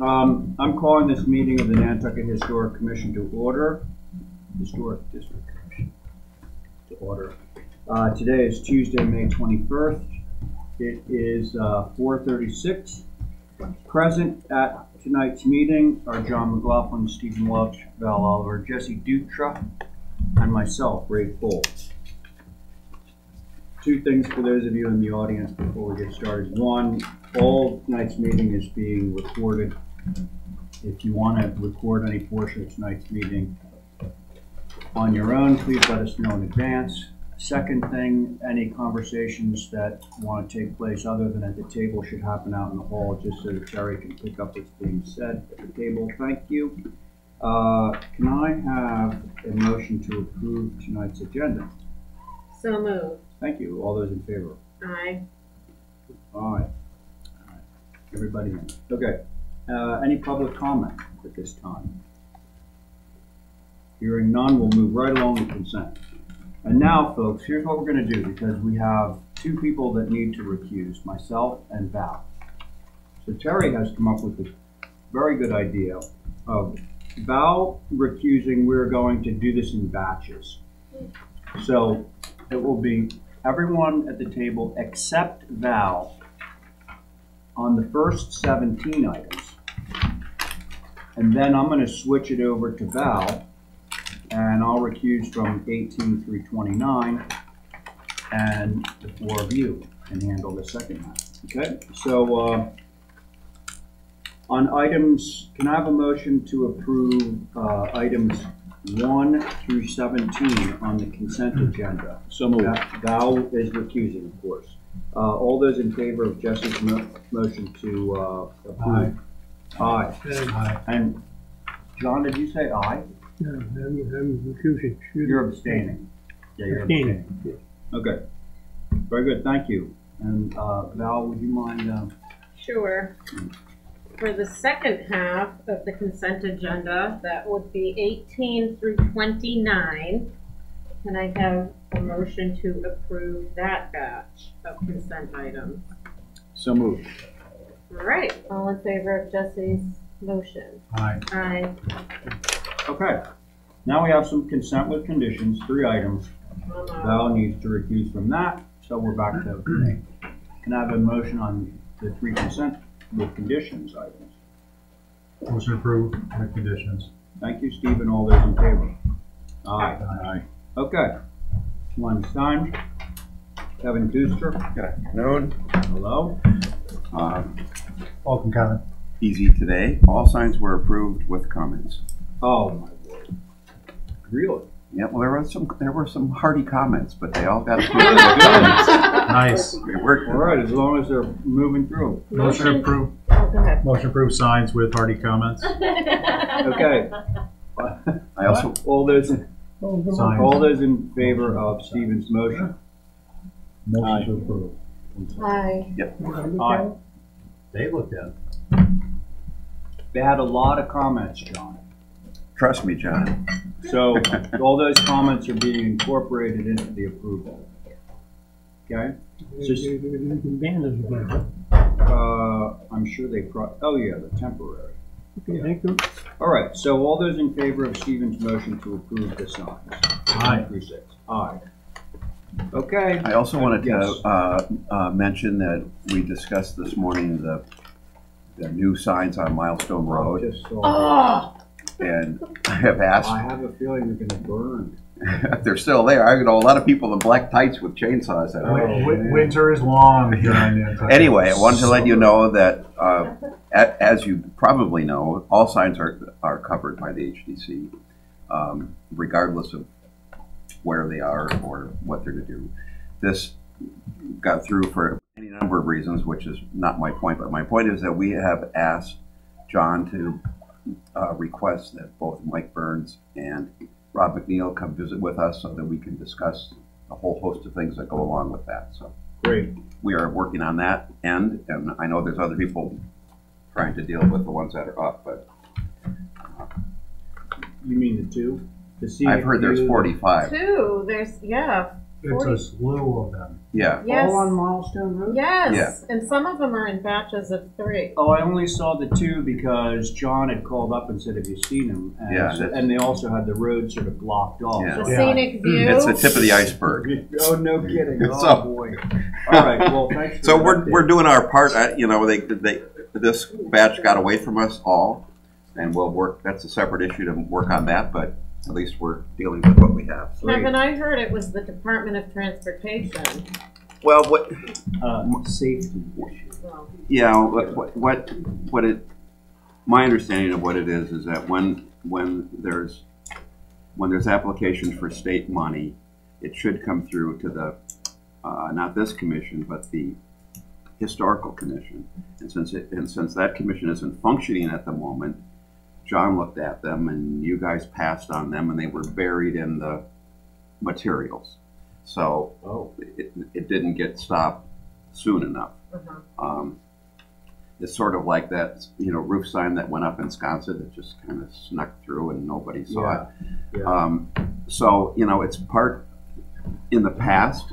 Um, I'm calling this meeting of the Nantucket Historic Commission to order. Historic District Commission to order. Uh, today is Tuesday, May twenty-first. It is, uh, four thirty-six. Present at tonight's meeting are John McLaughlin, Stephen Welch, Val Oliver, Jesse Dutra, and myself, Ray Cole. Two things for those of you in the audience before we get started. One, all tonight's meeting is being recorded. If you want to record any portion of tonight's meeting on your own, please let us know in advance. Second thing, any conversations that want to take place other than at the table should happen out in the hall, just so that Terry can pick up what's being said at the table. Thank you. Uh, Can I have a motion to approve tonight's agenda? So moved. Thank you. All those in favor? Aye. All right. Everybody in. Okay. Uh, any public comment at this time? Hearing none, we'll move right along to consent. And now, folks, here's what we're gonna do, because we have two people that need to recuse, myself and Val. So Terry has come up with a very good idea of Val recusing, we're going to do this in batches. So it will be everyone at the table except Val on the first 17 items. And then I'm going to switch it over to Val, and I'll recuse from 18 through 29, and the four of you can handle the second half. Okay? So uh, on items, can I have a motion to approve uh, items 1 through 17 on the consent agenda? So moved. Val is recusing, of course. Uh, all those in favor of Jesse's mo- motion to, uh, approve? Aye. Aye. And, John, did you say aye? No, I'm, I'm recusing. You're abstaining. Yeah, you're Abstaining. abstaining. Okay. Very good, thank you. And, uh, Val, would you mind, uh, Sure. For the second half of the consent agenda, that would be eighteen through twenty-nine. Can I have a motion to approve that batch of consent items? So moved. All right, all in favor of Jesse's motion? Aye. Aye. okay. Now we have some consent with conditions, three items. Um, uh, Val needs to recuse from that, so we're back to me. Can I have a motion on the three consent with conditions items? Motion approved with conditions. Thank you, Stephen. All those in favor? Aye. Aye. Okay. Glenn Stein. Kevin Duster. Good afternoon. Hello. Uh, Welcome, Kevin. Easy today. All signs were approved with comments. Oh, my word. Really? Yeah, well, there were some, there were some hearty comments, but they all got approved. Nice. We worked. All right, as long as they're moving through. Motion Motion- approved, Oh, go ahead. motion approved signs with hearty comments. Okay. I also, All those, in- Signs. All those in favor of Stephen's motion? Motion to approve. Aye. Aye. They looked at it. They had a lot of comments, John. trust me, John. So all those comments are being incorporated into the approval. Okay? Just- Banners again. Uh, I'm sure they pro, oh yeah, the temporary. Okay, thank you. All right, so all those in favor of Stephen's motion to approve the signs? Aye. One six. Aye. Okay. I also wanted to, Yes. uh, uh, mention that we discussed this morning the, the new signs on Milestone Road, Just saw that. and I have asked I have a feeling they're gonna burn. if they're still there. I know a lot of people in black tights with chainsaws that way. Oh, Win- Winter is long here in Nantucket. Anyway, I wanted to let you know that, uh, a- as you probably know, all signs are, are covered by the HDC, um, regardless of where they are or what they're to do. This got through for any number of reasons, which is not my point, but my point is that we have asked John to uh, request that both Mike Burns and Rob McNeil come visit with us so that we can discuss a whole host of things that go along with that, so Great. we are working on that end, and I know there's other people trying to deal with the ones that are up, but You mean the two? The I've heard there's CAQ, forty-five. Two, there's, yeah, It's a slew of them. Yeah, Yes, All on Milestone Road? yes, and some of them are in batches of three. Oh, I only saw the two because John had called up and said, have you seen them? And, Yeah, that's- and they also had the road sort of blocked off. Yeah. The Yeah. scenic view. it's the tip of the iceberg. Oh, no kidding. So- Oh, boy. All right, well, thanks for So the we're, update. we're doing our part, uh, you know, they, they, this batch got away from us all, and we'll work, that's a separate issue to work on that, but at least we're dealing with what we have. Kevin, I heard it was the Department of Transportation. Well, what, Uh, safety issue. Yeah, what, what- what, what it, my understanding of what it is, is that when, when there's, when there's applications for state money, it should come through to the, uh, not this commission, but the historical commission. And since it, and since that commission isn't functioning at the moment, John looked at them and you guys passed on them and they were buried in the materials. So Oh. it, it didn't get stopped soon enough. uh-huh. Um, it's sort of like that, you know, roof sign that went up in Wisconsin that just kind of snuck through and nobody saw it. Yeah. Um, so, you know, it's part, in the past,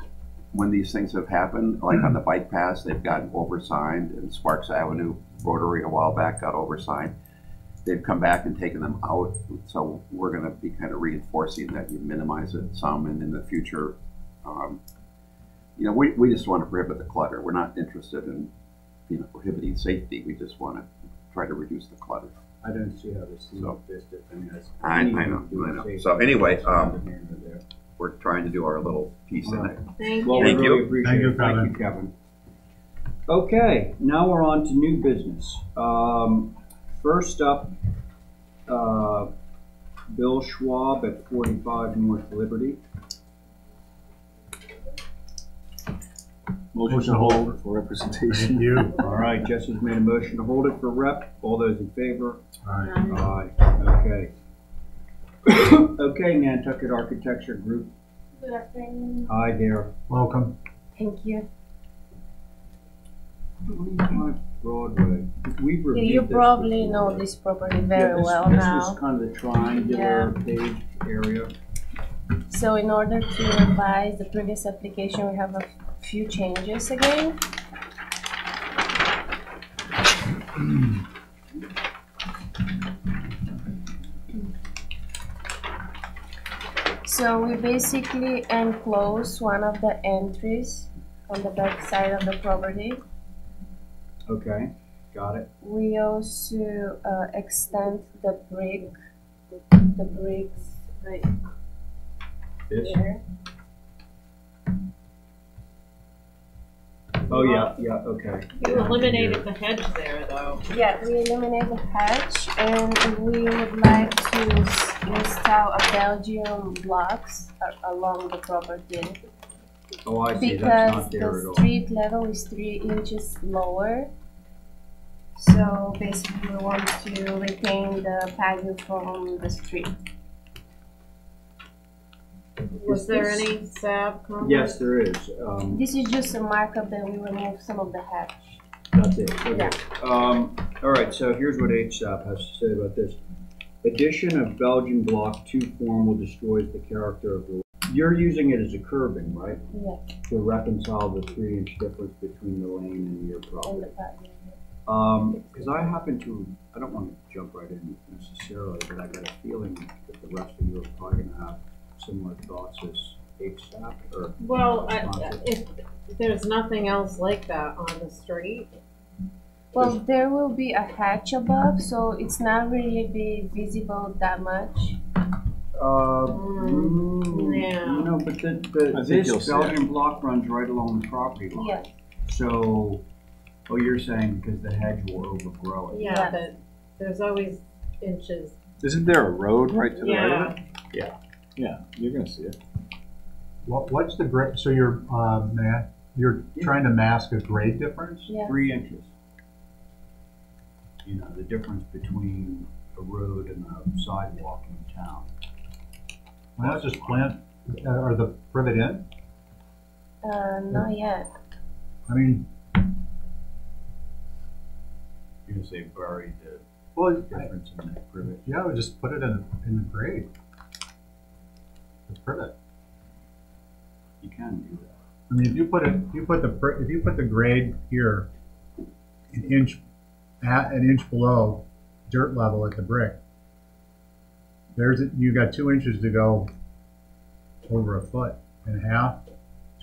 when these things have happened, like on the bike paths, they've gotten oversigned, and Sparks Avenue Rotary a while back got oversigned. They've come back and taken them out, so we're gonna be kind of reinforcing that you minimize it some, and in the future, um, you know, we, we just want to prohibit the clutter. We're not interested in, you know, prohibiting safety. We just want to try to reduce the clutter. I don't see how this is So-. I mean. I- I know, I know. So anyway, um, We're trying to do our little piece in it. Thank Well, you. we Thank really you. appreciate Thank you, it. Thank you, Kevin. Kevin. Okay, now we're on to new business. Um, first up, uh, Bill Schwab at forty-five North Liberty. Motion to hold for representation. Thank you. All right, Jesse's made a motion to hold it for rep. All those in favor? All right. Aye, okay. Okay, Nantucket Architecture Group. Good afternoon. Hi there. Welcome. Thank you. Twenty-five Broadway. We've You, reviewed you probably before. know this property Yeah, very this- well This now. is kind of the triangular page area. So in order to revise the previous application, we have a few changes again. So we basically enclose one of the entries on the back side of the property. Okay, got it. We also uh, extend the brick, the bricks right This? here. Oh, yeah, yeah, okay. You eliminated the hedge there, though. Yeah, we eliminate the hatch and we would like to s- install a Belgium blocks along the property. Oh, I see, that's Because not there at the all. street level is three inches lower. So basically we want to retain the patio from the street. Was there any SAB comment? Yes, there is. Um, This is just a markup that we remove some of the hatch. that's it, okay. Yeah. Um, all right, so here's what HSAB has to say about this. Addition of Belgian block two form will destroy the character of the, you're using it as a curbing, right? Yeah, To reconcile the three inch difference between the lane and your the property. patio. Um, because I happen to, I don't want to jump right in necessarily, but I got a feeling that the rest of you are probably gonna have similar thoughts as HSAB or. Well, I, if there's nothing else like that on the street, Well, there will be a hatch above, so it's not really be visible that much. Uh, Mm, mm, yeah. No, but the, I the, think you'll this see it. Belgian block runs right along the property line. Yeah, So, oh, you're saying because the hedge will overgrow it? yeah, Yeah. but there's always inches. Isn't there a road right to the right Yeah, of it? Yeah, Yeah, you're gonna see it. What, what's the grade, so you're, uh, Matt, you're trying to mask a grade difference? yeah. Three inches. You know, the difference between a road and a sidewalk in town. Why not just plant, uh, or the privet in? Uh, not yet. I mean, You're gonna say bury the well, I- difference in the privet. yeah, I would just put it in, in the grade. The privet. You can do that. I mean, if you put it, if you put the, br- if you put the grade here, an inch, at an inch below dirt level at the brick, there's, you got two inches to go over a foot and a half,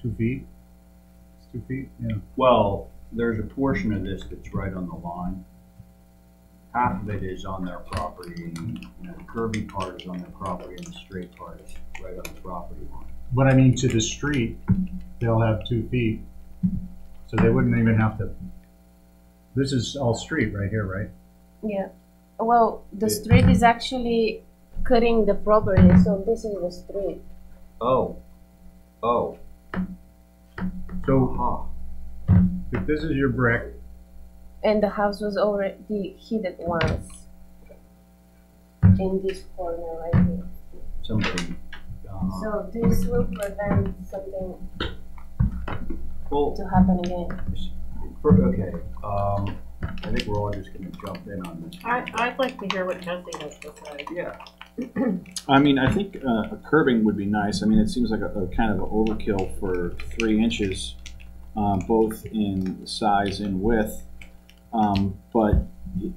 two feet. It's two feet, yeah. Well, there's a portion of this that's right on the line. Half of it is on their property, and you know, the curvy part is on their property, and the straight part is right on the property line. But I mean, to the street, they'll have two feet, so they wouldn't even have to. This is all street right here, right? Yeah. Well, the street is actually cutting the property, so this is the street. Oh, oh, So aha. if this is your brick, And the house was already heated once. In this corner right here. Somebody, uh, So this will prevent something well, to happen again. For- okay, um, I think we're all just gonna jump in on this. I, I'd like to hear what Jesse has to say. Yeah, I mean, I think uh, a curbing would be nice. I mean, it seems like a, a kind of an overkill for three inches, um, both in size and width. Um, but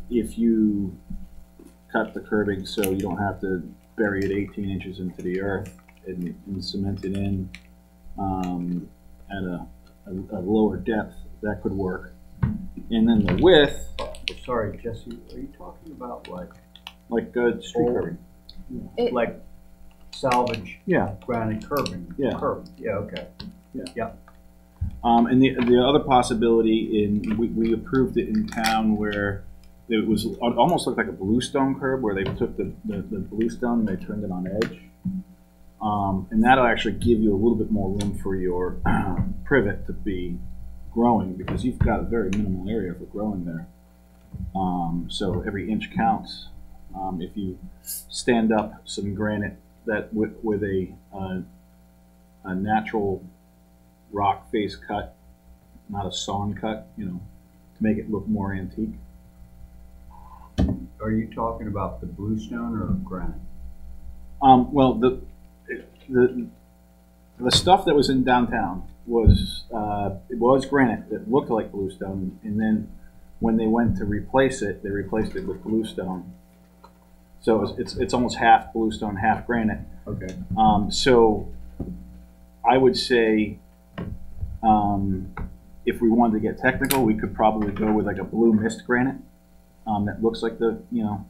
if you cut the curbing so you don't have to bury it 18 inches into the earth and, and cement it in um, at a, a, a lower depth, that could work. And then the width, Oh, sorry, Jesse, are you talking about like, like good street Oh. curbing. It- like salvage Yeah. granite curbing? Yeah. Curb, yeah, okay. Yeah. Um, and the, the other possibility in, we, we approved it in town where it was, it almost looked like a bluestone curb where they took the, the, the bluestone and they turned it on edge. Um, and that'll actually give you a little bit more room for your privet to be growing because you've got a very minimal area for growing there. Um, so every inch counts. Um, if you stand up some granite that with, with a, uh, a natural rock face cut, not a sawn cut, you know, to make it look more antique. Are you talking about the bluestone or granite? Um, well, the the the stuff that was in downtown was uh, it was granite that looked like bluestone, and then when they went to replace it, they replaced it with bluestone. So it's it's, it's almost half bluestone, half granite. Okay. Um, so I would say um, if we wanted to get technical, we could probably go with like a blue mist granite um, that looks like the you know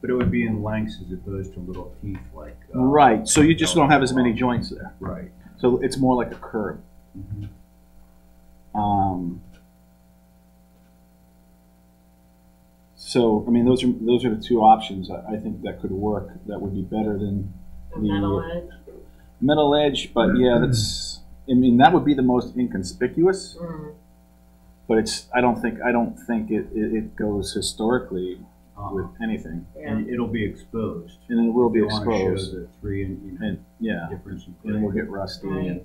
But it would be in lengths as opposed to little teeth like. uh, right. So you just don't have as many joints there. Right. So it's more like a curb. Um, so I mean, those are those are the two options. I, I think that could work. That would be better than The metal edge. metal edge. But yeah, that's. I mean, that would be the most inconspicuous. Mm. But it's. I don't think. I don't think it, it, it goes historically Uh, with anything, Yeah. And it'll be exposed. and it will be If you wanna exposed. Show the three and, you know, And yeah, difference in and it will get rusty. Right. And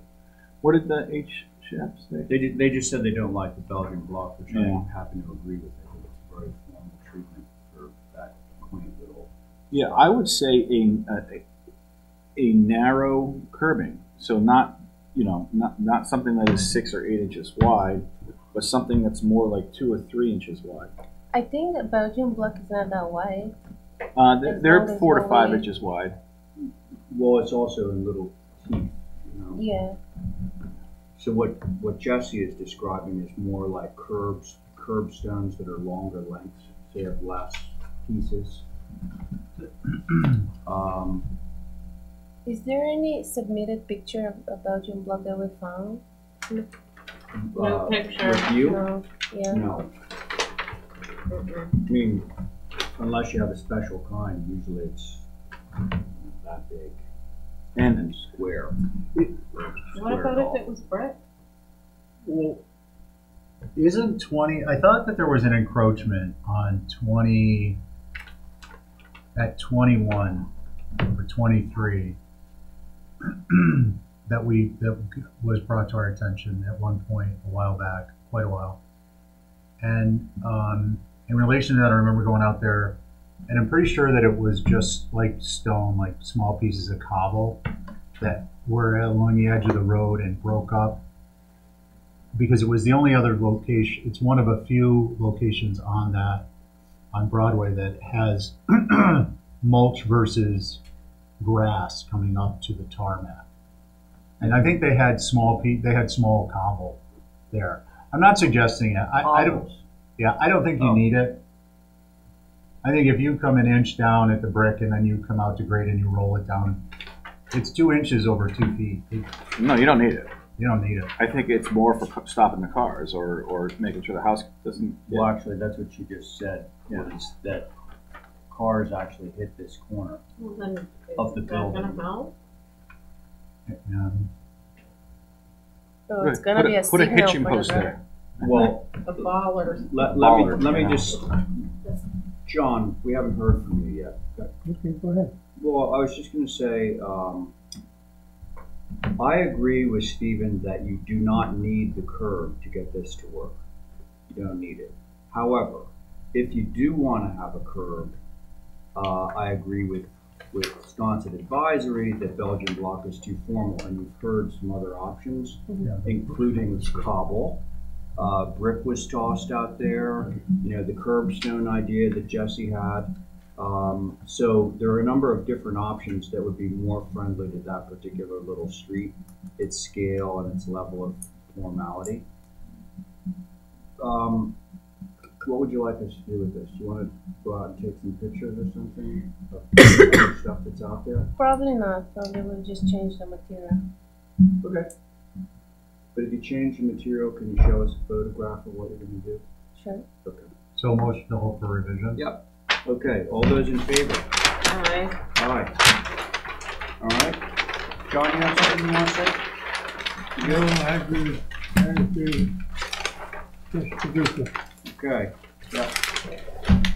what did the H chef say? They ju- they just said they don't like the Belgian block, which I Yeah. happen to agree with. I think it's a very formal treatment for that quaint little. Yeah, I would say a, a, a narrow curbing. So not, you know, not, not something that is six or eight inches wide, but something that's more like two or three inches wide. I think the Belgian block is not that wide. Uh, they're, they're four to five way- inches wide. Well, it's also in little teeth, you. Yeah. So what, what Jesse is describing is more like curbs, curb stones that are longer lengths, so you have less pieces. Um, Is there any submitted picture of a Belgian block that we found? No uh, picture. With you? No. Yeah. No, Mm-mm. I mean, unless you have a special kind, usually it's that big And and square. What about tall. if it was brick? Well, isn't twenty, I thought that there was an encroachment on twenty, at twenty-one or twenty-three that we, that was brought to our attention at one point a while back, quite a while. And, um, in relation to that, I remember going out there and I'm pretty sure that it was just like stone, like small pieces of cobble. that were along the edge of the road and broke up. Because it was the only other location, it's one of a few locations on that, on Broadway that has mulch versus grass coming up to the tarmac. And I think they had small pe, they had small cobble there. I'm not suggesting it. I, I don't, yeah, I don't think you Oh. need it. I think if you come an inch down at the brick and then you come out to grade and you roll it down, it's two inches over two feet. You No, you don't need it. You don't need it. I think it's more for co- stopping the cars or, or making sure the house doesn't. Well, actually, that's what you just said, was that cars actually hit this corner. Well, then, Of the is that gonna building. help? Um, So it's gonna Put a- be a Put a signal hitching for post driver. there. Well, The ballers. let, let me, Bollard, let me yeah. just, John, we haven't heard from you yet. Okay, go ahead. Well, I was just gonna say, um, I agree with Stephen that you do not need the curb to get this to work. You don't need it. However, if you do wanna have a curb, uh, I agree with, with Wisconsin Advisory that Belgian block is too formal, and you've heard some other options, Yeah. including cobble. Uh, brick was tossed out there, you know, the curbstone idea that Jesse had. Um, so there are a number of different options that would be more friendly to that particular little street, its scale and its level of formality. Um, what would you like us to do with this? Do you want to go out and take some pictures or something of the stuff that's out there? Probably not, probably we'll just change the material. Okay. But if you change the material, can you show us a photograph of what you're going to do? Sure. Okay. So motion to hold for revision? Yep. Okay, all those in favor? Alright, Aye. All right. John, you have something you want to say? No, I agree, I agree. Just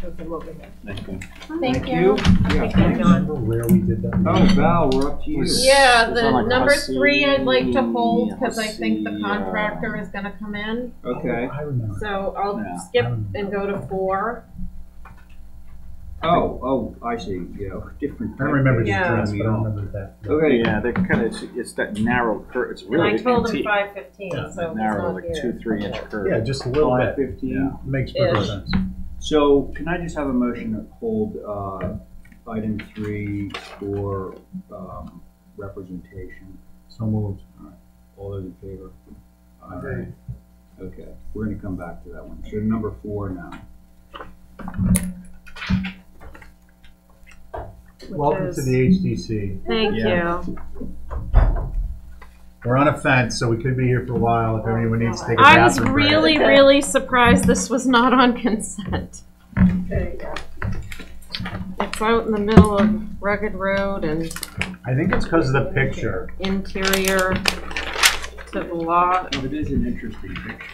to do so. Okay. Thank you. Thank you. Yeah, thanks. Remember where we did that? Oh, Val, we're up to you. yeah, the on like number Hussey- three I'd like to hold, cause I think the contractor is gonna come in. Okay. I remember. So I'll Yeah. skip and go to four. Oh, oh, I see, yeah, different. I don't remember the Yeah. address, but I remember that. Okay, Yeah, they're kind of, it's, it's that narrow curve, it's And really I told him antique. five fifteen, Yeah, so he's Narrow, not like here. two, three inch curve. Yeah, just a little five bit. fifteen. Yeah. Makes perfect Ish. sense. So can I just have a motion to hold, uh, item three for, um, representation? So moved. All those in favor? Aye. Okay, we're gonna come back to that one. So number four now. which Welcome is- to the HDC. Thank Yeah. you. We're on a fence, so we could be here for a while if anyone needs to take a I was bathroom break. I was really, really surprised this was not on consent. There you go. It's out in the middle of rugged road and I think it's because of the picture. interior to the lot. Oh, It is an interesting picture.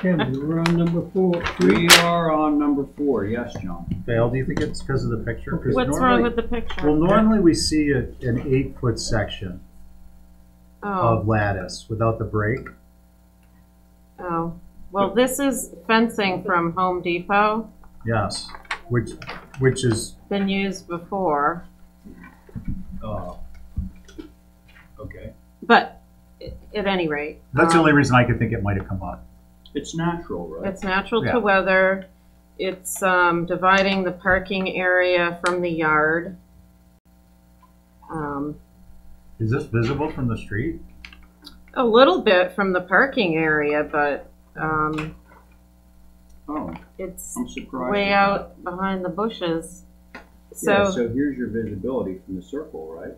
Tim, we're on number four. We are on number four, yes, John. Dale, do you think it's because of the picture? 'Cause What's wrong normally- with the picture? Well, normally we see a, an eight-foot section Oh, of lattice without the break. oh. Well, this is fencing from Home Depot, Yes, which, which is, been used before, Uh, Okay. but i- at any rate. that's the um, only reason I could think it might have come up. It's natural, right? It's natural Yeah. to weather. It's um, dividing the parking area from the yard. Um, Is this visible from the street? a little bit from the parking area, but um, Oh, it's I'm surprised. way at out behind the bushes. that. Yeah, So so here's your visibility from the circle, right?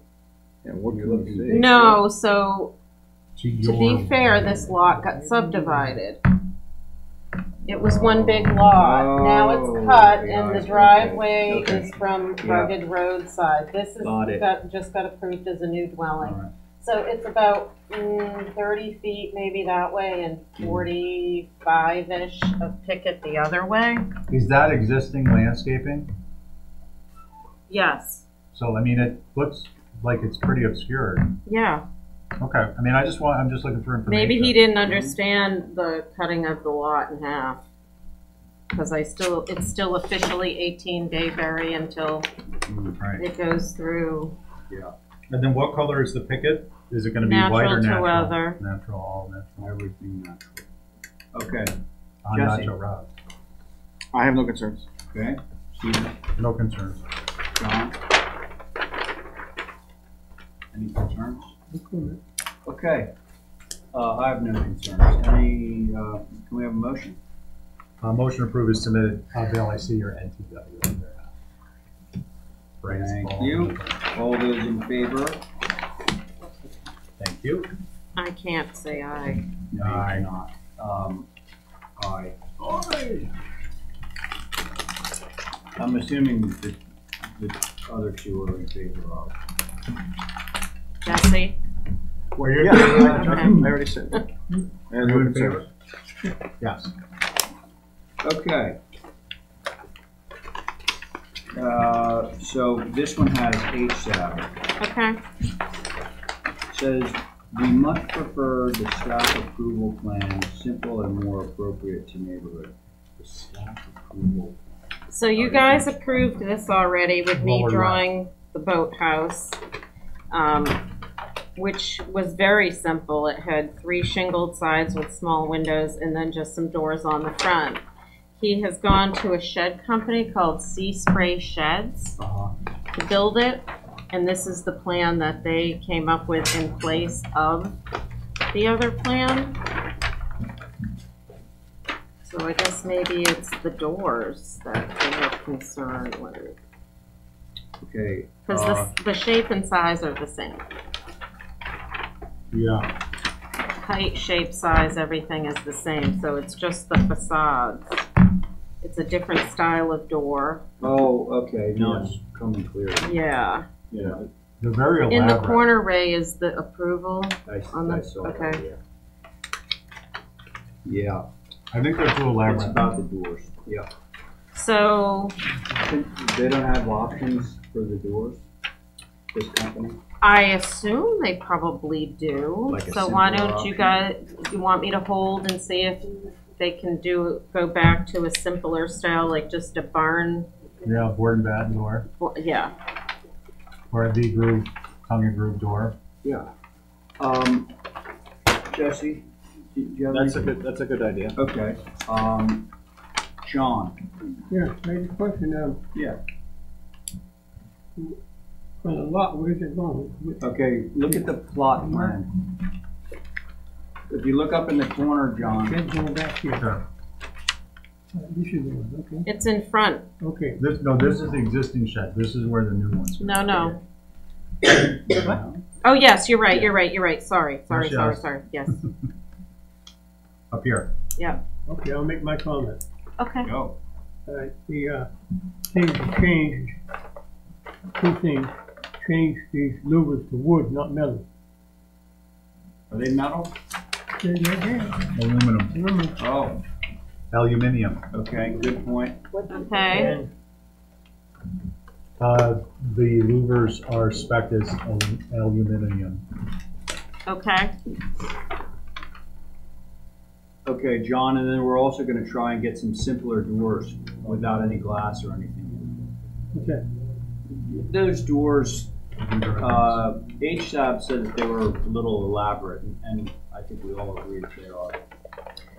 Yeah, what You're can we see? no, so To to be fair, this lot got subdivided. It was one big lot. Now it's Oh, cut, and the driveway Okay. is from. Rugged Road side. This is Got got just got approved as a new dwelling. right. So it's about mm, 30 feet maybe that way and Hmm. 45-ish of picket the other way. Is that existing landscaping? Yes, So, I mean, it looks like it's pretty obscured. yeah. Okay, I mean, I just want, I'm just looking for information. Maybe he didn't understand the cutting of the lot in half. Because I still, it's still officially 18 Bayberry until Mm, Right. it goes through. Yeah. And then what color is the picket? Is it gonna be white or Natural to natural? other. Natural, all natural. Everything natural. Okay, On Jesse. natural rods. I have no concerns. okay. Stephen, No concerns. John? Any concerns? Comment. Okay. Uh, I have no concerns. Any, uh, can we have a motion? Uh, motion approved is submitted, uh, Bill, I see your NTW in there. Right, Thank all- you. All those in favor? Thank you. I can't say aye. No, Aye. you cannot. Um, aye. I'm assuming that the other two are in favor of. Jesse? Well, you're, Yeah, I I already said. that. I have Are no you in favor? Yes. Okay. Uh, so this one has HSAB. Okay, Says, we much prefer the staff approval plan, simple and more appropriate to neighborhood. The staff approval. so you guys approved this already with me drawing the boathouse, um, which was very simple. It had three shingled sides with small windows and then just some doors on the front. He has gone to a shed company called Sea Spray Sheds. To build it, and this is the plan that they came up with in place of the other plan. So I guess maybe it's the doors that they have concerned with, Okay. because uh, the, the shape and size are the same. Yeah. Height, shape, size, everything is the same, so it's just the facades. It's a different style of door, Oh, okay, now it's coming clear. yeah. Yeah. They're very In the corner, Ray, is the approval, I, On the- I saw that, okay. yeah. Yeah, I think they're too it's elaborate. about the doors, yeah. so They don't have options for the doors, this company? I assume they probably do. Like So why don't you guys, you want me to hold and see if they can do, go back to a simpler style, like just a barn? Yeah, board and batten door, Well, Yeah, or a V groove, tongue and groove door. Yeah. Um, Jesse, do do you have That's a good, that's a good idea. Okay, um, Sean, Yeah, I had a question, um, yeah, on the lot, where's it going? okay, look at the plot plan. If you look up in the corner, John, Shed going back here. Sure. Uh, This is the one, okay, it's in front. okay. This, no, this is the existing shed. This is where the new one's. No, no. Oh, yes, you're right, you're right, you're right. Sorry, sorry, sorry, yes. sorry. Yes. Up here. Yeah. Okay, I'll make my comment. Okay. go. All right, the, uh, thing to change, two things, change these louvers to wood, not metal. Are they metal? Yeah, yeah, yeah. Aluminum, Remember, Oh, aluminum. okay, good point. Okay. and Uh, the louvers are spec'd as al- aluminum. Okay. Okay, John, and then we're also gonna try and get some simpler doors without any glass or anything. Okay. Those doors, uh, HSAB said that they were a little elaborate, and- and I think we all agree that they are.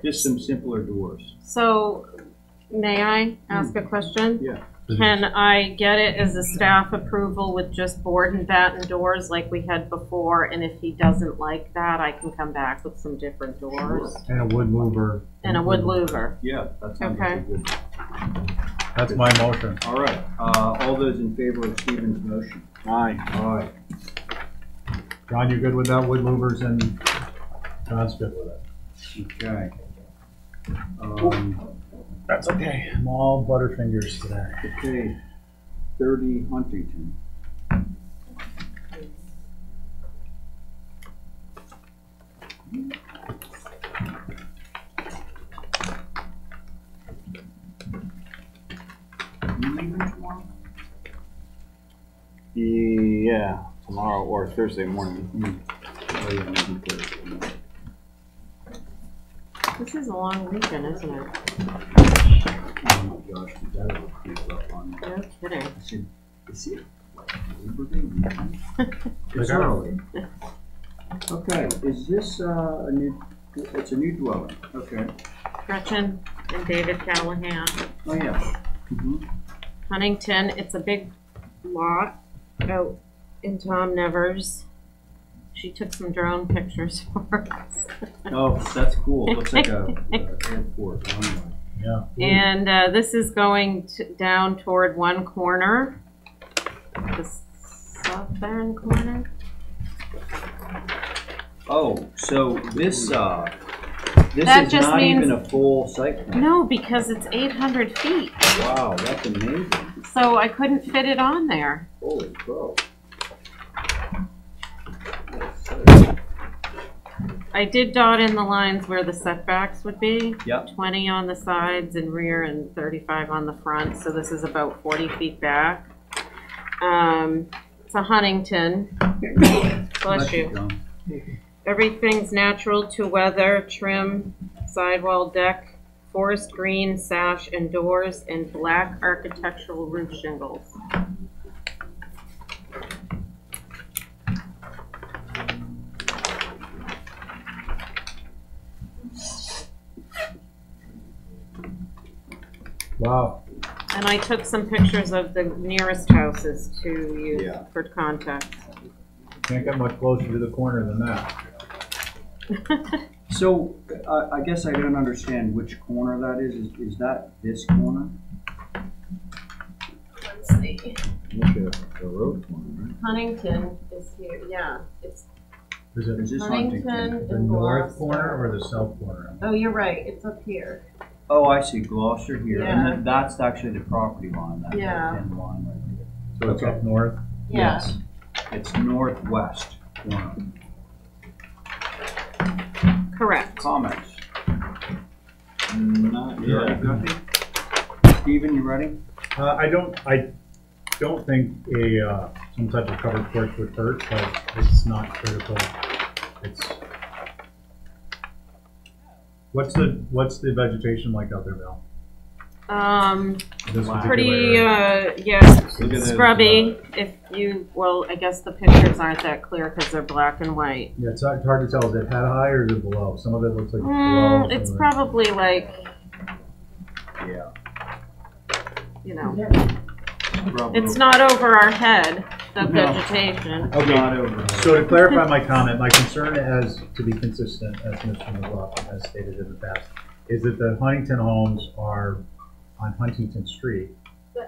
Just some simpler doors. So, may I ask a question? Yeah. Can I get it as a staff approval with just board and batten doors like we had before? And if he doesn't like that, I can come back with some different doors And a wood louver. and a wood louver. Yeah, that sounds like a Okay. good. That's my motion. All right, uh, all those in favor of Stephen's motion? Aye. All right, John, you're good with that, wood louvers, and John's good with it? okay. Um, That's okay. I'm all butterfingers today. okay, thirty Huntington. You leaving tomorrow? Yeah, tomorrow or Thursday morning. Oh, yeah, maybe Thursday. This is a long weekend, isn't it? Oh my gosh, that will creep up on me. No kidding. I said, is it like Labor Day weekend? It's early. Okay, is this, uh, a new, it's a new dwelling, okay. Gretchen and David Callahan. Oh, yeah. Mhm. Huntington, it's a big lot out in Tom Nevers. She took some drone pictures for us. Oh, that's cool. Looks like a, a airport runway. Yeah. And uh, this is going to, down toward one corner, the southern corner. Oh, so this, uh, this That is just not means- even a full site plan? No, because it's 800 feet, Wow, that's amazing. so I couldn't fit it on there. Holy crow. I did dot in the lines where the setbacks would be. Yep. 20 on the sides and rear and 35 on the front, so this is about 40 feet back. Um, it's a Huntington. Bless you. Everything's natural to weather, trim, sidewall deck, forest green sash and doors, and black architectural roof shingles. Wow. And I took some pictures of the nearest houses to you Yeah. for context. Can't get much closer to the corner than that. So, uh, I guess I don't understand which corner that is. Is, is that this corner? Let's see. The road corner, right? Huntington is here, yeah, it's Is it Is this Huntington Huntington? the and north corner or the south corner? Oh, you're right, it's up here. Oh, I see, Gloucester here, and Yeah. then that's actually the property line, that Yeah. thin line right there. So it's up north? Yeah. Yes. It's northwest corner. Correct. Comments? Not You ready, yet. Steven, you ready? Uh, I don't, I don't think a, uh, some type of covered porch would hurt, but it's not critical. It's. What's the, what's the vegetation like out there, Val? Um, This Wow. particular pretty, area? uh, yeah, Look at those, scrubby, if you, well, I guess the pictures aren't that clear because they're black and white. Yeah, it's hard hard to tell, is it head high or is it below? Some of it looks like it's below. Mm, some it's of it- probably like, Yeah. you know, Scrub it's not over our head, the No. vegetation. Okay, Not over. So to clarify my comment, my concern as, to be consistent, as Mr. McLaughlin has stated in the past, is that the Huntington homes are on Huntington Street.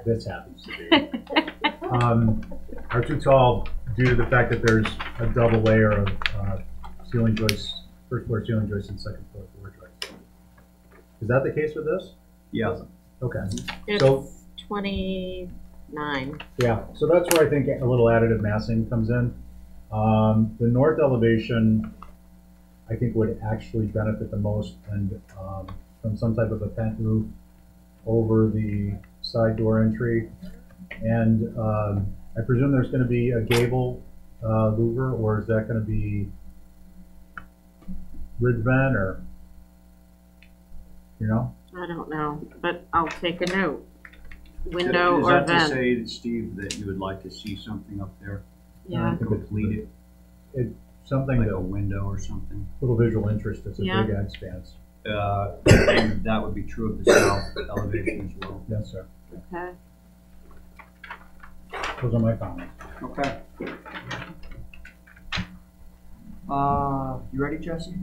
This happens to be. Um, are too tall due to the fact that there's a double layer of, uh, ceiling joists, first floor ceiling joists and second floor floor joists. Is that the case with this? Yeah. Okay, So- It's twenty-nine. yeah, so that's where I think a little additive massing comes in. Um, the north elevation, I think would actually benefit the most and, um, from some type of a pent roof over the side door entry. And, um, I presume there's gonna be a gable, uh, louver, or is that gonna be ridge vent, or, you know? I don't know, but I'll take a note. Window Is or that to say, Steve, that you would like to see something up there? yeah. Complete it, Something like a a window or something? little visual interest, it's a Yeah. big expanse. Uh, and that would be true of the south elevation as well. Yes, sir. Okay. Those are my comments. Okay. Uh, you ready, Jesse?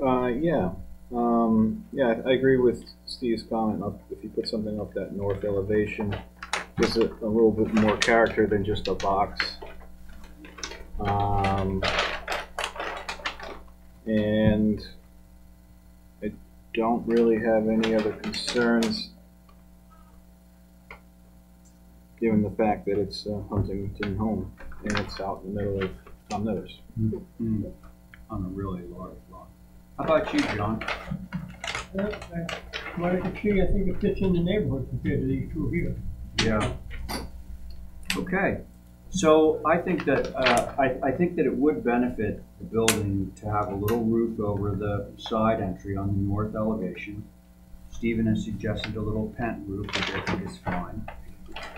Uh, yeah, um, yeah, I agree with Steve's comment, of if you put something up that north elevation, gives it a little bit more character than just a box. Um, and I don't really have any other concerns, given the fact that it's a Huntington home, and it's out in the middle of Tom Nevers. Hmm, On a really large. How about you, John? Well, I- From what I can see, I think it fits in the neighborhood compared to these two here. Yeah. Okay, so I think that, uh, I, I think that it would benefit the building to have a little roof over the side entry on the north elevation. Stephen has suggested a little pent roof, which I think is fine.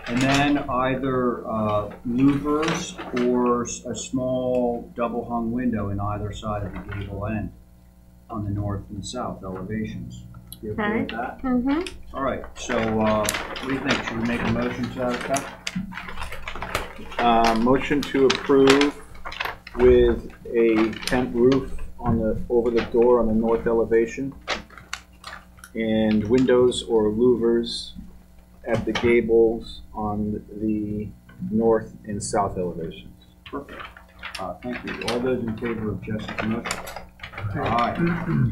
And then either uh, louvers or a small double hung window in either side of the gable end on the north and south elevations. You okay with that? Mm-hmm. All right, so uh, what do you think? Should we make a motion to that effect? Uh, motion to approve with a pent roof on the, over the door on the north elevation. And windows or louvers at the gables on the north and south elevations. Perfect. Uh, Thank you. All those in favor of Jessica's motion? Aye.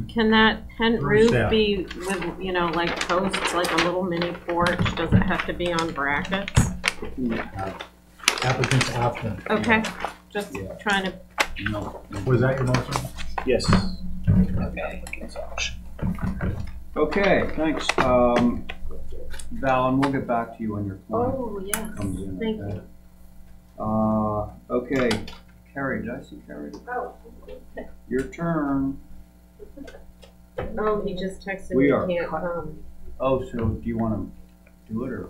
Can that pent roof that? be with, you know, like posts, like a little mini porch? Does it have to be on brackets? Applicant's option. Okay, just Yeah. trying to, No. Was that your motion? Yes. Okay, thanks. Um, Val, and we'll get back to you on your plan oh, yes, comes in. thank okay? you. Uh, okay, Carrie, did I see Carrie? Oh. Your turn. Oh, he just texted We me, are he can't cut. come. Oh, so do you wanna do it, or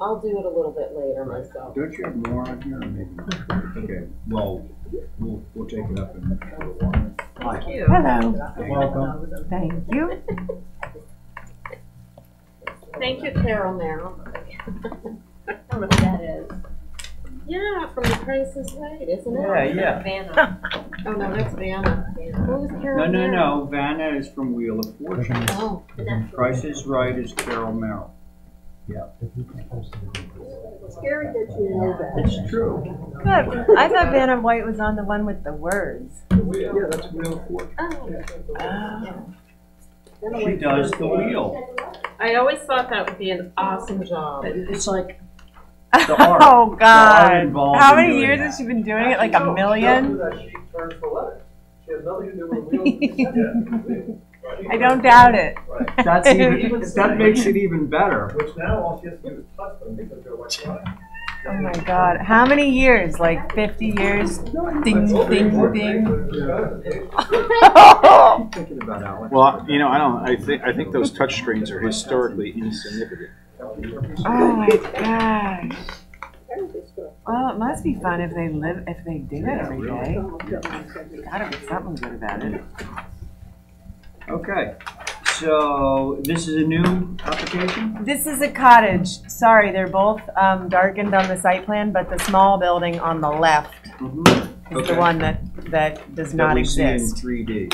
I'll do it a little bit later myself. don't you have more on here, or maybe not? Okay, well, we'll, we'll take it up in a little while. Thank you. Hello, Welcome. thank you. Thank you, Carol, now. I don't know much that is? Yeah, from the Price is Right, isn't it? Yeah, yeah. Vanna. Oh, no, that's Vanna. Who was No, Carol no, Merrill? no, Vanna is from Wheel of Fortune. Oh, Price is Right is Carol Merrill. Yeah. Scary that you know that. It's true. Good. I thought Vanna White was on the one with the words. Yeah, that's Wheel of Fortune. Oh. She does the wheel. I always thought that would be an awesome job. It's like The art. Oh, art God. involved How many years that. has she been doing it? Like a million? I don't doubt it. That's even, that makes it even better. Which now all she has to do is touch them because they're electronic. Oh my God. How many years? Like 50 years? Ding, ding, ding. Thinking about Well, you know, I don't, I think, I think those touch screens are historically insignificant. Oh my gosh. Well, it must be fun if they live, if they do it every day. gotta be something good about it. Okay, so this is a new application? This is a cottage. Sorry, they're both um, darkened on the site plan, but the small building on the left mm-hmm. is the one that, that does That not we see in exist. 3D.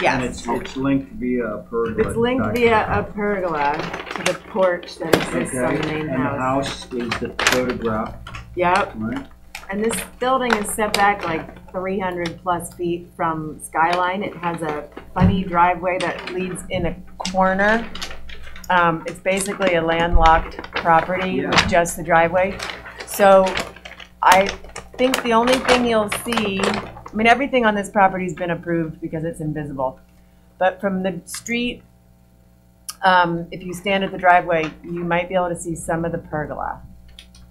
Yes. And it's, it's linked via a pergola. It's linked via a pergola to the porch that exists okay. on the main and house. And the house is the photograph. Yep. Right. And this building is set back like 300 plus feet from skyline. It has a funny driveway that leads in a corner. Um, it's basically a landlocked property yeah. with just the driveway. So I think the only thing you'll see I mean, everything on this property's been approved because it's invisible. But from the street, um, if you stand at the driveway, you might be able to see some of the pergola,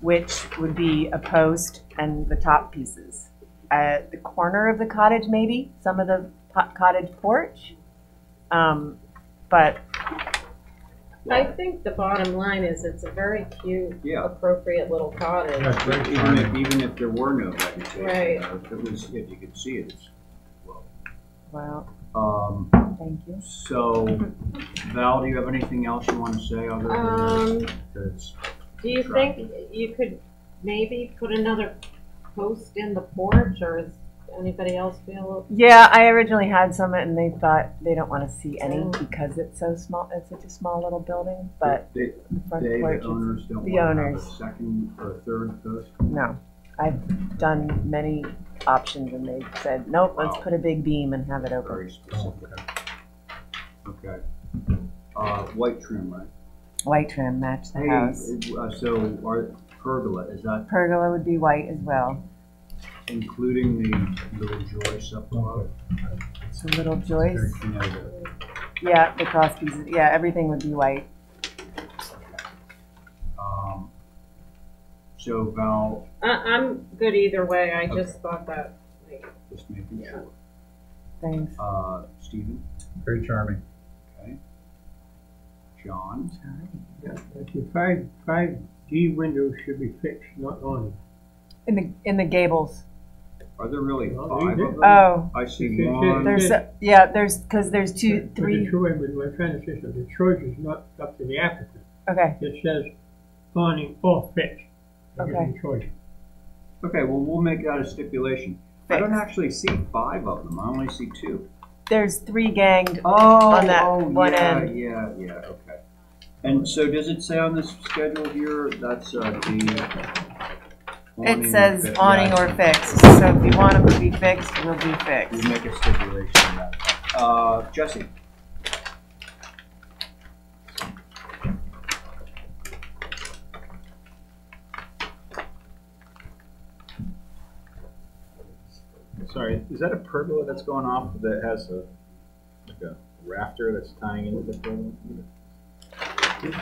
which would be a post and the top pieces. At the corner of the cottage, maybe, some of the cottage porch. Um, but I think the bottom line is it's a very cute, Yeah. appropriate little cottage. That's very Even if, charming. even if there were no vegetation, Right. there, if it was, if you could see it, it's, well, um, thank you. so, Val, do you have anything else you wanna say other than Um, that do you think you could maybe put another post in the porch, or is anybody else feel? Yeah, I originally had some and they thought they don't want to see any because it's so small. It's such a small little building. But They, the front they, porch the is owners don't the wanna have a owners. second or a third post? no. I've done many options and they said nope. Let's put a big beam and have it open. Very specific. Okay. Uh, white trim, right? White trim match the Hey, house. uh, so our pergola, is that Pergola would be white as well. Including the little joists up above? So little joists. You know, Yeah, the cross pieces. Yeah, everything would be white. Um, so Val, I, I'm good either way, I just thought that, like, just making sure. Thanks. Uh, Stephen, Very charming. okay. John, That's a five, five D windows should be fixed, not on. In the, in the gables. Are there really Well, five of them? Oh, I see Okay, okay. one. there's, a- yeah, there's, because there's two, But the three, choice, but my trying to say something, the choice is not up to the applicant. okay, It says awning or fixed. They give choice. Okay, well, we'll make that a stipulation. I don't actually see five of them, I only see two. there's three ganged, Oh, On that oh, one yeah, end. Yeah, yeah, okay. And so does it say on this schedule here, that's, uh, the. Awning it says awning or fixed, so if you want them to be fixed, it will be fixed. We make a stipulation of that. Uh, Jesse? Sorry, is that a pergola that's going off that has a, like a rafter that's tying into the pergola?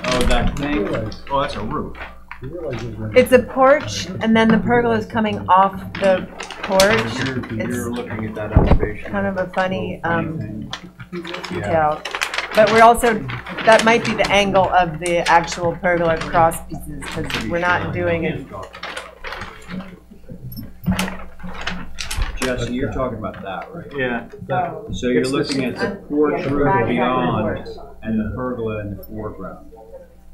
Oh, that thing? Oh, that's a roof. You realize there's one- It's a porch, and then the pergola is coming off the porch, You're, It's you're looking at that elevation. kind of a funny, um, thing. detail. But we're also, that might be the angle of the actual pergola cross pieces, because we're not doing it. Jesse, you're talking about that, right? Yeah. So you're looking at the porch roof beyond and the pergola in the foreground.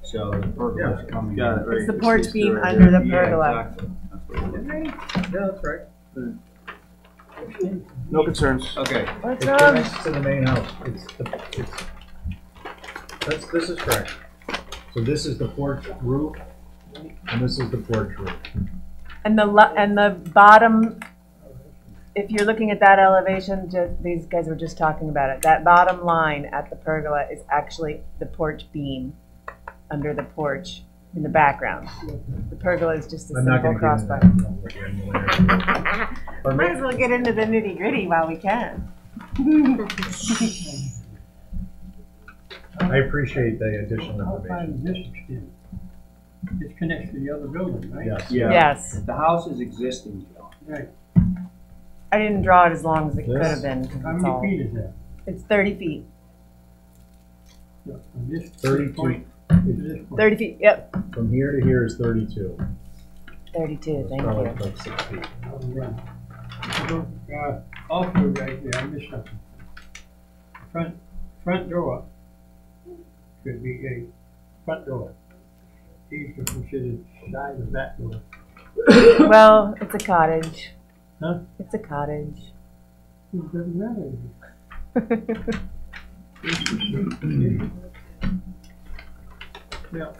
So the pergola's coming. Got it, right. It's the porch beam under the Yeah, pergola. exactly. That's what it is. Yeah, that's right. Hmm. No concerns. Okay, What's It wrong? connects to the main house. It's, the- it's, that's, this is correct. So this is the porch roof, and this is the porch roof. And the, lo- and the bottom, if you're looking at that elevation, ju- these guys were just talking about it, that bottom line at the pergola is actually the porch beam under the porch in the background. The pergola is just a I'm not simple gonna get into crossbar. that granularity. Pardon Might me? as well get into the nitty gritty while we can. I appreciate the additional How far information. does this extend? This connects to the other building, right? Yes. yeah. Yes, The house is existing, John. Right. I didn't draw it as long as it could have been, 'cause How it's all, many feet is that? it's thirty feet, No, From this Thirty-two. point point? Thirty feet, yep, From here to here is thirty-two. thirty-two, It's thank probably you. like six feet. Right. Uh, also right there, I missed something. Front, front door could be a front door. These are considered side and back door. Well, it's a cottage. Huh? It's a cottage. It doesn't matter. Yeah,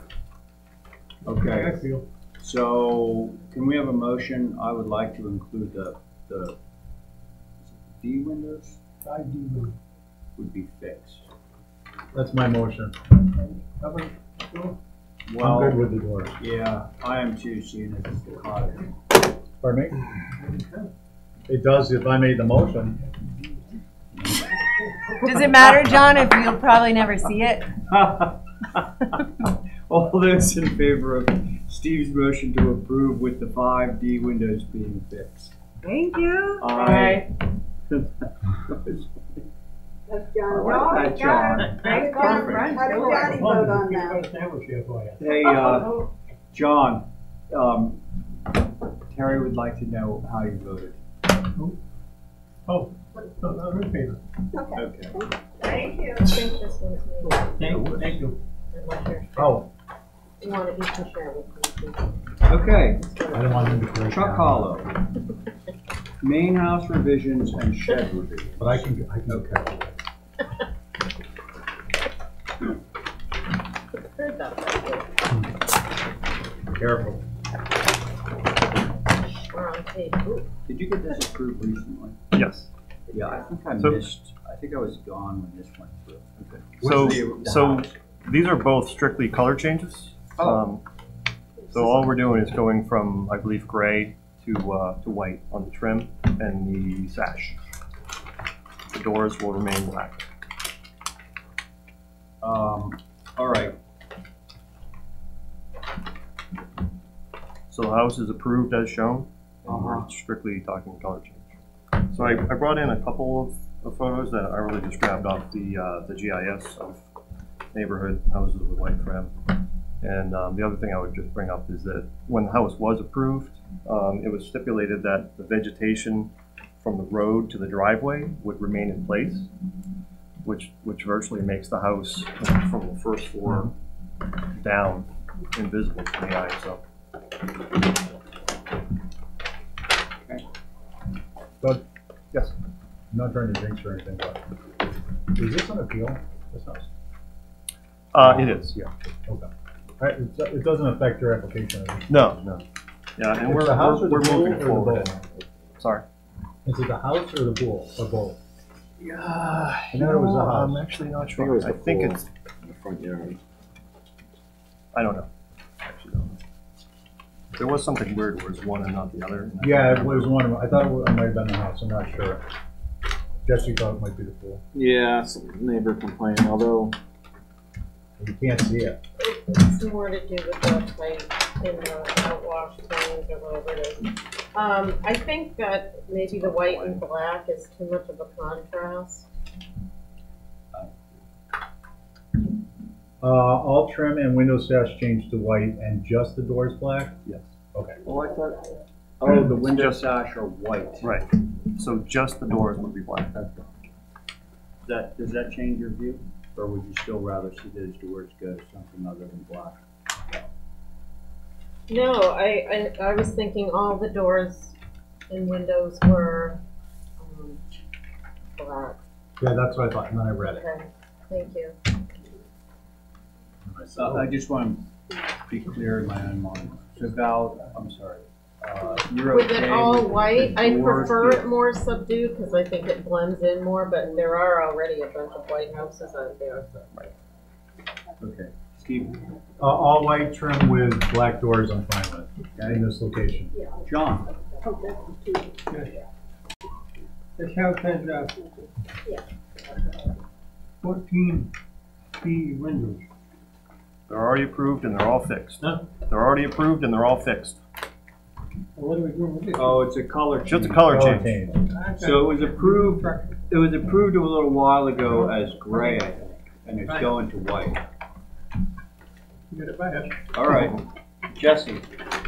I Okay, feel. so can we have a motion? I would like to include the, the D windows Side D window. would be fixed. That's my motion. How about door? I'm Well, good with the door. yeah, I am too, seeing as it's the cottage. Pardon me? It does if I made the motion. Does it matter, John, if you'll probably never see it? All those in favor of Steve's motion to approve with the five D windows being fixed? Thank you. Aye. That's John. I John. like that, John. Thank Perfect. How did Johnny vote on that? Hold on, sandwich here for you. Hey, uh, John, um, Terry would like to know how you voted. Oh, no, no, in favor. Okay. Okay. Thank you. I think this one's me. Thank you, thank you. Oh, You want to, you can share with me. Okay, I don't want him to break Chuck down. Hollow. Main house revisions and shed revisions. But I can, I can. Okay. Heard that. Careful. We're on tape. Ooh. Did you get this approved recently? Yes. Yeah, I think I So- missed, I think I was gone when this went through. Okay. So, the- the so these are both strictly color changes. Oh. Um, So all we're doing is going from, I believe, gray to, uh, to white on the trim and the sash. The doors will remain black. Um, all right, So the house is approved as shown, and we're Uh-huh. strictly talking color change. So I, I brought in a couple of, of photos that I really just grabbed off the, uh, the GIS of neighborhood houses with white trim. And um, the other thing I would just bring up is that when the house was approved, um, it was stipulated that the vegetation from the road to the driveway would remain in place, which, which virtually makes the house from the first floor down invisible to the eye, so. But, Yes. I'm not trying to jinx or anything, but is this an appeal, this house? Uh, it is, Yeah, okay. All right, it, it doesn't affect your application, is it? no, no. Yeah, and It's we're, the house or we're the we're pool moving the forward. boat? Sorry. Is it the house or the pool, or both? Yeah, I you know it was the house. I'm actually not think it sure. I the think pool. it's, in the front yard. I don't know. Actually don't know. There was something weird where it's one and not the other. and I Yeah, can't it was one of them, I thought it wa- it might have been the house, I'm not sure. Jesse thought it might be the pool, Yeah, some neighbor complained, although you can't see it. It's more to do with the pipe in the outwash things or whatever it is. Um, I think that maybe the white and black is too much of a contrast. Uh, all trim and window sash changed to white and just the doors black? Yes. Okay. Oh, I thought, oh, the window sash are white. Right, so just the doors would be black. Does that, does that change your view? Or would you still rather see those doors go to something other than black? No, I, I, I was thinking all the doors and windows were, um, black. Yeah, that's what I thought, and then I read it. Okay, thank you. And I said, I just want to be clear in my own mind. So Val, I'm sorry, uh, you're With okay it all white, I prefer being- it more subdued, cause I think it blends in more, but there are already a bunch of white houses out there, so. Okay, Steve, Uh, all white trim with black doors, I'm fine with, in this location. John, This house has, uh, fourteen key windows. They're already approved and they're all fixed. Huh? They're already approved and they're all fixed. What are we doing with this? oh, it's a color change. Just a color Color change. change. So it was approved, it was approved a little while ago as gray, I think, and it's going to white. You got it by us. All right, Jesse,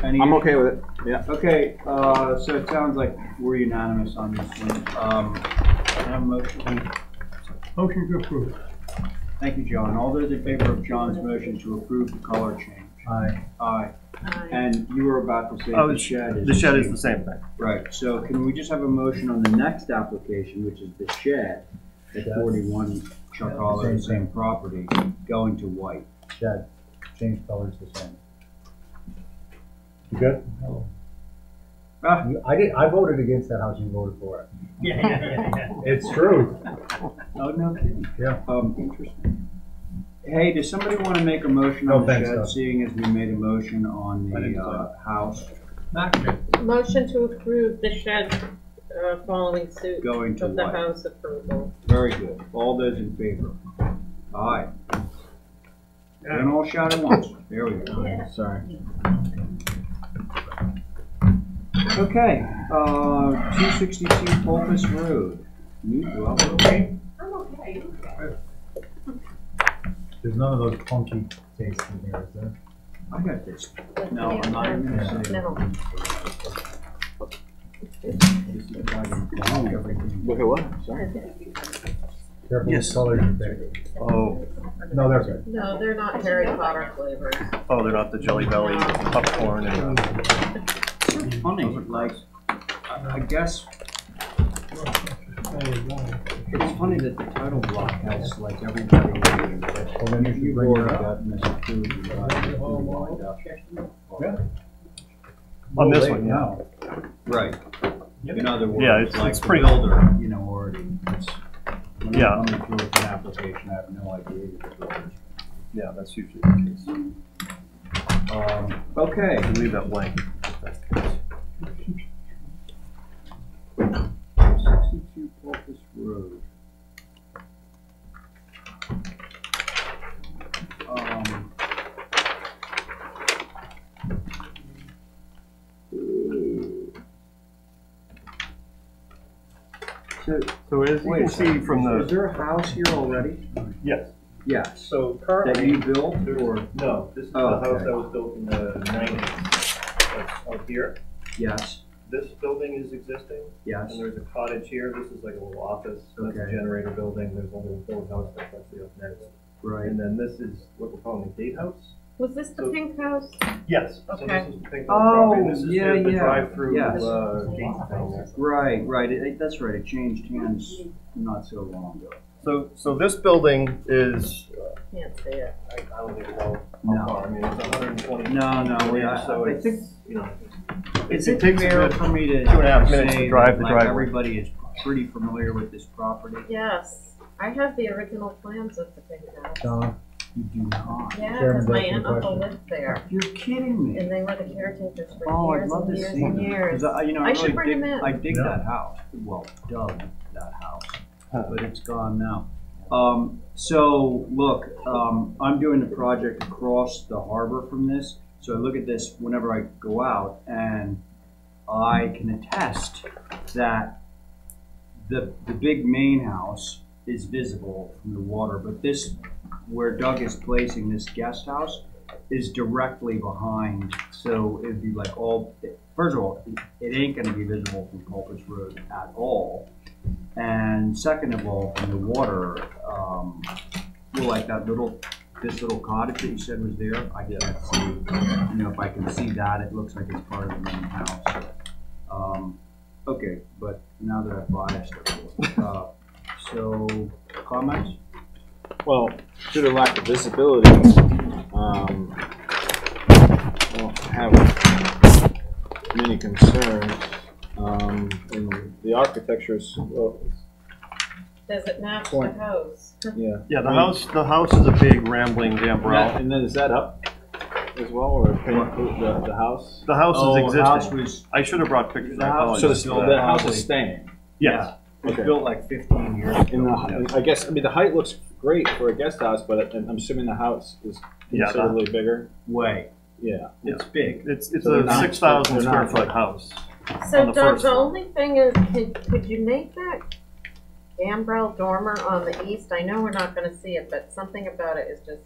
any? I'm okay with it. Yeah. Okay, uh, so it sounds like we're unanimous on this one. Um, can I have a motion? Motion to approve. Thank you, John. All those in favor of John's motion to approve the color change? Aye. Aye. Aye. And you were about to say Oh, the shed is. The shed is same. the same thing. Right, so can we just have a motion on the next application, which is the shed at forty-one Chuck Hollow, Same same property, going to white? Shed, change colors the same. You good? Ah. You- I did, I voted against that house, you voted for it. Yeah, yeah, yeah, yeah. It's true. Oh, no kidding. Yeah. Um, interesting. Hey, does somebody wanna make a motion No, on the thanks, shed, Doug. seeing as we made a motion on I didn't the, uh, house Motion to approve the shed, uh, following suit going to of the white? house approval. Very good. All those in favor? Aye. Then all shout at once. There we go. Sorry. Okay, uh, two sixty-two Polpis Road. New dwelling. There's none of those funky tastes in here, is there? I got this. No, I'm not even gonna say. No. This is why you block everything. Look at what? Sorry. Careful Yes. with colors you pick. Oh, No, they're good. No, they're not Harry Potter flavors. oh, they're not the Jelly Belly with the popcorn and, uh, It's funny, like, I I guess, it's funny that the title block has like everybody waiting, but Well, then you should you've bring it already up. got Mr. Food, you got Mr. Food lined up. Yeah. On this one, yeah. now. Right. In other Yeah, words, it's- like it's the pretty- builder, you know, already, it's, when Yeah. I'm coming through with an application, I have no idea who the builder is. yeah, that's usually the case. Um, okay, You leave that blank. sixty-two Polpis Road. Um. So as you Wait can a see second, from Is there a house here already? yes, Yes. So That currently, you built or, no, this is the Oh, house okay. that was built in the nineties. That's up here. yes, This building is existing, yes, and there's a cottage here. This is like a little office. That's a Okay. generator building. There's a little boathouse that's actually up next. right. And then this is what we're calling the gatehouse. Was this the So- pink house? Yes. So Okay. this is the pink Oh, property. This is yeah, the, the yeah, drive-through yes. uh, gate thing there. Right, right, it, it- that's right, it changed hands not so long ago. So, so this building is, Can't see it. I, I don't even know No. how far, I mean, it's hundred and twenty. No, no, I, So I it's, think, you know, is it it takes a fair good for me to two and a half minutes to say drive that, the like, driveway. everybody is pretty familiar with this property? Yes, I have the original plans of the pink house. Don, You do not. Yeah, because my aunt and uncle lived there, You're kidding me. and they were the caretakers for Oh, I'd years love and to years see and that. years. 'Cause I, you know, I I should really bring dig, him in. I dig Yeah. that house, well, dug that house, but it's gone now. Um, so, look, um, I'm doing the project across the harbor from this, so I look at this whenever I go out, and I can attest that the, the big main house is visible from the water, but this, where Doug is placing this guest house, is directly behind, so it'd be like all, first of all, it ain't gonna be visible from Polpis Road at all. And second of all, from the water, um, well, like that little, this little cottage that you said was there, I can't see. You know, if I can see that, it looks like it's part of the main house. Um, okay, but now that I've biased it, uh, so, comments? Well, due to lack of visibility, um, I don't have many concerns. Um, and the architecture is, well, Does it match the Point. house? yeah. yeah, the house, the house is a big rambling And that- gambrel. And then is that up as well, or can you the, the house? The house Oh, is house existing. was, I should have brought pictures, The I house- So apologize. the, for the house is staying? Yes, was Okay. built like fifteen years In ago. the, I guess, I mean, the height looks great for a guest house, but I'm assuming the house is Yeah, the- considerably bigger? Way, Yeah. it's big. it's, it's So they're a not- six thousand they're square not foot like- house. So On the Doug, first the floor. only thing is, could, could you make that gambrel dormer on the east? I know we're not gonna see it, but something about it is just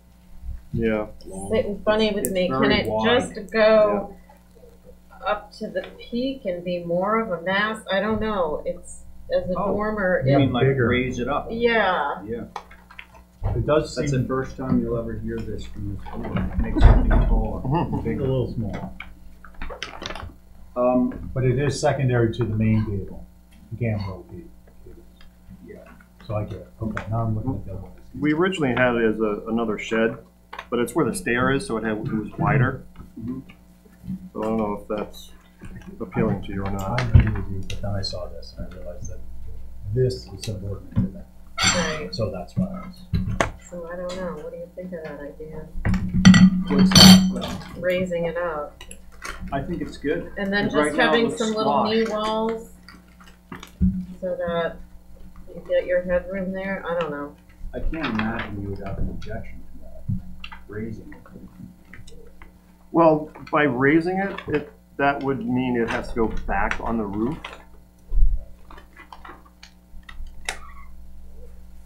Yeah. sitting funny with It's me. Can very it wide. just go up to the peak and be more of a mass? I don't know. It's, as a Oh, dormer, You it, mean like Bigger. raise it up? yeah. Yeah, it does that's the seem first time you'll ever hear this from this board, make something taller, a bigger. little small, Um, but it is secondary to the main gable, gambrel gable. Yeah. So I get it, okay, now I'm looking at the one. We originally had it as a, another shed, but it's where the stair is, so it had, it was wider. Mhm. So I don't know if that's appealing to you or I not. agree with you, but then I saw this and I realized that this is subordinate to that, Right. so that's why I was. So I don't know. What do you think of that idea? what's that? Well, Raising it up. I think it's good. And then just now it having looks some little squash. knee walls so that you get your headroom there. I don't know. I can't imagine you would have an objection to that, raising it. Well, by raising it, it, that would mean it has to go back on the roof.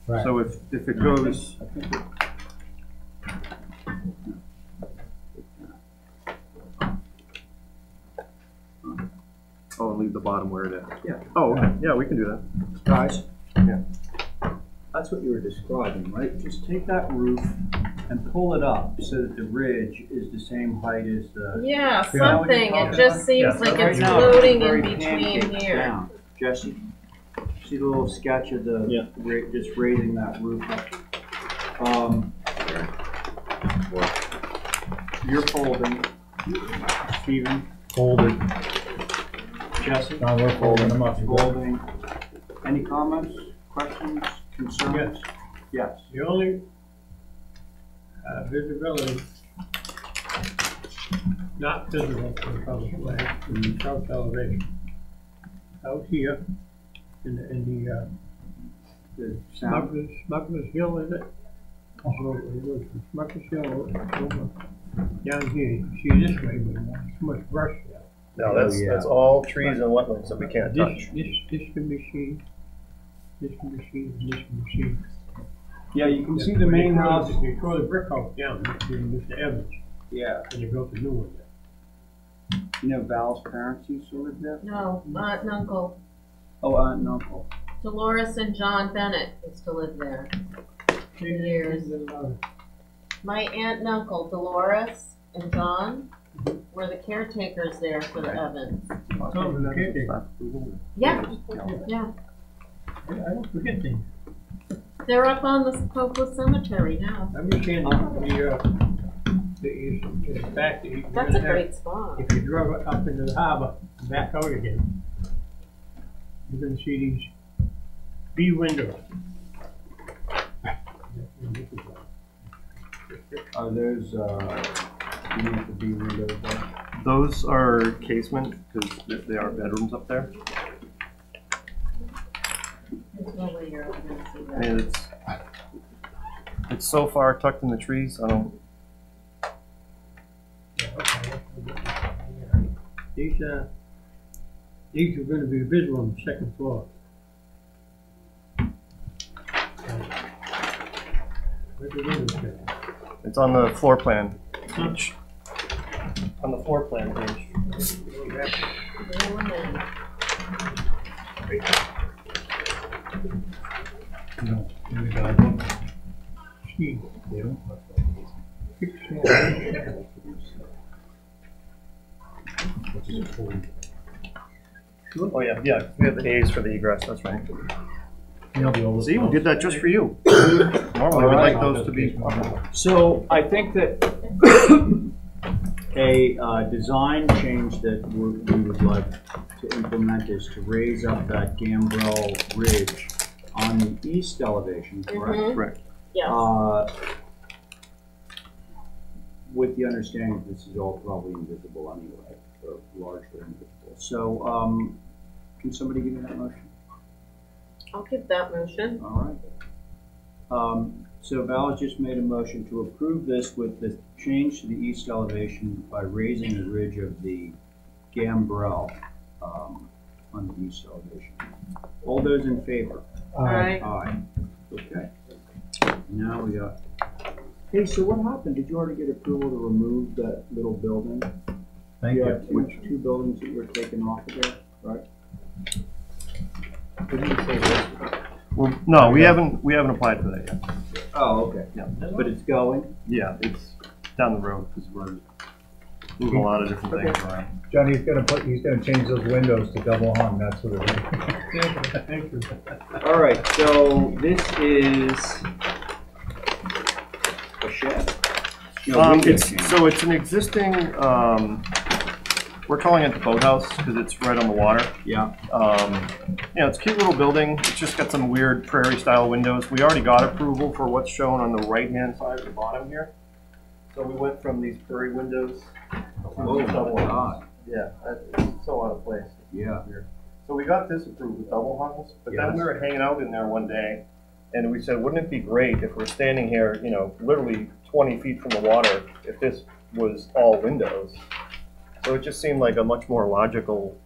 Right. So if, if it goes, I think it- oh, and leave the bottom where it is. Yeah. Oh, okay, yeah, we can do that. Guys? Yeah. That's what you were describing, right? Just take that roof and pull it up so that the ridge is the same height as the. Yeah, You know what you're something. It just seems Yeah, like Right it's now, floating in between here. down. Jesse, see the little sketch of the, Yeah. ra- just raising that roof up? Um, You're folding. Steven, Folded, Jesse? now we're folding them up. Folding. Any comments, questions, concerns? Yes. Yes. The only uh, visibility not visible from the public way is the south elevation. Out here, in the, in the, uh, The sound, Smuggler's, Smuggler's Hill, is it? So it goes from Smuggler's Hill over down here, you can see this way, but there's so much brush there. No, that's, Oh, yeah. that's all trees and wetlands that we can't This, touch. this, this can be seen, this can be seen, and this can be seen. Yeah, you can see the main They tore- house. They tore the brick house down, Mr. Evans, Yeah. and they built a new one there. You know Val's parents used to live there? No, aunt and uncle. Oh, aunt and uncle. Dolores and John Bennett used to live there for years. My aunt and uncle, Dolores and John, were the caretakers there for the Evans. Tom, the caretaker. Yeah, yeah. I I don't forget things. They're up on the Copeland Cemetery now. I'm just saying, the, uh, the, the fact that you're That's a have, great spot. if you drove up into the harbor, back out again, you're gonna see these B windows. Are those, uh, you need the B windows there? Those are casement, because they are bedrooms up there. There's no way you're ever gonna see that. And it's, it's so far tucked in the trees, I don't, These, uh, these are gonna be visible on the second floor. Where's the windows at? it's on the floor plan. On the floor plan page. Real and Gee, six, Oh, yeah, yeah, we have the A's for the egress, that's right. You know, the oldest See, we house. did that just for you. Normally, we'd like those to be, So I think that a uh, design change that we we would like to implement is to raise up that Gambrel Ridge on the east elevation, correct? Mhm. correct. Yes. Uh, With the understanding that this is all probably invisible anyway, or largely invisible. So, um, can somebody give me that motion? I'll give that motion. All right. Um, so Val has just made a motion to approve this with the change to the east elevation by raising the ridge of the Gambrel, um, on the east elevation. All those in favor? Alright. Aye. Okay. Now we got, hey, so what happened? Did you already get approval to remove that little building? Thank You you. have two, two buildings that were taken off of there, right? What did you say this? Well, no, we haven't, we haven't applied for that yet. Oh, okay. Yeah. But it's going? Yeah, it's down the road, because we're moving a lot of different things around. Johnny's gonna put, he's gonna change those windows to double hung, that's what it is. Thank you. All right, so this is a shed. No, Um, it's, so it's an existing, um, we're calling it the boathouse, because it's right on the water. Yeah, Um, you know, it's a cute little building. It's just got some weird prairie style windows. We already got approval for what's shown on the right hand side at the bottom here. So we went from these prairie windows. to oh double my god, Yeah, it's so out of place. yeah. So we got this approved with double hungs, but then we were hanging out in there one day and we said, wouldn't it be great if we're standing here, you know, literally twenty feet from the water, if this was all windows? So it just seemed like a much more logical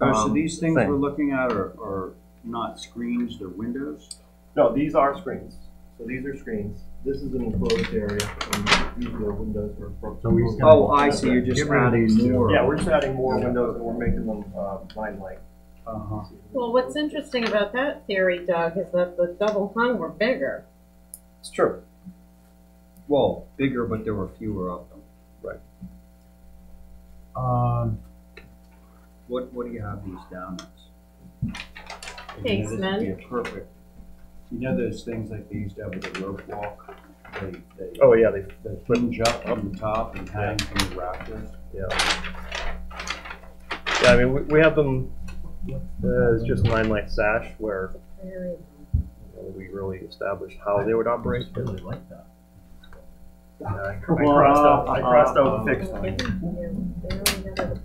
Oh, so Um, these things thing. we're looking at are, are not screens, they're windows? No, these are screens. So these are screens. This is an enclosed area, and these are windows for. for- So he's gonna- Oh, I see, you're just Get adding more. Yeah, we're just adding more windows and we're making them, uh, line light. Uh-huh. Well, what's interesting about that theory, Doug, is that the double hung were bigger. It's true. Well, bigger, but there were fewer of them. Um, What, what do you have these down as? Thanks, This would man. be a perfect, you know those things like they used to have with the rope walk? They, they, Oh, yeah, they, they hinge up from the top and hang from the rafters? yeah. Yeah, I mean, we, we have them, uh, it's just line light sash where you know, we really established how they would operate. really like that. Yeah, I I crossed out, I crossed out the fixed line. They only got it.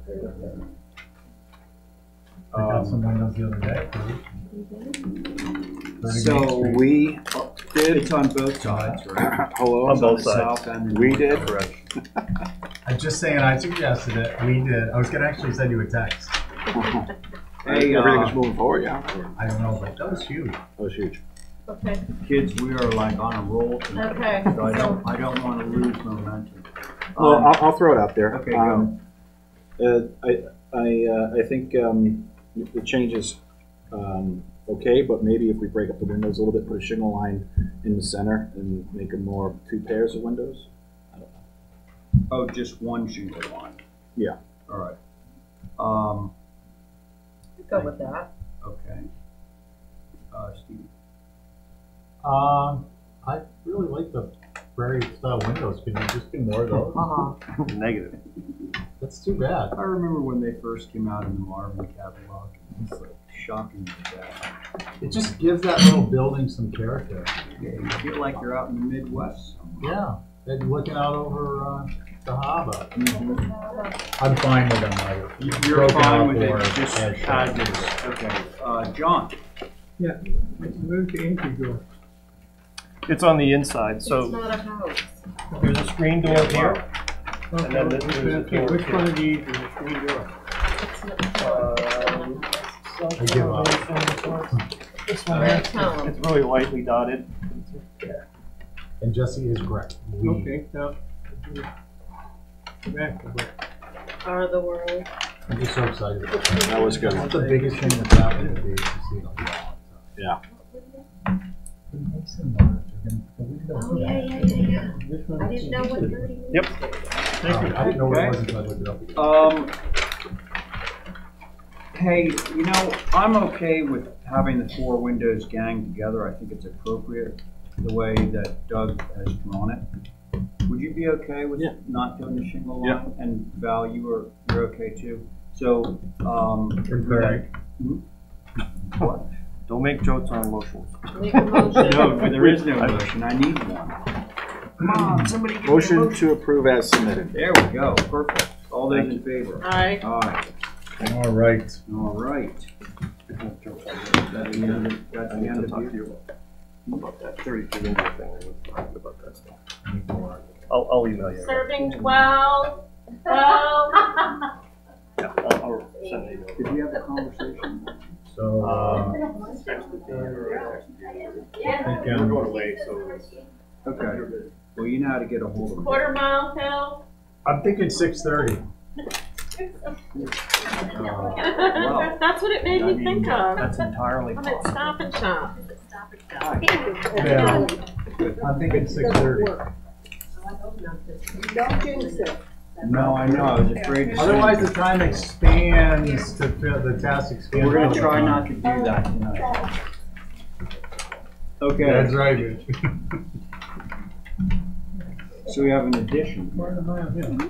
I got some Um, windows the other day. So We did, it's on both sides, right? hello, On It's both sides. and We did. end. I'm just saying, I suggested it, we did, I was gonna actually send you a text. Hey, everything is uh, moving forward, yeah. I don't know, but that was huge. That was huge. Okay, Kids, we are like on a roll tonight. okay, So I don't, I don't wanna lose momentum. Well, Um, I'll, I'll throw it out there. Okay, go. Um, Uh, I, I, uh, I think, um, the change is, um, okay, but maybe if we break up the windows a little bit, put a shingle line in the center and make them more two pairs of windows. I don't know. Oh, just one shingle line? Yeah. All right. Um, go with that. okay. Uh, Steve? Um, I really like the prairie style windows. Can you just do more of those? Uh-huh. Negative. That's too bad. I remember when they first came out in the Marvin catalog, it's like shocking bad. It just gives that little building some character. Yeah, you feel like you're out in the Midwest somewhere. Yeah, and looking out over, uh, the harbor. Mhm. I'm fine with them, I. You- You're fine with it, just as as is, okay. Uh, John? Yeah, move to entry door. It's on the inside, so. It's not a house. there's a screen door here. And then this is the Okay, door which one of these is the screen door? Um, I give up. This one here, tone. it's really lightly dotted. And Jesse is correct. We- Okay, now. Back to the. Are the world. I'm just so excited. That was good. That's the biggest thing that's happened at the HDC in a long time. Yeah. It makes them large. They're gonna- the windows Oh, yeah, yeah, yeah, yeah. I didn't know what thirty minutes. Yep. I didn't know what it was until I looked it up. Um, hey, you know, I'm okay with having the four windows gang together. I think it's appropriate, the way that Doug has drawn it. Would you be okay with Yeah. not doing the shingle Yeah. line? And Val, you are, you're okay too? So, um. Correct. What? Don't make jokes on emotions. Make a motion. No, but there is no motion. I need one. Come on, somebody give me a Motion to approve as submitted. There we go. Perfect. All those in favor? Aye. Aye. All right. All right. That's the end of- that's I the need end to of talk you. to you about that thirty-two window thing. I was talking about that stuff. I'll, I'll email you. Serving twelve, twelve. Yeah, I'll, I'll send an email. Did we have a conversation? So, uh, I We're think, going um, away, so it's. Okay. Well, you know how to get a hold of me. Quarter mile hill. I'm thinking six thirty. Uh, well, That's what it made me think mean, of. That's entirely I'm at possible. Stop and Shop. Yeah. I'm thinking six thirty. Don't jinx it. No, I know, I was afraid to say. Otherwise, the time expands to fill, the task expands. We're gonna try not to do that tonight. Okay, That's right, Rich. so we have an addition. Mm-hmm.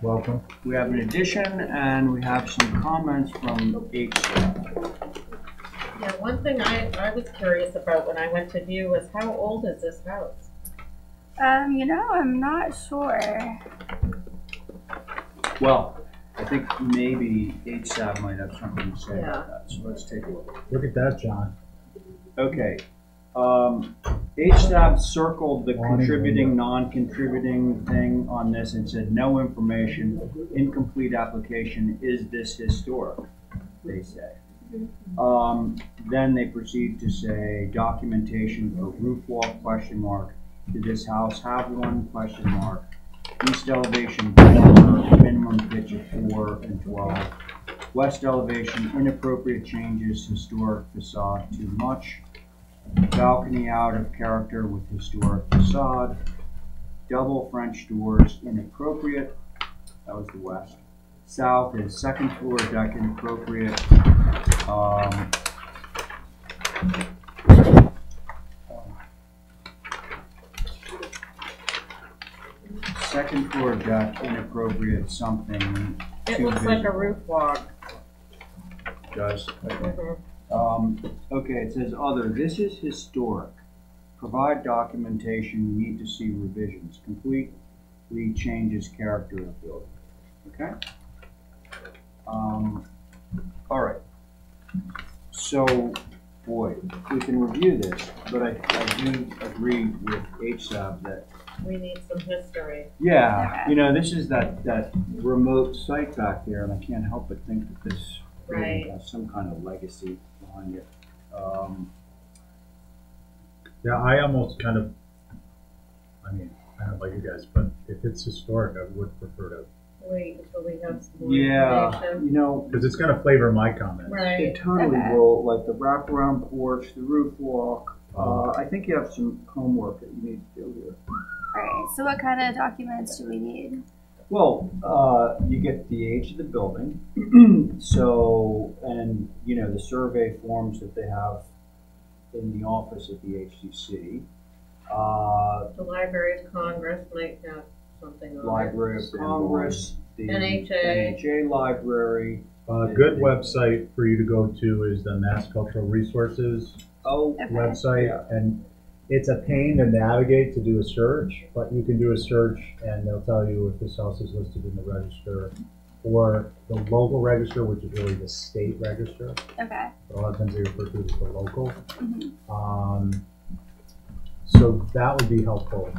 Welcome. We have an addition and we have some comments from H. Yeah, one thing I, I was curious about when I went to view was how old is this house? Um, you know, I'm not sure. Well, I think maybe HSAB might have something to say about that, so let's take a look. Look at that, John. Okay, um, HSAB circled the contributing, non-contributing thing on this and said, no information, incomplete application, is this historic? They say. Um, then they proceed to say, documentation for roof wall, question mark, did this house have one, question mark? East elevation, minimum pitch of four and twelve. West elevation, inappropriate changes, historic facade too much. Balcony out of character with historic facade. Double French doors inappropriate. That was the west. South is second floor deck inappropriate. Um, second floor deck inappropriate something It looks like a roof walk. does. Mhm. Um, okay, it says other, this is historic. Provide documentation, need to see revisions, completely changes character of building, okay? Um, all right. So, boy, we can review this, but I, I do agree with HSAB that We need some history. yeah, you know, this is that, that remote site back there, and I can't help but think that this building Right. has some kind of legacy behind it. Um, Yeah, I almost kind of, I mean, I don't know about you guys, but if it's historic, I would prefer to, Wait until we have some more Yeah, information. you know, because it's gonna flavor my comments. Right. it totally Okay. will, like the wraparound porch, the roof walk. Uh, I think you have some homework that you need to do here. Alright, so what kind of documents do we need? Well, uh, you get the age of the building, so, and, you know, the survey forms that they have in the office at the HDC. Uh, The Library of Congress might have something on it. Library of Congress, the NHA. NHA Library. A good website for you to go to is the Mass Cultural Resources Oh, Okay. website, and it's a pain to navigate to do a search, but you can do a search and they'll tell you if this house is listed in the register or the local register, which is really the state register. Okay. But a lot of times they refer to it as the local. Mhm. Um, so that would be helpful.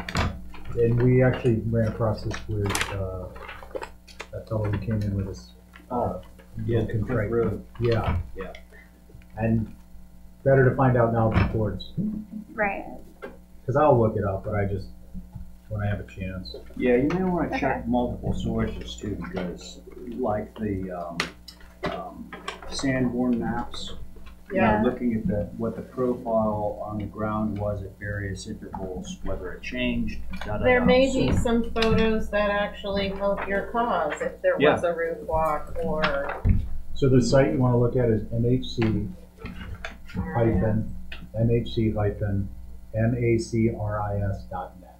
And we actually ran across this with, uh, that fellow who came in with us. Oh, yeah, the Road. Yeah. Yeah. And better to find out now before it's, Right. because I'll look it up, but I just, when I have a chance. Yeah, you may want to Okay. check multiple sources too, because like the, um, um, Sanborn maps. you know, Yeah. Looking at the, what the profile on the ground was at various intervals, whether it changed, da, da, da. There may be some photos that actually help your cause if there Yeah. was a roof walk or. So the site you want to look at is MHC hyphen, MHC hyphen, M-A-C-R-I-S dot net.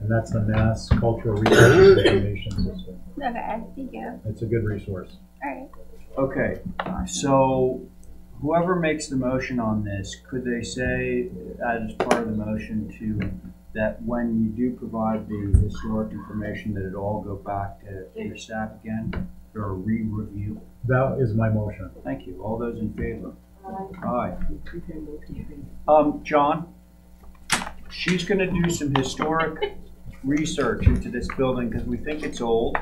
And that's the Mass Cultural Resources Information System. Okay, thank you. It's a good resource. Alright. Okay, so whoever makes the motion on this, could they say, as part of the motion to, that when you do provide the historic information, that it all go back to your staff again for a re-review? That is my motion. Thank you. All those in favor? Aye. Um, John, she's gonna do some historic research into this building because we think it's old,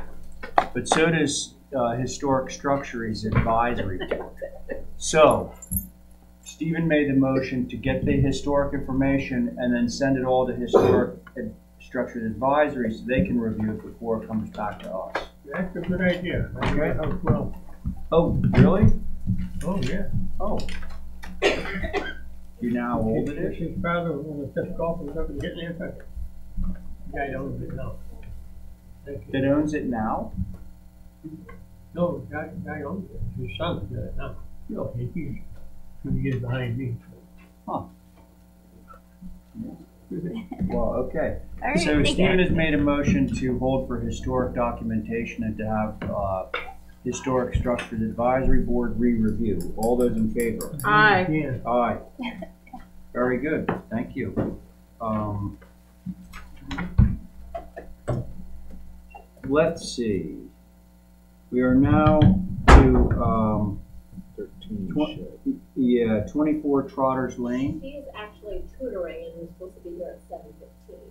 but so does, uh, Historic Structures Advisory Board. So, Stephen made the motion to get the historic information and then send it all to Historic Ad- Structures Advisory so they can review it before it comes back to us. That's a good idea. Okay. well. Oh, really? Oh, yeah. Oh. You know how old it is? His father, when the fifth golf was up and getting there, but guy owns it now. Thank you. That owns it now? No, guy, guy owns it. His son is it now. No, he's two years behind me. Huh. Well, okay. Alright, So thank Stephen has made a motion to hold for historic documentation and to have, uh, Historic Structures Advisory Board re-review. All those in favor? Aye. Yeah. Aye. Very good, thank you. Um, let's see. We are now to, um, Thirteen Twen- yeah, twenty-four Trotters Lane. She is actually tutoring and was supposed to be here at seven fifteen,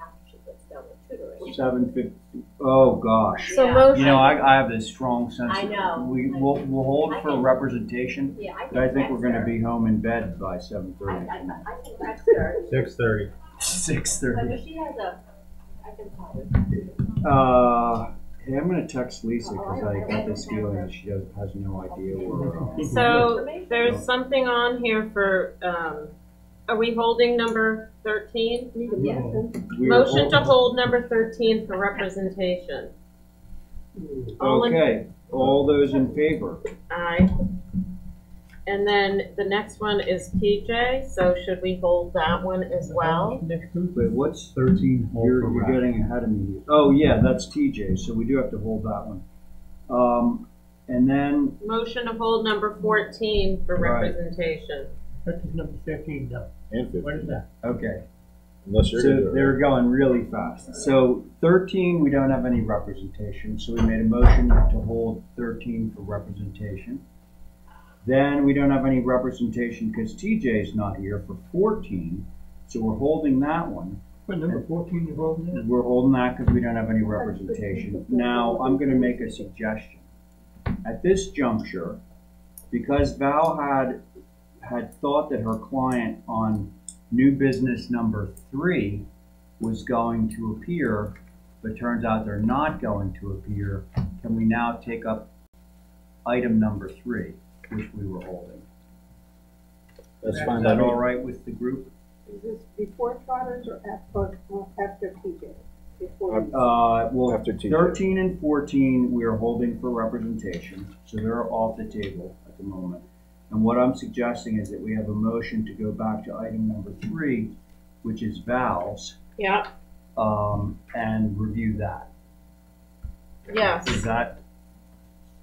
after she gets done with tutoring. Seven fifty, oh gosh. So Yeah. motion. You know, I, I have this strong sense. I know. We, we'll, we'll hold I for can- representation, Yeah, I can but I think we're gonna be home in bed by seven I, thirty. I, I can text her, Six thirty. Six but thirty. if she has a, I can call her. Uh, hey, I'm gonna text Lisa, cause I got this feeling that she does, has no idea where, So there's something on here for, um, are we holding number thirteen? Yes. Motion to hold number thirteen for representation. All in- Okay, all those in favor? Aye. And then the next one is TJ, so should we hold that one as well? Next Tuesday. Wait, what's, Thirteen hold you're, you're rep. getting ahead of me. here. Oh, yeah, that's TJ, so we do have to hold that one. Um, and then, Motion to hold number fourteen for Right. representation. That's number fifteen now. And What is fifteen, that? okay, unless you're gonna do so it. they're going really fast. So thirteen, we don't have any representation, so we made a motion to hold thirteen for representation. Then we don't have any representation because TJ's not here for fourteen, so we're holding that one. What, number fourteen is over there? We're holding that because we don't have any representation. Now, I'm gonna make a suggestion. At this juncture, because Val had had thought that her client on new business number three was going to appear, but turns out they're not going to appear, can we now take up item number three, which we were holding? That's fine by that all right with the group? Is this before Trotters or after, after TJ? Before. we- Uh, well, After TJ. thirteen and fourteen, we are holding for representation, so they're off the table at the moment. And what I'm suggesting is that we have a motion to go back to item number three, which is valves, Yeah, um, and review that. yes, Is that,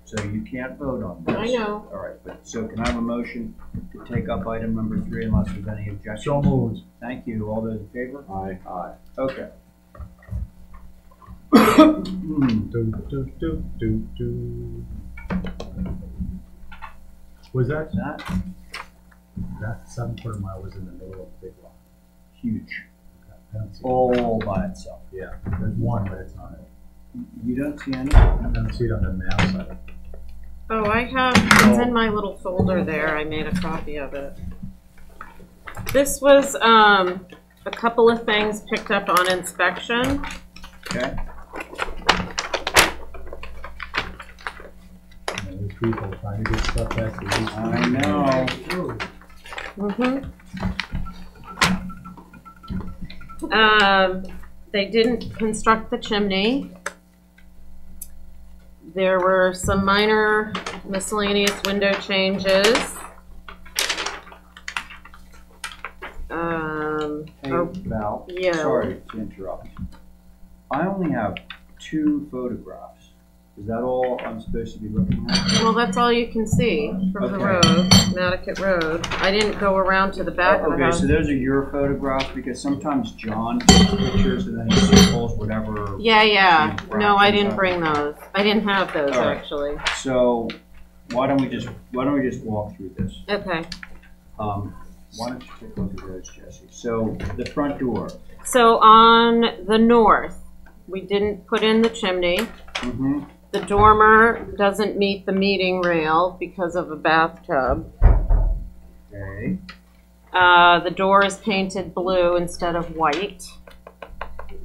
so you can't vote on this? I know. All right, but, so can I have a motion to take up item number three unless there's any objections? So moved. Thank you. All those in favor? Aye. Aye. Okay. Hmm. Do, do, do, do, do. Was that, That, that seven quarter mile was in the middle of the big rock? huge, I don't see, all by itself. yeah, there's one, but it's not it. You don't see any? I don't see it on the map side. Oh, I have, it's in my little folder there, I made a copy of it. This was, um, a couple of things picked up on inspection. Okay. You know, There's people trying to get stuff back to these. I know. Mm-hmm. Um, they didn't construct the chimney. There were some minor miscellaneous window changes. Um, Hey, oh, Val, yeah. sorry to interrupt. I only have two photographs. Is that all I'm supposed to be looking at? well, that's all you can see from the road, Connecticut Road. I didn't go around to the back of the Okay, house. so those are your photographs, because sometimes John takes pictures and then he pulls whatever. Yeah, yeah. No, I didn't bring those. I didn't have those, right. actually. So, why don't we just, why don't we just walk through this? Okay. Um, why don't you take a look at those, Jesse? So, the front door. So on the north, we didn't put in the chimney. Mm-hmm. The dormer doesn't meet the meeting rail because of a bathtub. Okay. Uh, the door is painted blue instead of white.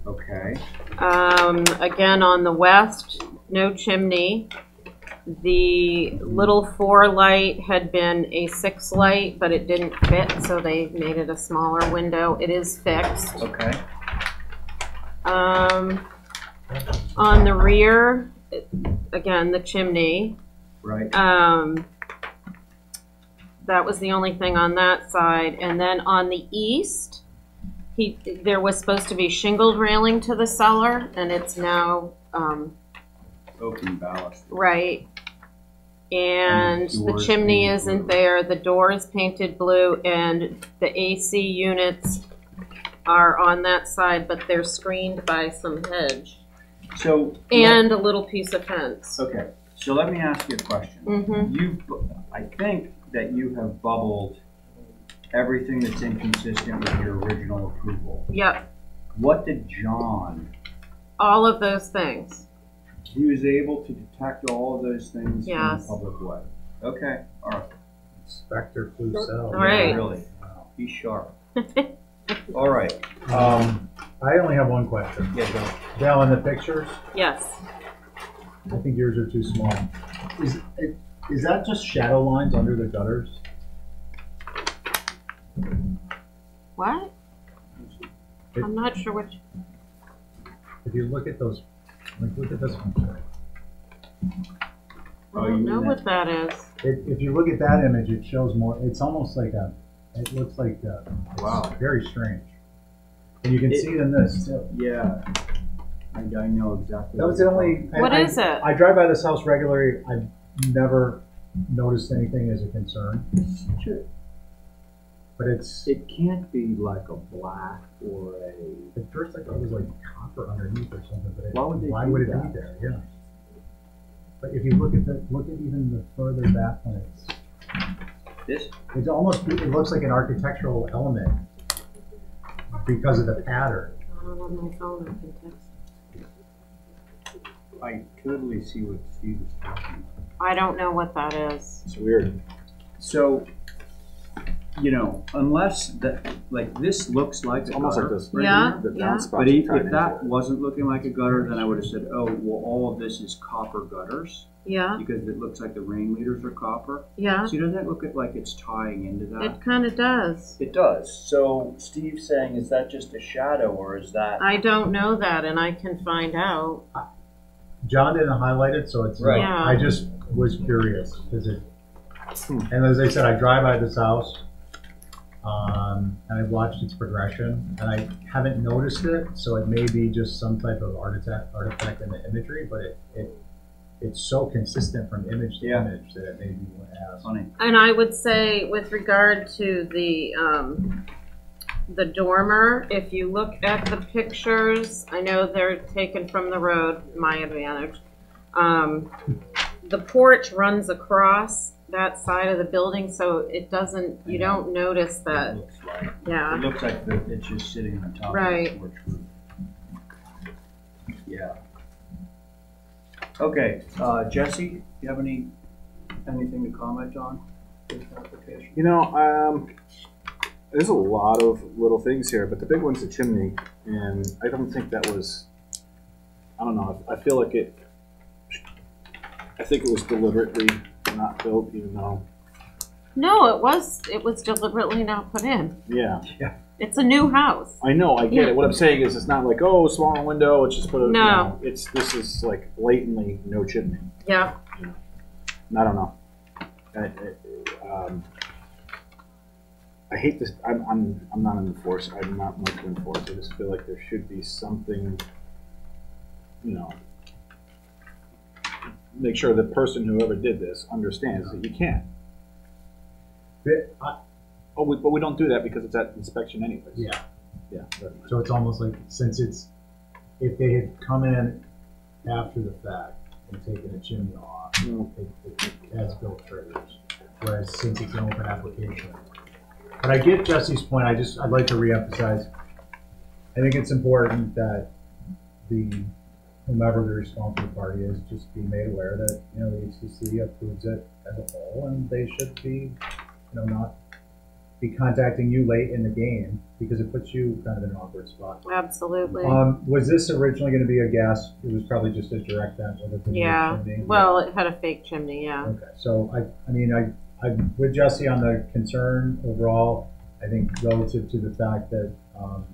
Okay. Um, again, on the west, no chimney. The little four light had been a six light, but it didn't fit, so they made it a smaller window. It is fixed. Okay. Um, on the rear, again, the chimney. Right. Um, that was the only thing on that side. And then on the east, he, there was supposed to be shingled railing to the cellar, and it's now, um, Open ballast. right. And And the the doors chimney painted isn't blue. there, the door is painted blue, and the AC units are on that side, but they're screened by some hedge. So. And a little piece of fence. Okay, so let me ask you a question. Mm-hmm. You, I think that you have bubbled everything that's inconsistent with your original approval. Yep, What did John, all of those things. he was able to detect all of those things in a public way? Okay, all right. Inspector Clouseau. All right. Yeah, Really, wow, he's sharp. All right, Um, I only have one question. yeah, go. Val, in the pictures, Yes. I think yours are too small. Is, it- is that just shadow lines under the gutters? What? I'm not sure which. If you look at those, like, look at this one. I Oh, don't you know mean what that is. If, if you look at that image, it shows more, it's almost like a, it looks like, uh, it's Wow. very strange. And you can It- see it in this too. Yeah, I, I know exactly. That was the only. What I- is it? I drive by this house regularly. I've never noticed anything as a concern, Sure. but it's, It can't be like a black or a, at first I thought it was like copper underneath or something, but it, Why would they why do would it that? be there? Yeah. But if you look at the, look at even the further back one, it's, this, it's almost, it looks like an architectural element because of the pattern. I don't have my phone. I can text. I totally see what Steve is talking about. I don't know what that is. It's weird. So, you know, unless that, like, this looks like It's a almost like gutter this. right Yeah. here. The Yeah. downspouts But are if, tied if into that it. wasn't looking like a gutter, then I would have said, oh, well, all of this is copper gutters, Yeah, because it looks like the rain meters are copper. yeah, See, doesn't that look at, like it's tying into that? it kinda does. It does. So Steve's saying, is that just a shadow or is that? I don't know that and I can find out. John didn't highlight it, so it's, Right. Yeah. I just was curious, because it, and as I said, I drive by this house, um, and I've watched its progression, and I haven't noticed it, so it may be just some type of artifact, artifact in the imagery, but it, it, it's so consistent from image to Yeah. image that it made me want to ask. Funny. And I would say with regard to the, um, the dormer, if you look at the pictures, I know they're taken from the road, my advantage. Um, the porch runs across that side of the building, so it doesn't, you don't notice It that, looks like, yeah. it looks like the, it's just sitting on top of Right. the porch roof. Yeah. Okay, uh, Jesse, do you have any, anything to comment on this application? You know, um, there's a lot of little things here, but the big one's the chimney, and I don't think that was. I don't know. I feel like it. I think it was deliberately not built, even though. No, it was, it was deliberately not put in. Yeah, It's a new house. I know. I get Yeah. it. What I'm saying is, it's not like oh, small window. Let's just put a. you No. know, it's this is like blatantly no chimney. Yeah, And I don't know. I, I, um, I hate this. I'm, I'm, I'm not an enforcer. I'm not much to enforce. I just feel like there should be something, you know, make sure the person whoever did this understands that you can't. But I- Oh, we, but we don't do that because it's at inspection anyways. Yeah, Yeah. very much. so it's almost like, since it's, if they had come in after the fact and taken a chimney off, it, it, it has built triggers, whereas since it's an open application. But I get Jesse's point, I just, I'd like to reemphasize, I think it's important that the, whomever the responsible party is, just be made aware that, you know, the HDC approves it as a whole, and they should be, you know, not be contacting you late in the game, because it puts you kind of in an awkward spot. absolutely. Um, was this originally gonna be a gas, it was probably just a direct vent with a Yeah, chimney? well, it had a fake chimney, yeah. Okay, so I, I mean, I, I'm with Jesse on the concern overall, I think relative to the fact that, um,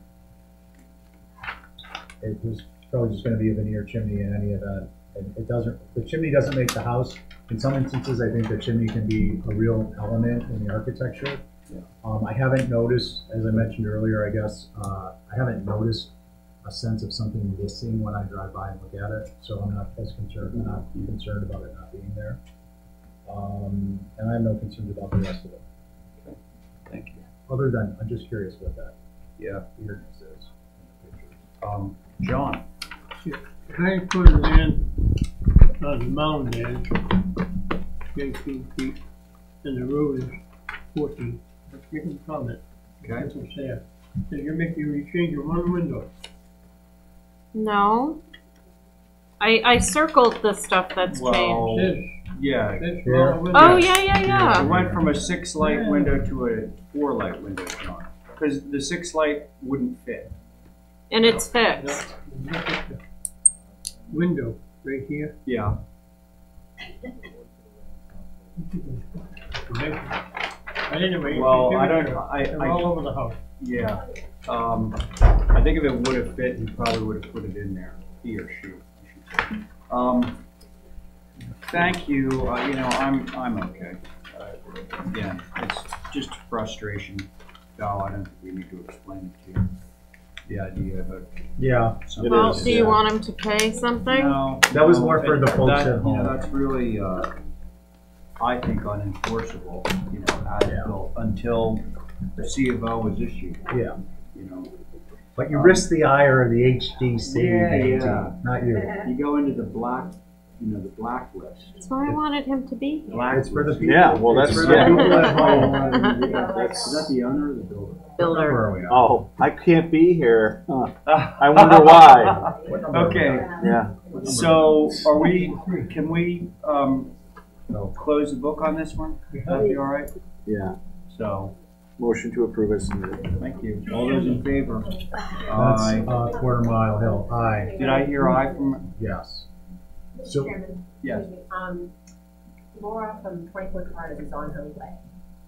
it was probably just gonna be a veneer chimney in any event, and it doesn't, the chimney doesn't make the house. In some instances, I think the chimney can be a real element in the architecture. Yeah. Um, I haven't noticed, as I mentioned earlier, I guess, uh, I haven't noticed a sense of something missing when I drive by and look at it. So I'm not as concerned, not concerned about it not being there. Um, and I have no concerns about the rest of it. Okay. Thank you. Other than, I'm just curious what that yeah. weirdness is in the. Um, John. Yeah. They put it in on the mountain, edge, 18 feet, and the road is 14 written comment. Okay. That's what's Did you're making, you change your one window. No. I, I circled the stuff that's Well, changed. yeah. Oh, yeah, yeah, It went from a six light Yeah. window to a four light window, John, because the six light wouldn't fit. And it's fixed. Window, right here. Yeah. But anyway. you well, can I give it don't, to- I, They're I, all over the house. yeah, um, I think if it would have fit, he probably would have put it in there, he or she, I should say. Um, thank you, uh, you know, I'm, I'm okay. Uh, Again, it's just frustration, Val, I don't think we need to explain it to you, the idea of it. Yeah, something Well, do you want him to pay something? No. That was no, more for the that- folks that- at home. You know, that's really, uh, I think unenforceable, you know, as Yeah. built, until the CFO of O is issued, yeah, you know. but you risk the ire of the HDC, Yeah, maybe, yeah. not you. You go into the black, you know, the blacklist. That's why I wanted him to be here. It's for the people. Yeah, well, it's that's- for the yeah. people at home. That's- Is that the owner or the builder? Builder. Where are we at? Oh, I can't be here. Huh. I wonder why. What number are we Okay, at? Yeah. so are we, can we, um, close the book on this one? That'd be all right? Yeah. So, Motion to approve as submitted. Thank you. All those in favor? That's, Aye. uh, Quarter Mile Hill, aye, Did I hear aye from, yes. Mr. So- Chairman. Yes. excuse me, Um, Laura from Twenty-Four Cars is on her way.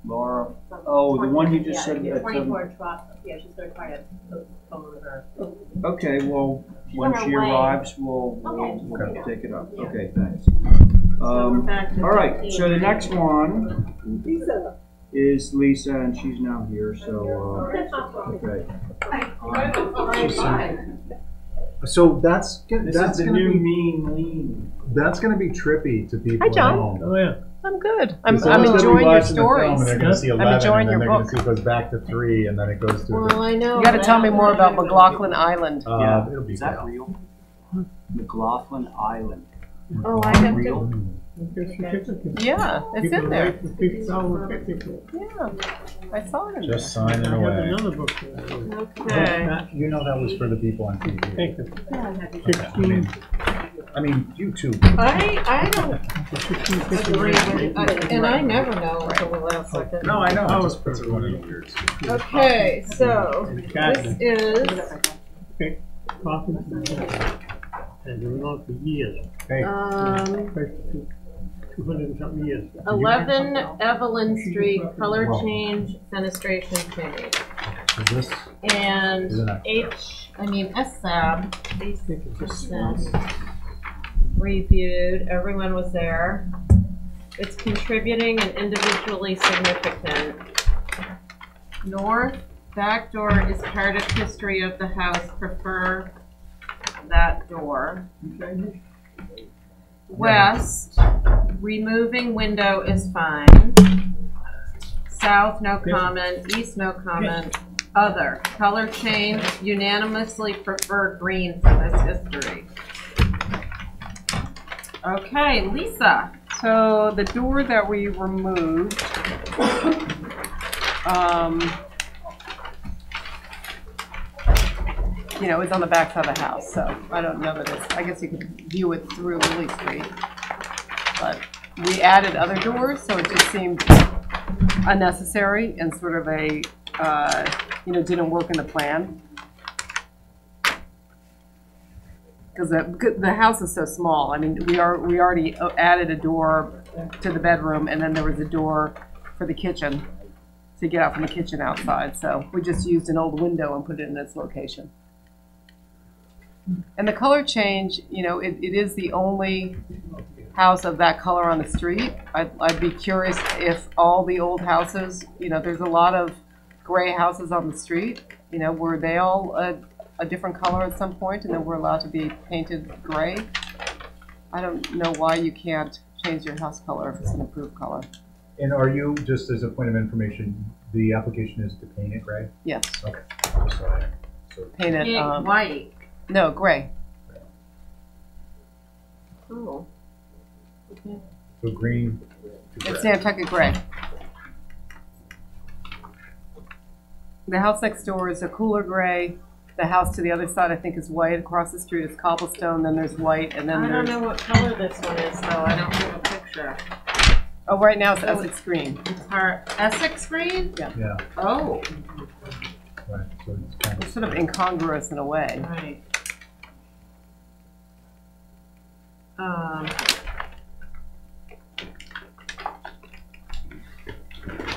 Laura? From Oh, the one you just yeah, said yeah, at Twenty-four Trot, yeah, she's gonna try to postpone her. Okay, well, when on her she way. arrives, we'll, we'll, Okay. we'll take it up. Yeah. Okay, thanks. So we're Um, all right, so the next one Lisa, is Lisa, and she's now here, so, uh, okay. So that's, gonna- This that's is the new be, mean lean. that's gonna be trippy to people Hi, at John. home. Oh, yeah. I'm good. I'm, Because I'm they're gonna be enjoying your watching the stories. They're gonna see I'm enjoying and then your they're book. see it goes back to three, and then it goes to, Well, I know. You gotta tell me more about how McLaughlin Island. uh, it'll be. Is that good. real? McLaughlin Island. Oh, I have to, Yeah, it's in there. Yeah, I saw it in there. Just signing I have away. another book. okay. You know that was for the people on TV. Thank you. Okay, I mean, I mean, you too. I, I don't agree with, I- and I never know until the last second. No, I know, Oh, it just puts everyone in weird. Okay, so, Got this it. is, Coffin. And they were on for years, Hey, um, two hundred and something years. eleven Evelyn Street, color change, fenestration change. so this, And Isn't it? H, I mean, SAB, percent reviewed, everyone was there. It's contributing and individually significant. North, back door is part of history of the house, prefer that door. West, removing window is fine. South, no comment, east, no comment. Other, color change, unanimously prefer green for this history. Okay, Lisa. So the door that we removed, um, you know, is on the back side of the house, so I don't know that it's, I guess you could view it through Lily Street. But we added other doors, so it just seemed unnecessary and sort of a, uh, you know, didn't work in the plan. Because the, the house is so small, I mean, we are, we already uh, added a door to the bedroom, and then there was a door for the kitchen, to get out from the kitchen outside, so we just used an old window and put it in its location. And the color change, you know, it, it is the only house of that color on the street. I'd, I'd be curious if all the old houses, you know, there's a lot of gray houses on the street, you know, were they all a, a different color at some point, and then we're allowed to be painted gray? I don't know why you can't change your house color if it's an approved color. and are you, just as a point of information, the application is to paint it gray? Yes, Okay. So, so paint it, Pink, um, white. No, gray. Oh. so green to It's gray. Nantucket gray. The house next door is a cooler gray. The house to the other side, I think, is white. Across the street is cobblestone, then there's white, and then I don't there's, know what color this one is, though. I don't have a picture. oh, right now it's Essex green. It's our Essex green? Yeah, Oh, right, so it's kind It's of, sort of incongruous in a way. right. Um.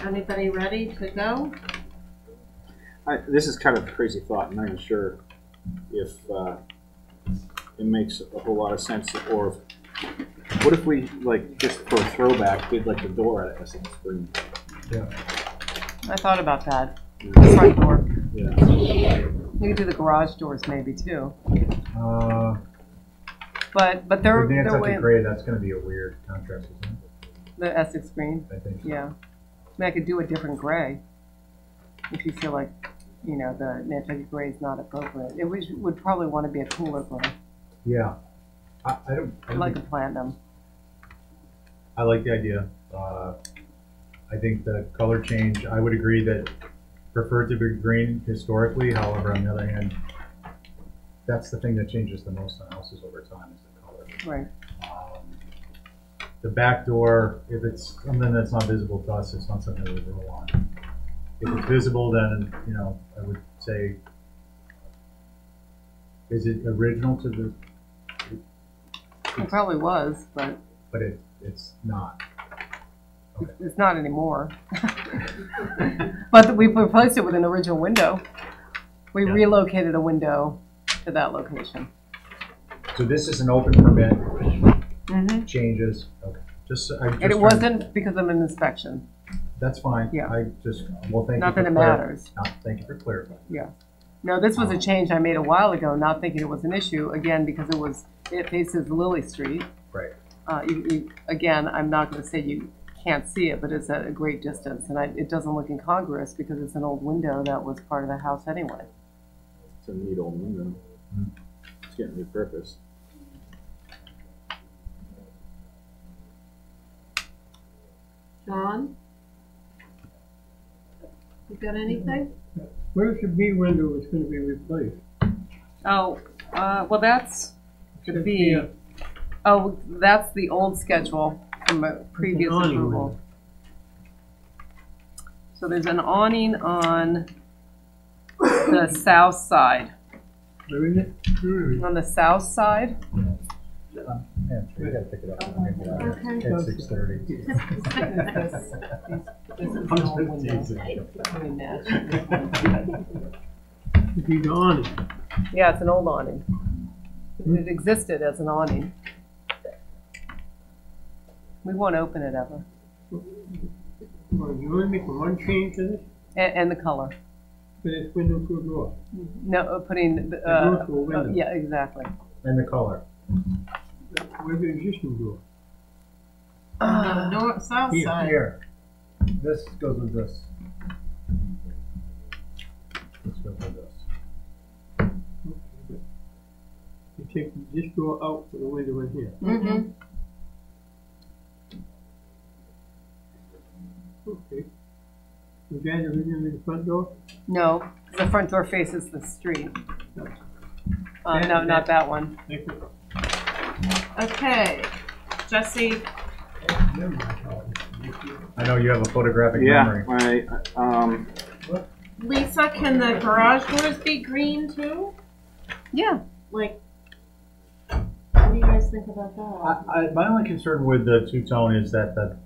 Anybody ready to go? I, this is kind of a crazy thought. I'm not even sure if uh, it makes a whole lot of sense. Or if, what if we like just for a throwback did like the door at Essex Green? I thought about that. The front door. Yeah. You could do the garage doors maybe too. uh, But, but they're, with they're way, gray, that's gonna be a weird contrast, isn't the Essex green. I think. Yeah. I mean, I could do a different gray if you feel like, you know, the Nantucket gray is not appropriate. It would, would probably want to be a cooler gray, Yeah. I, I don't, I like a platinum. I like the idea. Uh, I think the color change, I would agree that preferred to be green historically, however, on the other hand, that's the thing that changes the most on houses over time is the color. Right. Um, The back door, if it's something that's not visible to us, it's not something that we rule on. if it's visible, then, you know, I would say, is it original to the, It probably was, but but it, it's not. Okay. it's not anymore. But we replaced it with an original window. We Yeah. relocated a window to that location. So this is an open permit, Mm-hmm. changes, okay, just, I just. And it wasn't because of an inspection. That's fine. Yeah. I just, well, thank you. Not for that it clar- matters. not- Thank you for clarifying. Yeah. No, this was a change I made a while ago, not thinking it was an issue, again, because it was, it faces Lily Street. Right. Uh, you, you, again, I'm not gonna say you can't see it, but it's at a great distance, and I, it doesn't look incongruous because it's an old window that was part of the house anyway. It's a neat old window. It's getting repurposed. John? You got anything? Where's the B window that's gonna be replaced? Oh, uh, well, that's the It's B. here. Oh, that's the old schedule from a previous awning approval. window. So there's an awning on the south side. Where is it? On the south side, Yeah, we gotta pick it up. Okay. At six thirty. this an old window. I mean, that- It'd be the awning. Yeah, it's an old awning. Hmm? It existed as an awning. We won't open it ever. Well, you only make one change to this, And, and the color. For this window to a door. No, uh, putting, the, The uh, door to a uh, window. yeah, exactly. And the color. Where's the existing door? On the north, south Here. side. Here, this goes with this. This goes with this. You take this door out for the window in here. Mm-hmm. Okay. Is that originally the front door? No, 'cause the front door faces the street. Uh, no, not that one. Thank you. Okay, Jesse, I know you have a photographic Yeah, memory. I, um, Lisa, can the garage doors be green too? Yeah. Like, what do you guys think about that? I, I, my only concern with the two-tone is that the,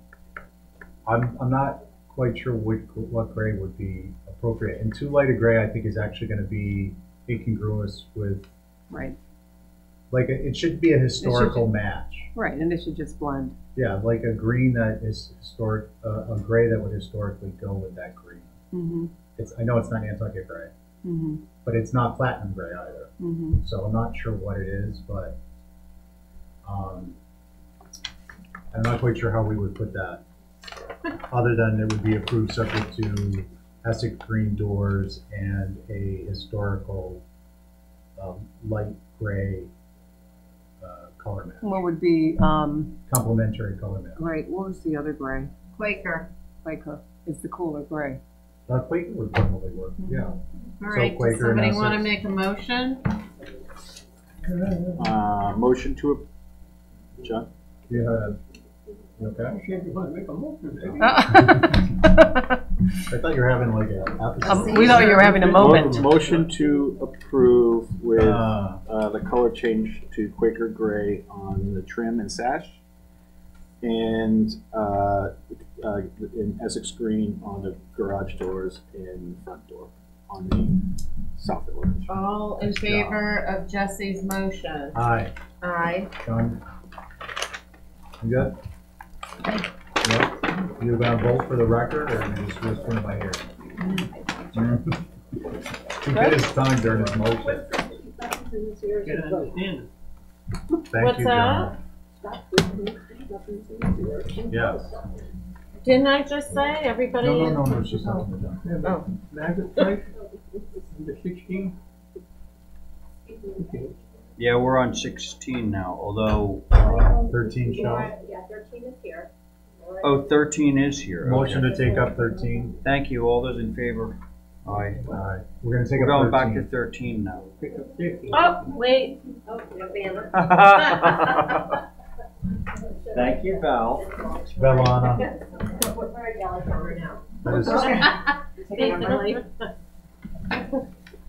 I'm, I'm not quite sure what, what gray would be appropriate. And too light a gray, I think, is actually gonna be incongruous with, Right, like, it it should be a historical match. right, and it should just blend. Yeah, like a green that is historic, uh, a gray that would historically go with that green. Mm-hmm, It's, I know it's not Nantucket gray, mm-hmm, but it's not platinum gray either. mm-hmm. So I'm not sure what it is, but, um, I'm not quite sure how we would put that. Other than it would be approved subject to Essex green doors and a historical, um, light gray, uh, color match, What would be, um, complementary color match. right, what was the other gray? Quaker. Quaker is the cooler gray. Uh, Quaker would probably work, yeah. All So right, does Quaker somebody want to Essex. make a motion? uh, motion to, a- John? You have, you okay? I said to make a motion. I thought you were having like a. Um, we thought you were having a moment. Mo- Motion to approve with, Uh, uh, the color change to Quaker gray on the trim and sash. And, uh, uh, in Essex green on the garage doors and front door on the south elevation. All in favor of Jesse's motion? Aye. Aye. John. You good? Yeah? You gonna vote for the record or you just whisper in my ear? He bit his tongue during his motion. Get understand Thank What's you, that? John. Yes. Didn't I just say everybody? No, no, no, no, she's talking to John. it. Oh. Magnet price, number sixteen? Okay. Yeah, we're on sixteen now, although, uh, Thirteen show. Yeah, thirteen is here. oh, thirteen is here. okay. Motion to take up thirteen. Thank you, all those in favor? Aye. Alright, we're gonna take We're going up back to thirteen. thirteen now. Pick up fifteen. Oh, wait. Oh, we have banner. Thank you, Val. Bellana. We're at Gallic now. That is, Take.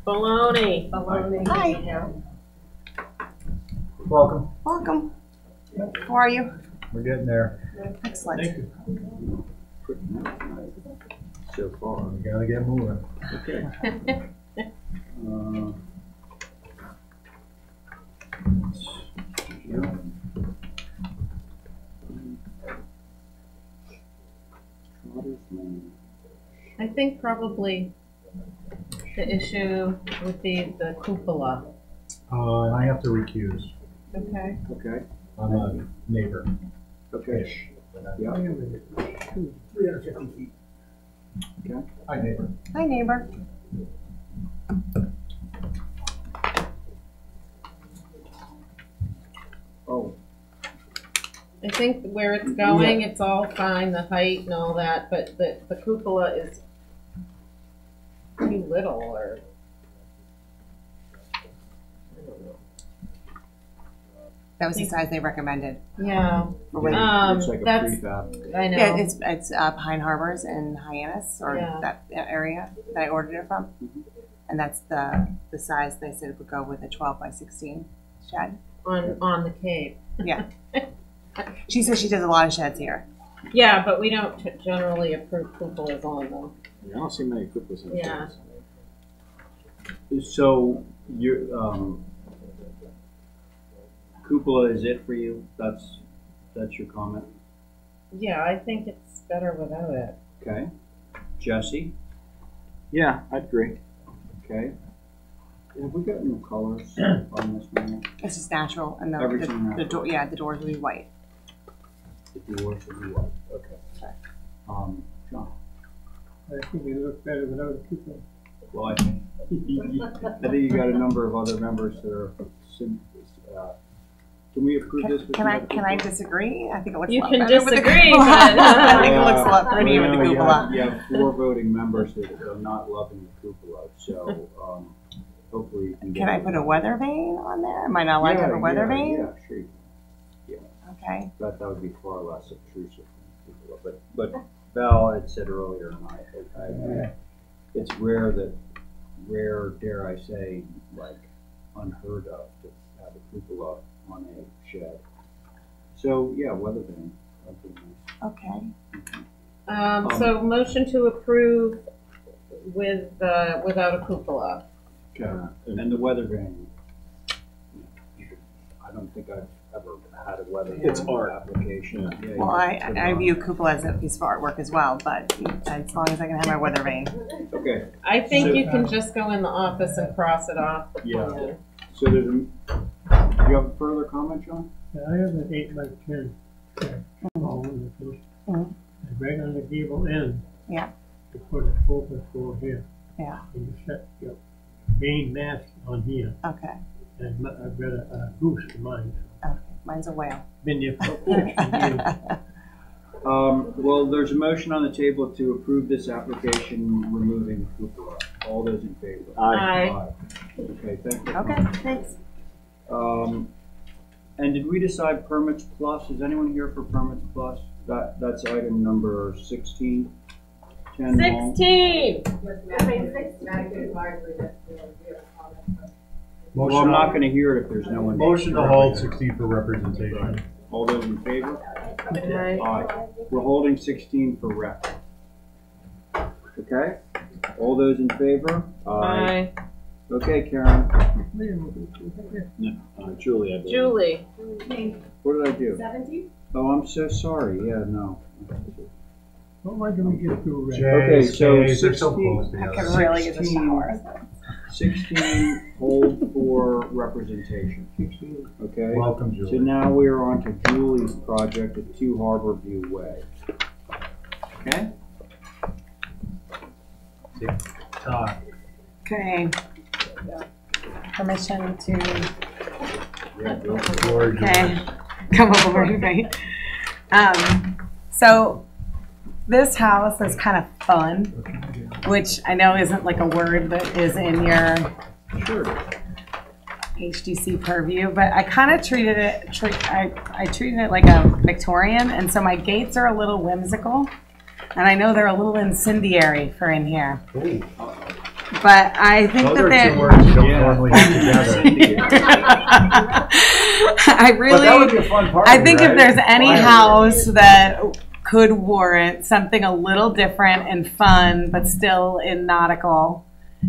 Baloney. Baloney. Hi. Welcome. Welcome. How are you? We're getting there. Excellent. Thank you. So far. We gotta get moving. Okay. Uh, yeah. I think probably the issue would be the cupola. Uh, and I have to recuse. Okay. Okay, I'm a neighbor. okay. Yeah, Three hundred fifty feet. okay. Hi, neighbor. Hi, neighbor. Oh, I think where it's going, it's all fine, the height and all that, but the, the cupola is too little or. I don't know. That was the size they recommended. Yeah, Right. um, Looks like a that's, prefab. I know. Yeah, it's, it's uh, Pine Harbors in Hyannis, or Yeah. that area that I ordered it from. And that's the, the size they said would go with a twelve by sixteen shed. on, on the Cape. Yeah. She says she does a lot of sheds here. Yeah, but we don't t- generally approve cupolas on them. I don't see many cupolas in Yeah. States. So, you, um, cupola is it for you? That's, that's your comment? Yeah, I think it's better without it. Okay. Jesse? Yeah, I'd agree. Okay. Have we got no colors on this one? It's just natural and the, Everything the, the natural. door, yeah, the doors will be white. The doors will be white, okay. Um, John? I think it looks better without a cupola. Well, I think, I think you got a number of other members that are, uh, can we approve this? with Can I, can I disagree? I think it looks a You lot can better with the disagree, cupola. but- I think it looks a lot prettier with the I know you cupola. have- You have four voting members that are not loving the cupola, so, um, hopefully you can. Can I put a weather vane on there? Am I not allowed to have a weather yeah, vane? Yeah, sure. you Okay. That, that would be far less obtrusive than cupola, but, but Val had said earlier, and I, I agree. It's rare that, rare, dare I say, like unheard of to have a cupola on a shed. So, yeah, weather vane, that'd be nice. Okay. Um, so motion to approve with, uh, without a cupola. Okay, and the weather vane. I don't think I've ever had a weather. It's vane art. Application. Yeah, you Well, I, put I on. view cupola as a piece of artwork as well, but as long as I can have my weather vane. Okay, I think So- you can just go in the office and cross it off the Yeah. so there's a, do you have a further comment, John? Yeah, I have an eight by ten. small one, this is. Mhm. And right on the gable end. Yeah. You put a focus door here. Yeah. And you set your main mast on here, Okay. and my- I've got a a goose in mine, Okay. Mine's a whale. been there for fifty years. Um, well, there's a motion on the table to approve this application removing the cupola. All those in favor? Aye. Okay, thank you. Okay, thanks. Um, and did we decide permits plus? Is anyone here for permits plus? That, that's item number sixteen. Ten Long. Sixteen! Well, I'm not gonna hear it if there's no one. Motion to hold sixteen for representation. All those in favor? Aye. Aye. We're holding sixteen for rep. Okay? All those in favor? Aye. Okay, Karen, No, uh, Julie, I believe. Julie, what did I do? Seventeen? Oh, I'm so sorry, yeah, no. Well, why don't we get through, Ray? Okay, so Kays, they're so 16 close I together. could really use a shower. Sixteen hold for representation, okay? Welcome, Julie. So Julie. now we are on to Julie's project at Two Harbor View Way. Okay? Todd. Okay. Permission to, Yeah, go for it. Floor is yours. okay, come over, right? Um, so this house is kind of fun, which I know isn't like a word that is in your Sure. HDC purview, but I kind of treated it, treat, I, I treated it like a Victorian, and so my gates are a little whimsical. and I know they're a little incendiary for in here. Ooh. But I think Those that are they're. two words you don't Yeah. normally use together. I really. But that would be a fun party, I think if there's any Fire. house that could warrant something a little different and fun, but still in nautical,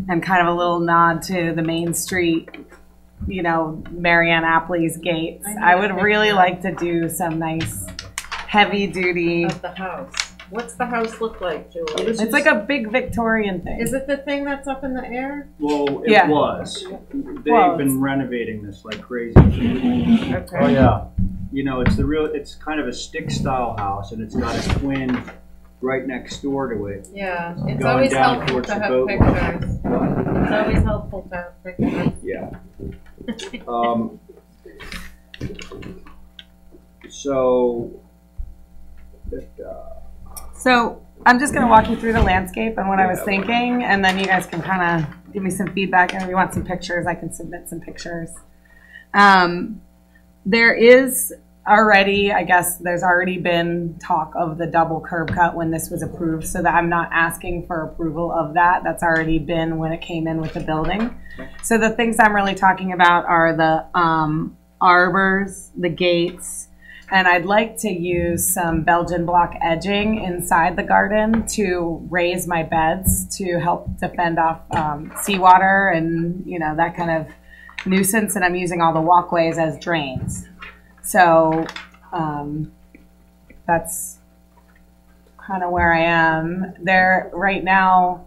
and kind of a little nod to the main street, you know, Marianne Apley's gates. I need I a would really like to do some nice, heavy duty. Of the house. What's the house look like, Julie? It's like a big Victorian thing. Is it the thing that's up in the air? Well, it Yeah. was. They've Well, been renovating this like crazy. Okay. Oh, yeah. You know, it's the real, it's kind of a stick style house and it's got a twin right next door to it. Yeah, it's Going always down helpful towards to the have boat. pictures. It's always helpful to have pictures. Yeah. Um, so, but, uh, So I'm just gonna walk you through the landscape and what I was thinking, and then you guys can kind of give me some feedback. And if you want some pictures, I can submit some pictures. Um, there is already, I guess, there's already been talk of the double curb cut when this was approved, so that I'm not asking for approval of that. That's already been when it came in with the building. So the things I'm really talking about are the um, arbors, the gates, and I'd like to use some Belgian block edging inside the garden to raise my beds to help defend off um, seawater and you know that kind of nuisance. And I'm using all the walkways as drains. So um, that's kind of where I am. There right now.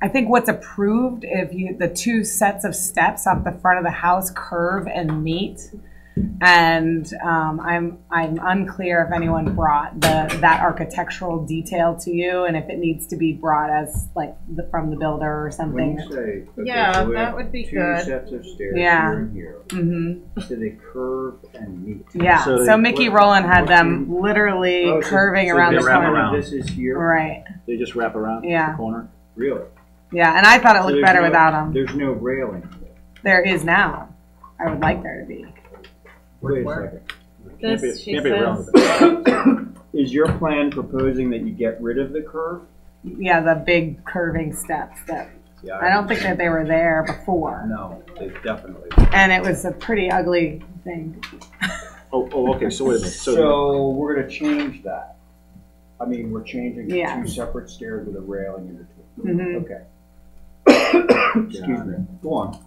I think what's approved if you the two sets of steps off the front of the house curve and meet and um, I'm I'm unclear if anyone brought the that architectural detail to you, and if it needs to be brought as like the, from the builder or when something. you say. okay, Yeah, so that would be two good. sets of stairs Yeah. here and here. hmm So they curve and meet. Yeah. So So, they- Mickey what- Rowland had what them you- literally Oh, so- curving so around they the wrap corner. around. This is here. Right. They just wrap around Yeah. the corner. Really? Yeah, and I thought it So looked there's better no- without them. There's no railing. There is now. I would like there to be. Wait a second. Can't be, This, she can't be around says, with it. Is your plan proposing that you get rid of the curve? Yeah, the big curving steps that Yeah. I don't think that they were there before, No, they definitely. and it was a pretty ugly thing. Oh, oh, okay. So wait a minute. So, So we're gonna change that. I mean, we're changing to Yeah. two separate stairs with a railing in between. Mhm. Okay. Excuse me. Go on.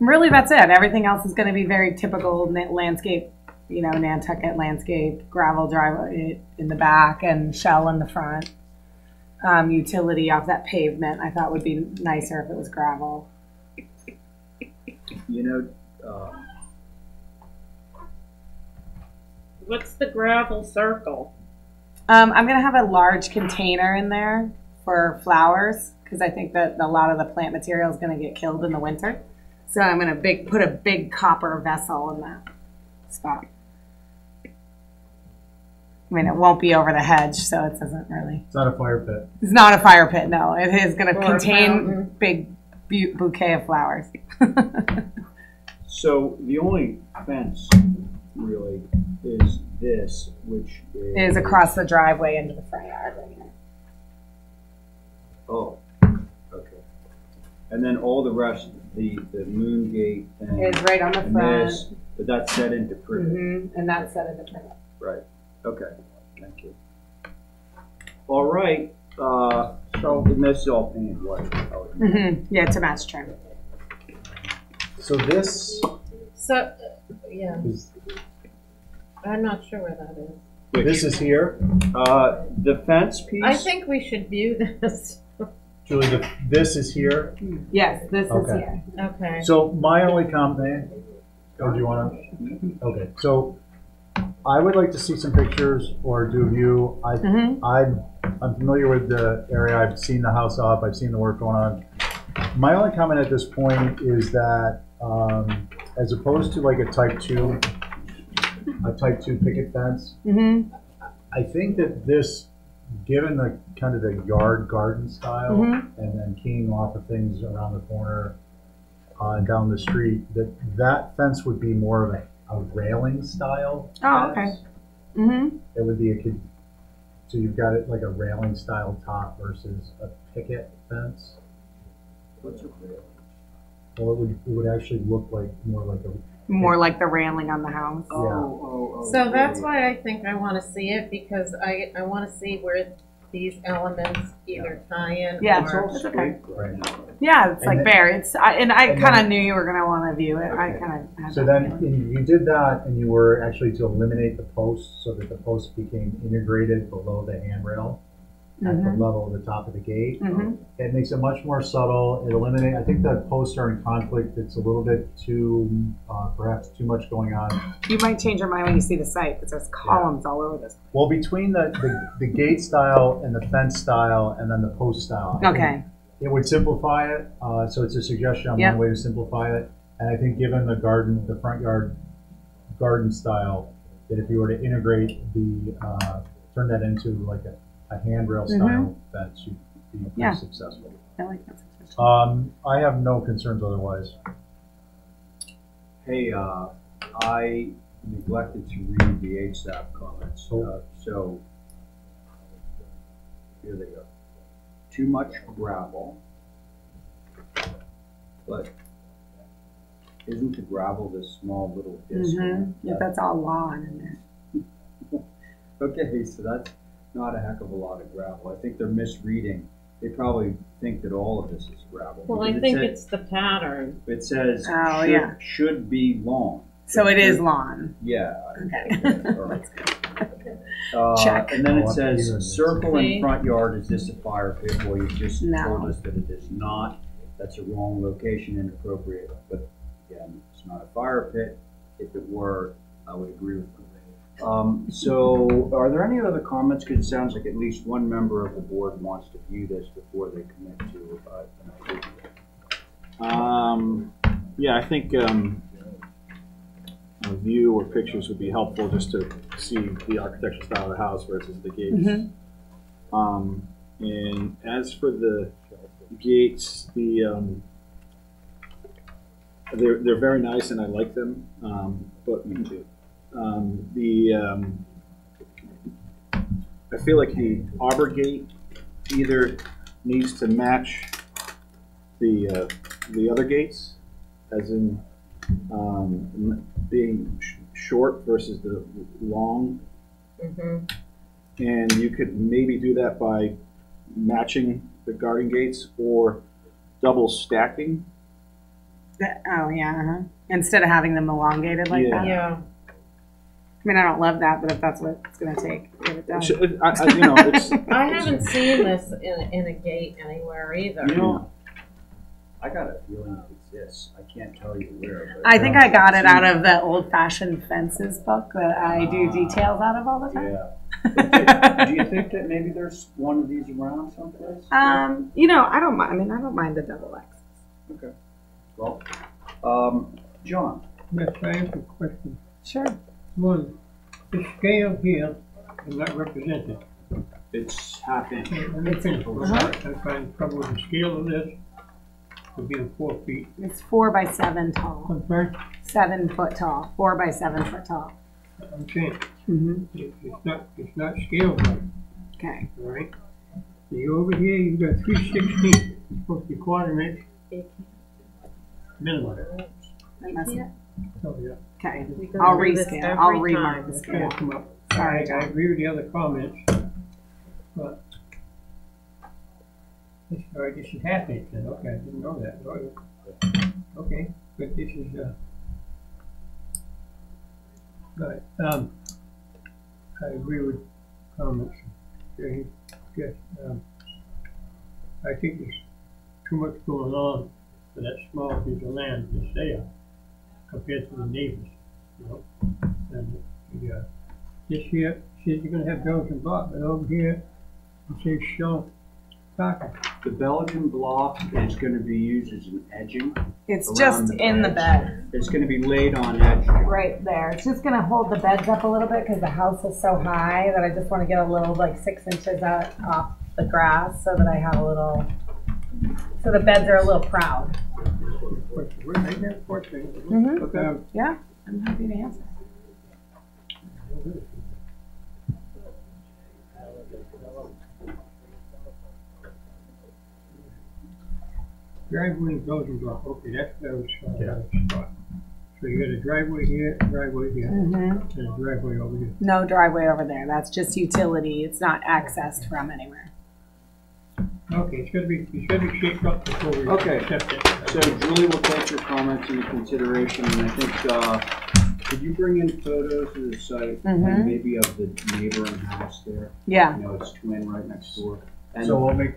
Really, that's it. Everything else is going to be very typical landscape, you know, Nantucket landscape, gravel driveway in the back and shell in the front. Um, utility off that pavement, I thought would be nicer if it was gravel. You know, uh, what's the gravel circle? Um, I'm going to have a large container in there for flowers because I think that a lot of the plant material is going to get killed in the winter. So I'm going to big put a big copper vessel in that spot. I mean, it won't be over the hedge, so it doesn't really. It's not a fire pit. It's not a fire pit, no. It is going to Or contain big bu- bouquet of flowers. so the only fence really is this, which is. It is across the driveway into the front yard right here. Oh, okay. And then all the rest, the, the moon gate thing. It's right on the and front. this, But that's set into privet. hmm And that's set in the front. Right, okay, thank you. All right, uh, so, and this is all painted white. oh, hmm Yeah, to match trim. So this So, uh, yeah, is, I'm not sure where that is. Which- this is here. Uh, the fence piece? I think we should view this. Julie, the, this is here. Yes, this is here. Okay. So my only comment, oh, do you want to? Okay, so I would like to see some pictures or do view. I, hmm I'm, I'm familiar with the area. I've seen the house up. I've seen the work going on. My only comment at this point is that, um, as opposed to like a type two, a type two picket fence, hmm I think that this, given the kind of the yard garden style, Mhm. and then keying off of things around the corner uh, and down the street, that that fence would be more of a, a railing style. Oh, okay. fence. hmm It would be a, con- so you've got it like a railing style top versus a picket fence. What's it? Well, it would, it would actually look like more like a, More like the railing on the house. Oh, oh, oh. So that's oh. why I think I wanna see it, because I, I wanna see where these elements either tie in Yeah, It's or. all It's okay. right now. Yeah, it's And like then- bare. It's I, and I kind of knew you were gonna want to view it. I kind of so then feeling. you did that and you were actually to eliminate the posts so that the posts became integrated below the handrail at the Mhm. level of the top of the gate. Mhm. It makes it much more subtle. It eliminates, I think the posts are in conflict. It's a little bit too, uh, perhaps too much going on. You might change your mind when you see the site because there's columns all over this. Well, between the, the, the gate style and the fence style and then the post style. I think Okay. It would simplify it, uh, so it's a suggestion on Yep. one way to simplify it. And I think given the garden, the front yard garden style, that if you were to integrate the, uh, turn that into like a, a handrail style fence, you'd be pretty Mm-hmm. Yeah. successful. I like that suggestion. Um, I have no concerns otherwise. Hey, uh, I neglected to read the HSAB comments, uh, so here they go. Too much gravel. But isn't the gravel this small little disc? Mhm. Yeah, that's all lawn in there. Okay, so that's not a heck of a lot of gravel. I think they're misreading. They probably think that all of this is gravel. Well, I because it think said- it's the pattern. It says Oh, should, yeah. should be long. So it is lawn. Yeah. Okay. all right. Uh, Check. And then it says, hear this. circle in See? front yard, is this a fire pit? Well, you just No. told us that it is not. That's a wrong location, inappropriate, but again, it's not a fire pit. If it were, I would agree with them. Um, so are there any other comments? Cause it sounds like at least one member of the board wants to view this before they commit to, uh, an approval. Um, yeah, I think, um, a view or pictures would be helpful just to see the architectural style of the house versus the gates. Mhm. Um, and as for the gates, the, um, they're, they're very nice and I like them, um, but, um, the, um, I feel like the arbor gate either needs to match the, uh, the other gates, as in, um, being sh- short versus the long. Mhm. And you could maybe do that by matching the garden gates or double stacking. That- oh yeah. Uh-huh. Instead of having them elongated like Yeah. that. Yeah, I mean, I don't love that, but if that's what it's gonna take, get it done. Sh- I, I, you know, it's, I haven't seen this in, in a gate anywhere either. You know, I got a feeling it exists. I can't tell you where, but. I think I got it out of the old-fashioned fences book that I do Ah. details out of all the time. Yeah. Do you think that maybe there's one of these around someplace? Um, you know, I don't mind. I mean, I don't mind the double X. Okay. Well, um, John, Yes, I have a question. Sure. One, the scale here is not represented. it's half inch. Let me finish. Uh-huh. I find trouble with the scale of this to be four feet. It's four by seven tall. I'm sorry, Seven foot tall. Four by seven foot tall. I'm saying, Mm-hmm. it- it's not, it's not scaled right, Okay. all right? See, over here, you've got three sixteen, it's supposed to be quarter inch minimum. That must- Oh, yeah. Okay. We go I'll through this rescale. I'll remark time. the It's scale. gonna come up. Sorry, I, agree with the other comments, but this, all right, this is half inch then, okay, I didn't know that. Right. Okay, but this is, uh, right, um, I agree with comments. Okay, yes, um, I think there's too much going on for that small piece of land that's there compared to the neighbors, you know? And, yeah, this here, says you're gonna have Belgian block, but over here, it says show parking. The Belgian block is gonna be used as an edging. It's around just in the edge. bed. It's gonna be laid on edge. Right there. It's just gonna hold the beds up a little bit because the house is so high that I just want to get a little like six inches out off the grass so that I have a little. So the beds are a little proud. Mhm. Yeah, I'm happy to answer. Driveway building block, okay, that's those, uh, spot. So you got a driveway here, driveway here, and Mhm. a driveway over here. No driveway over there. That's just utility. It's not accessed from anywhere. Okay, it's gotta be, it's gotta be shaped up before we Okay. accept it. So Julie will take your comments into consideration, and I think, uh, could you bring in photos of the site Mhm. and maybe of the neighboring house there? Yeah. You know, it's twin right next door. And So we'll make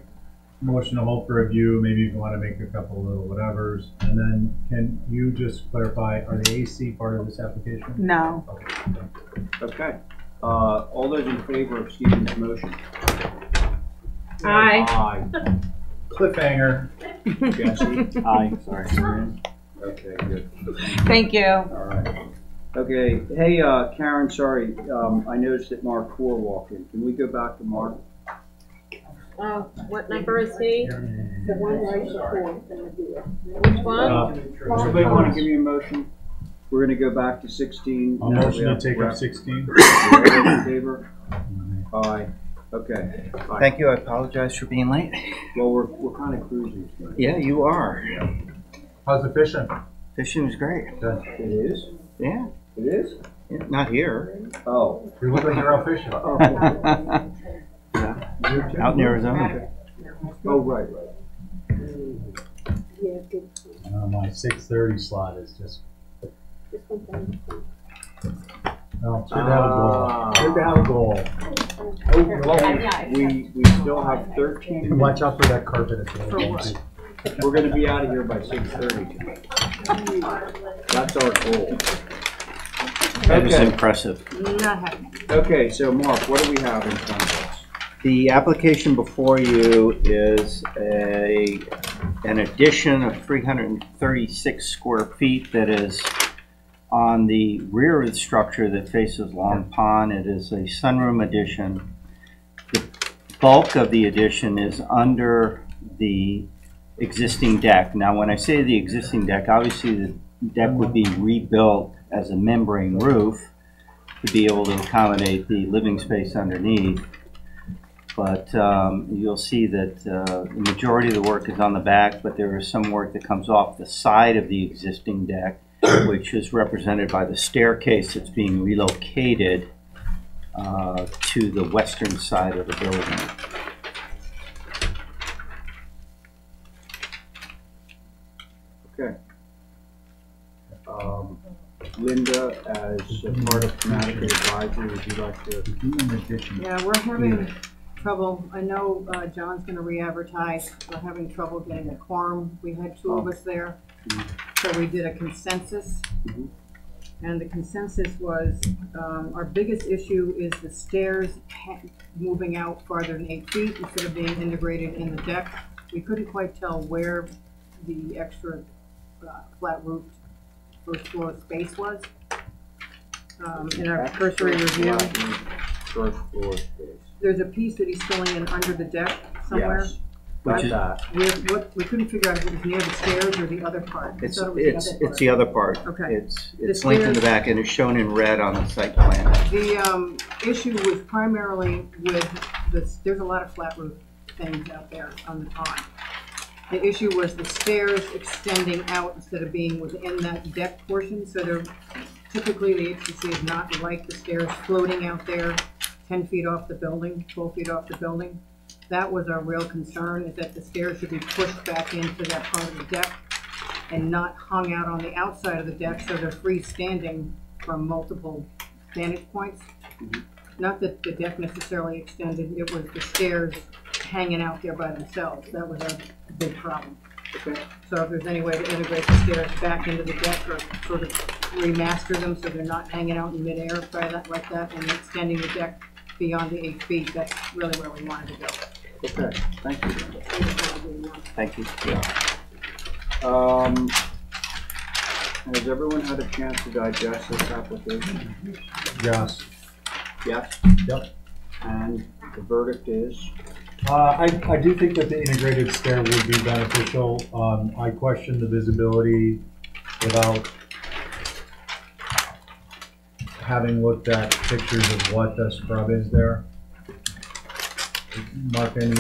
motion to hold for review, maybe if you wanna make a couple little whatevers, and then can you just clarify, are the AC part of this application? No. Okay. Okay, uh, all those in favor of Stephen's motion? Aye. Aye. Cliffhanger. Jesse? Aye, sorry. Okay, good. Thank you. All right. Okay, hey, uh, Karen, sorry, um, I noticed that Mark Core walked in. Can we go back to Mark? Oh, what number is he? The one right before the Madeira. Which one? Uh, Somebody wanna give me a motion? We're gonna go back to sixteen. I'll Now we motion to have take up rep- sixteen. All in favor? Aye. Okay. Aye. Thank you, I apologize for being late. Well, we're, we're kinda cruising. tonight. Yeah, you are. How's the fishing? Fishing was great. It is? Yeah, It is? yeah, not here. Oh. You look like you're out fishing. Oh. Out in Arizona. Oh, right, right. Yeah, good. Uh, my six thirty slot is just, This one's on. oh, it's have a goal. Ah. Good to have a goal. Oh, well, we, we still have thirteen And watch out for that carpet at the end. minutes. We're gonna be out of here by six thirty. That's our goal. That was Okay. impressive. Okay, so Mark, what do we have in front of us? The application before you is a, an addition of three hundred and thirty-six square feet that is on the rear of the structure that faces Long Pond. It is a sunroom addition. The bulk of the addition is under the existing deck. Now, when I say the existing deck, obviously the deck would be rebuilt as a membrane roof to be able to accommodate the living space underneath. But um, you'll see that uh, the majority of the work is on the back, but there is some work that comes off the side of the existing deck, which is represented by the staircase that's being relocated uh, to the western side of the building. Okay. Um, Linda, as a part of Connecticut Advisory, would you like to? Yeah, we're having trouble, I know uh, John's gonna re-advertise, we're having trouble getting a quorum. We had two of us there, so we did a consensus. Mhm. And the consensus was, um, our biggest issue is the stairs moving out farther than eight feet instead of being integrated in the deck. We couldn't quite tell where the extra uh, flat roofed first floor space was. Um, In our cursory review. First floor space. There's a piece that he's filling in under the deck somewhere. Yes. Which Got is- that. We, what, we couldn't figure out if it was near the stairs or the other part. We It's, thought it was the it's, other it's part. the other part. Okay. It's, it's linked in the back and it's shown in red on the site plan. The, um, issue was primarily with the, there's a lot of flat roof things out there on the pond. The issue was the stairs extending out instead of being within that deck portion, so they're, typically the HDC is not like the stairs floating out there ten feet off the building, twelve feet off the building. That was our real concern, is that the stairs should be pushed back into that part of the deck and not hung out on the outside of the deck, so they're freestanding from multiple vantage points. Mm-hmm. Not that the deck necessarily extended, it was the stairs hanging out there by themselves, that was a big problem. Okay. So if there's any way to integrate the stairs back into the deck or sort of remaster them so they're not hanging out in midair by that, like that, and extending the deck beyond the eight feet, that's really where we wanted to go. Okay, thank you. Thank you. Um, has everyone had a chance to digest this application? Yes. Yes? Yep. And the verdict is? Uh, I, I do think that the integrated stair would be beneficial. Um, I question the visibility without having looked at pictures of what the scrub is there. Mark, any,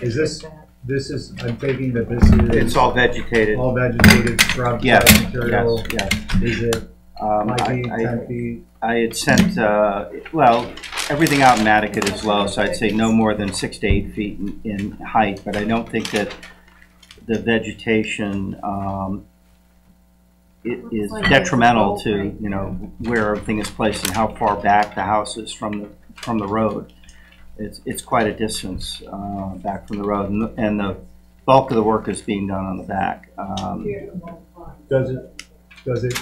is this, this is, I'm taking that this is. It's all vegetated. All vegetated shrub Yes, type material. yes, yes. Is it Um, five I- feet, I- ten feet? I had sent, uh, well, everything out in Madaket is low, so I'd say no more than six to eight feet in, in height, but I don't think that the vegetation, um, i- is detrimental to, you know, where everything is placed and how far back the house is from the, from the road. It's, it's quite a distance, uh, back from the road, and, the- and the bulk of the work is being done on the back. Um, Does it, does it,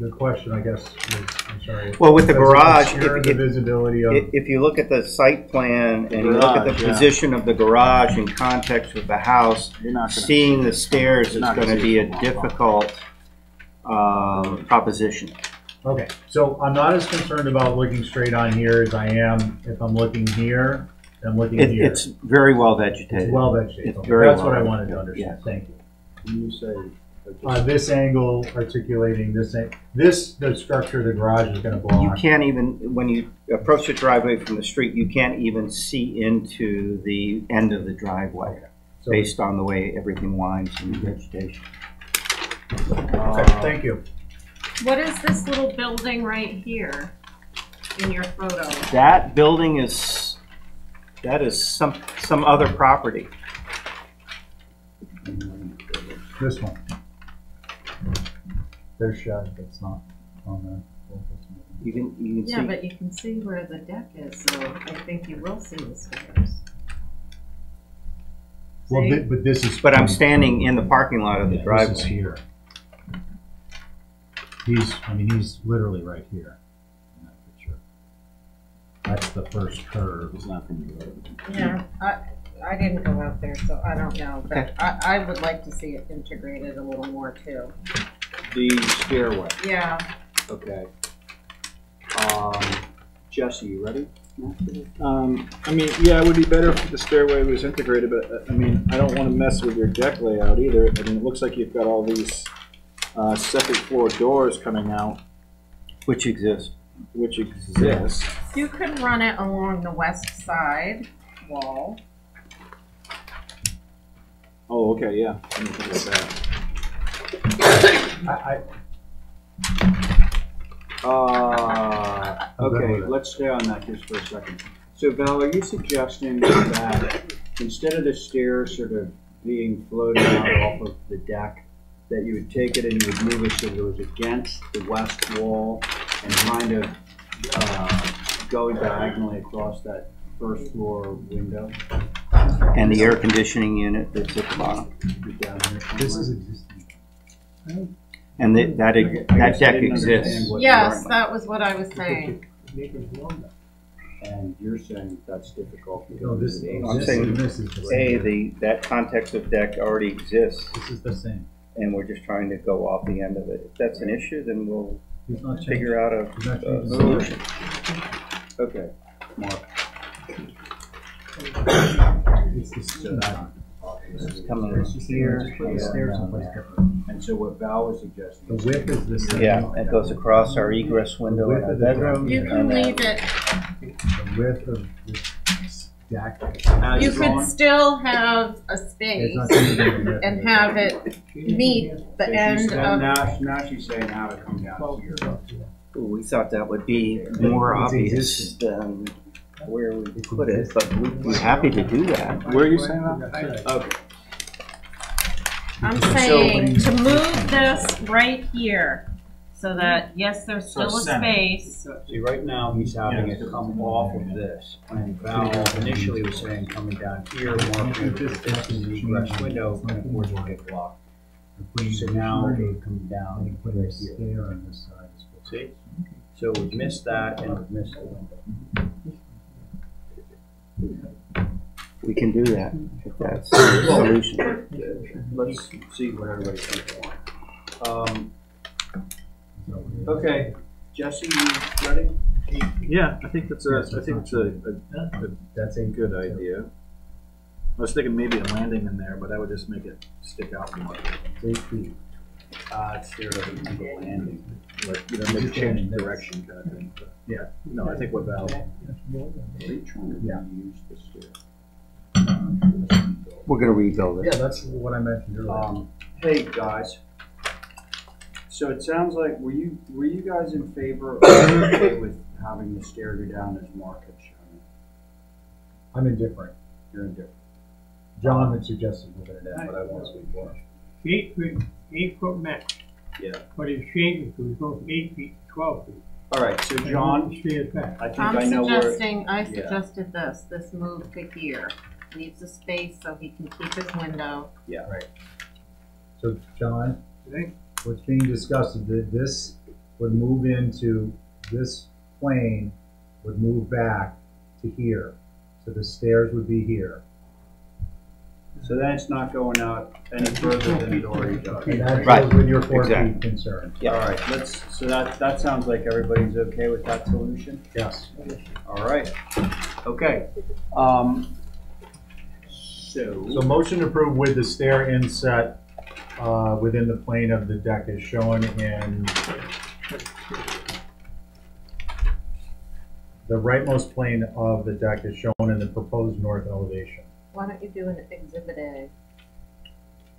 the question, I guess, is, I'm sorry. Well, with the garage, if- the if- visibility of, If, if you look at the site plan and you look at the yeah. position of the garage in context with the house, not gonna, seeing the stairs is gonna gonna be a it from afar. difficult, um, proposition. Okay, so I'm not as concerned about looking straight on here as I am if I'm looking here, I'm looking It, here. it's very well vegetated. It's well vegetated. It's Okay, very That's well what I wanted to vegetated, understand. Thank you. When you say. Uh, this angle articulating this, ang- this, the structure of the garage is gonna You block. can't even, when you approach the driveway from the street, you can't even see into the end of the driveway So- based on the way everything winds in the vegetation. Okay, thank you. What is this little building right here in your photo? That building is, that is some, some other property. This one. There's shed that's not on You can, you can see. Yeah, but you can see where the deck is, so I think you will see the stairs. Well, See? but this is. But I'm standing in the parking lot of the Yeah, This is driveway. here. He's, I mean, he's literally right here in that picture. That's the first curve. it's not from the road. Yeah, I, I didn't go out there, so I don't know, Okay. but I, I would like to see it integrated a little more too. The stairway, Yeah, okay. Um, Jesse, you ready? Um, I mean, yeah, it would be better if the stairway was integrated, but, uh, I mean, I don't wanna mess with your deck layout either. I mean, it looks like you've got all these, uh, second floor doors coming out, Which exist. which exist. you could run it along the west side wall. Oh, okay, yeah. Let me think about that. I, I, uh, okay, let's stay on that just for a second. So Val, are you suggesting that instead of the stairs sort of being floating out off of the deck, that you would take it and you would move it so that it was against the west wall and kind of, uh, going diagonally across that first floor window? And the air conditioning unit that's at the bottom. this is existing. And that, that, I that deck exists. Yes, that was what I was saying. Make it longer. And you're saying that's difficult No, this, of the I'm saying, this is the A, same. the, that context of deck already exists, This is the same. And we're just trying to go off the end of it. If that's an issue, then we'll He's not changing. figure out a, a solution. Okay, Mark. It's uh, the same. It's coming here. Just put the stairs in place. And so what Val was suggesting. The width is the same. Yeah, it goes across our egress window in our bedroom. You can leave it, The width of this deck. As uh, you could drawn? still have a space not changing the width. and have it meet the So end then of, Now, now she's saying how to come down here. Ooh, We thought that would be more obvious than where we put it, but we'd be happy to do that. Where are you saying that? Okay, I'm saying to move this right here. So that, yes, there's So still a center. space, see, right now, he's having it come off of this, and Val initially was saying coming down here, marking the distance in the egress window, and of course it'll get blocked. So now it would come down And put a here. stair on this side. See? So we've missed that and we've missed the window. We can do that, if that's the solution. Let's see what everybody thinks. Um, okay, Jesse, you ready? Yeah, I think that's a, I think it's a, a, a That's a good idea. I was thinking maybe a landing in there, but that would just make it stick out more. eight feet. Uh, it's there to do the landing. Like, you know, maybe change direction kind of thing. but- Yeah. No, I think what Val, Are they Yeah. reuse the stair? we're gonna rebuild it. Yeah, that's what I mentioned earlier. Um, hey, guys. So it sounds like, were you, were you guys in favor of, with having the stair go down as Mark had shown? I'm indifferent. You're indifferent. John had suggested moving it in, but I won't speak for him. Eight foot, eight foot max. Yeah. But it's changing, so we go from eight feet to twelve feet. All right, so And John, move the Stairs back. I think I'm I know where. suggesting, I yeah. suggested this, this move to here. Leaves a space so he can keep his window. Yeah. Right. So, John, I think what's being discussed is that this would move into, this plane would move back to here. So the stairs would be here. So that's not going out any further than it already does. And that Right, goes with your four exactly. feet concern. All right, let's, so that, that sounds like everybody's okay with that solution? Yes. All right, okay. Um, so, So motion approved with the stair inset, uh, within the plane of the deck is shown in the rightmost plane of the deck is shown in the proposed north elevation, Why don't you do an exhibit A?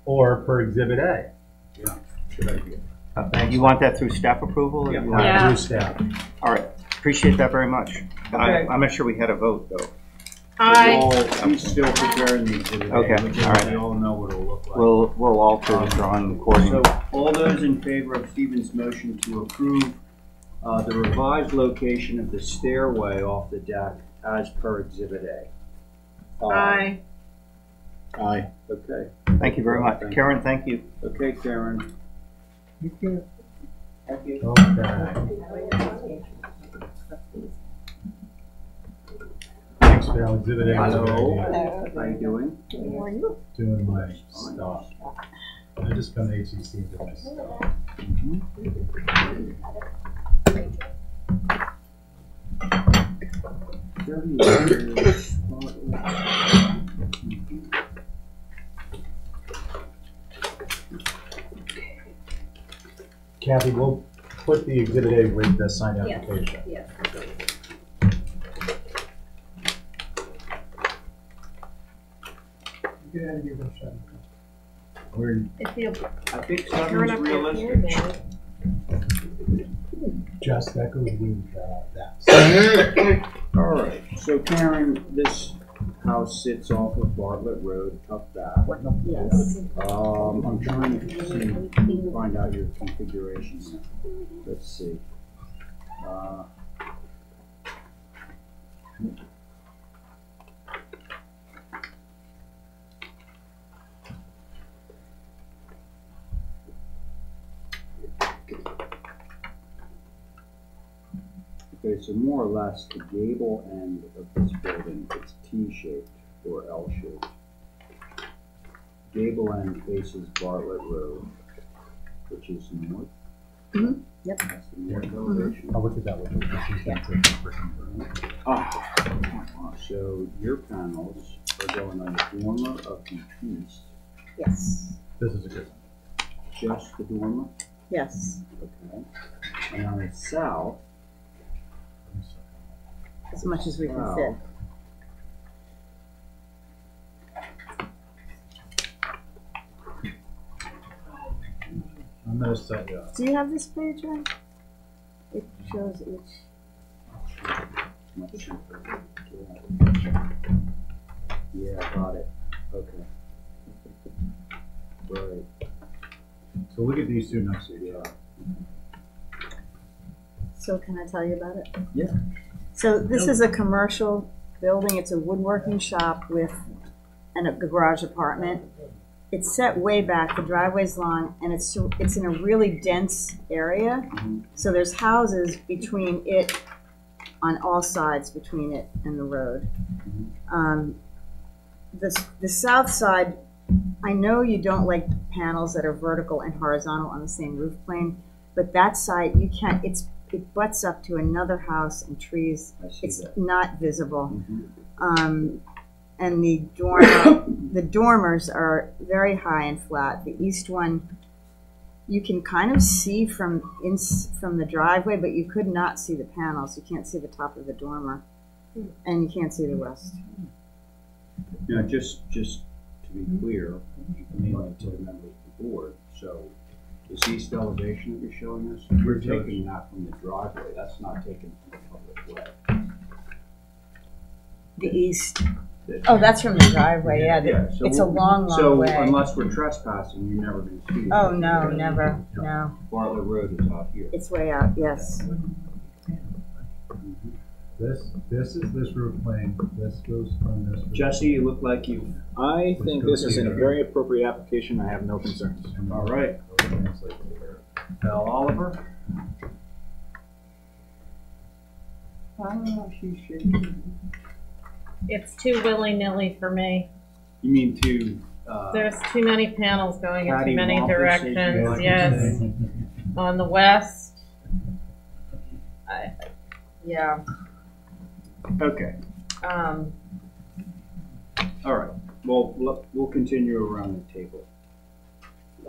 or per exhibit A. Yeah, good idea. Uh, And you want that through staff approval? or Yeah. you want- Yeah. Through staff. All right, appreciate that very much. I- I'm not sure we had a vote, though. I, We're He's still preparing the exhibit A, Okay, which all right. we all know what it'll look like. We'll, we'll alter the drawing accordingly. So, all those in favor of Stephen's motion to approve uh, the revised location of the stairway off the deck as per Exhibit A? Aye. Aye. Okay, Thank you very much. Karen, thank you. okay, Karen. you can Thank you. Okay. Thanks, Val. Exhibit A is a good Hello. idea. How you doing? Doing my stuff. I just come to HDC and do my stuff. Kathy, we'll put the exhibit A with the signed application. Yes. Get out of here by seven. We're if you I think turn seven's up your realistic. hearing, just, that goes with, uh, that. All right, so Karen, this house sits off of Bartlett Road up back. Yes. Um, I'm trying to see, find out your configuration here. Let's see. Uh, Okay, so more or less, the gable end of this building, it's T-shaped or L-shaped. Gable end faces Bartlett Road, which is north. Mhm, yep. That's the north elevation. I'll look at that with you. because she's gonna take for some- Ah, so your panels are going on the dormer of the east, Yes, This is a good one. just the dormer, yes. okay? And on the south, As much as we can Wow. fit. I'm gonna set you. Do you have this page, right? It shows each. much cheaper. Yeah, I got it, okay. Right, So look at these two next to each yeah. other. So can I tell you about it? Yeah. So this is a commercial building, it's a woodworking shop with an, a garage apartment. It's set way back, the driveway's long, and it's, it's in a really dense area. Mhm. So there's houses between it, on all sides between it and the road. Um, The, the south side, I know you don't like panels that are vertical and horizontal on the same roof plane, but that side, you can't, it's, it butts up to another house and trees. It's that. not visible. Mhm. Um, and the dormer, the dormers are very high and flat. The east one, you can kind of see from ins, from the driveway, but you could not see the panels. You can't see the top of the dormer. And you can't see the west. Now, just, just to be clear, mainly to the members of the board. So this east elevation that you're showing us, we're taking that from the driveway, that's not taken from the public way. The east, oh, that's from the driveway, yeah, the- Yeah, so it's a we'll- long, long So way. unless we're trespassing, you're never gonna see it. Oh, no, never, no, Bartlett Road is out here. it's way out, yes. Mm-hmm. This, this is this road plane, this goes from this. roof. Jesse, you look like you, I think this is in a very appropriate application. I have no concerns. all right. Val Oliver? She's shaking. It's too willy-nilly for me. You mean to, uh, There's too many panels going in too many Cattywampus, as you directions, like yes. On the west. I, yeah, Okay, um, all right. Well, we'll, we'll continue around the table.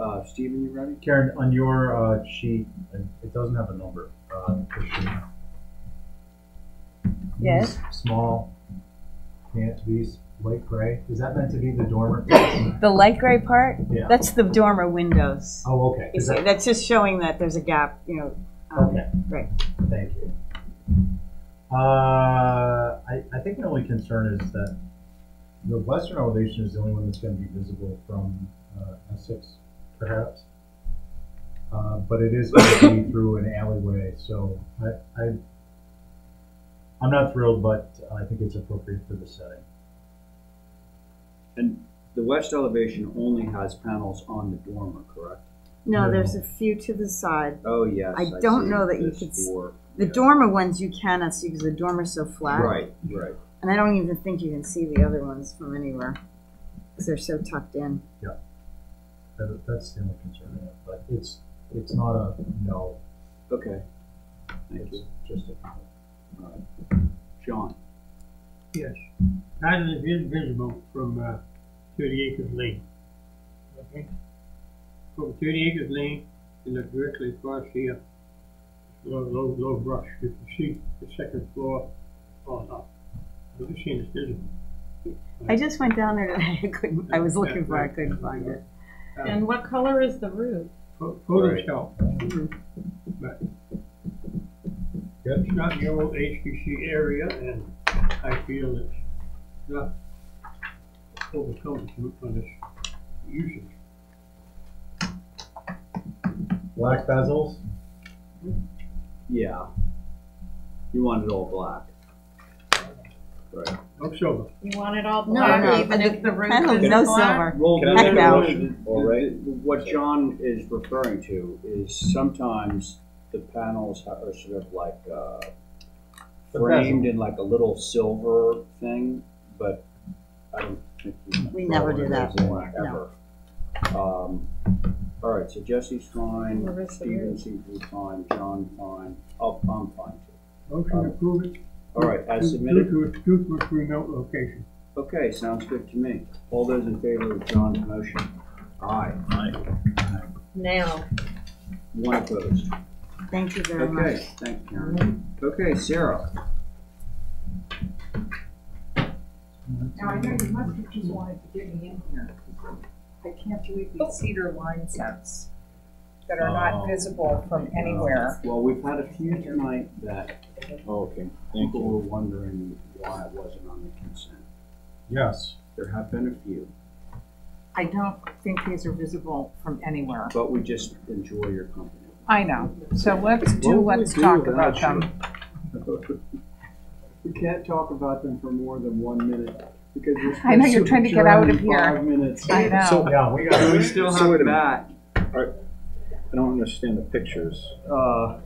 Uh, Stephen, you ready? Karen, on your, uh, sheet, it doesn't have a number, uh. Yes. These Small, can't these light gray, is that meant to be the dormer? The light gray part, Yeah. that's the dormer windows. Oh, okay. Is that- that's just showing that there's a gap, you know. um, Okay. Right. Thank you. Uh, I, I think my only concern is that the western elevation is the only one that's gonna be visible from, uh, Essex, perhaps. Uh, but it is gonna be through an alleyway, so I, I, I'm not thrilled, but I think it's appropriate for the setting. And the west elevation only has panels on the dormer, correct? No, No. there's a few to the side. Oh, yes. I don't see know that you this could s- door. The Yeah. dormer ones you cannot see because the dormer's so flat. Right, right. And I don't even think you can see the other ones from anywhere. Because they're so tucked in. That, that's the only concern I have, but it's, it's not a no, Okay. Thank it's you. just a. All right. John? Yes, that is visible from, uh, Thirty Acres Lane. Okay? From Thirty Acres Lane, you look directly across here, low, low, low brush, you can see the second floor on up. I'm just saying it's visible. I just went down there today. I couldn't, I was looking for it, I couldn't find it. And what color is the roof? Pho- Photos Right. help. But Good. it's not the old HPC area, and I feel it's not overcome on this usage. Black bezels, hmm. Yeah. You want it all black. Right. No silver. You want it all black, no, even if the roof panel, is no black? silver. Well, Can I no, make a no, motion? the- All right. What John is referring to is sometimes the panels ha- are sort of like, uh, The framed in like a little silver thing, but I don't think we. We never do that. Ever. No. Um, all right, so Jesse's fine, Where is the Steven seems to be fine, John fine, oh, I'm fine too. Motion to approve it. All right, as submitted, Due to, due to its remote location. okay, sounds good to me. All those in favor of John's motion? Aye. Aye. Now, One opposed. Thank you very much. Okay, thanks Karen. Okay, Sarah. Now, I know you must have just wanted to get me in here. I can't believe these cedar line sets that are Oh. not visible from anywhere. Well, we've had a few tonight that oh, Okay, thank people you. were wondering why it wasn't on the consent. yes. There have been a few, I don't think these are visible from anywhere. but we just enjoy your company. I know, so let's do, What would let's do talk without about them. We can't talk about them for more than one minute because we're I know, you're to trying to get out of here. Five minutes. I know. So, yeah, we got. We still So a have minute. Matt. I don't understand the pictures. Uh,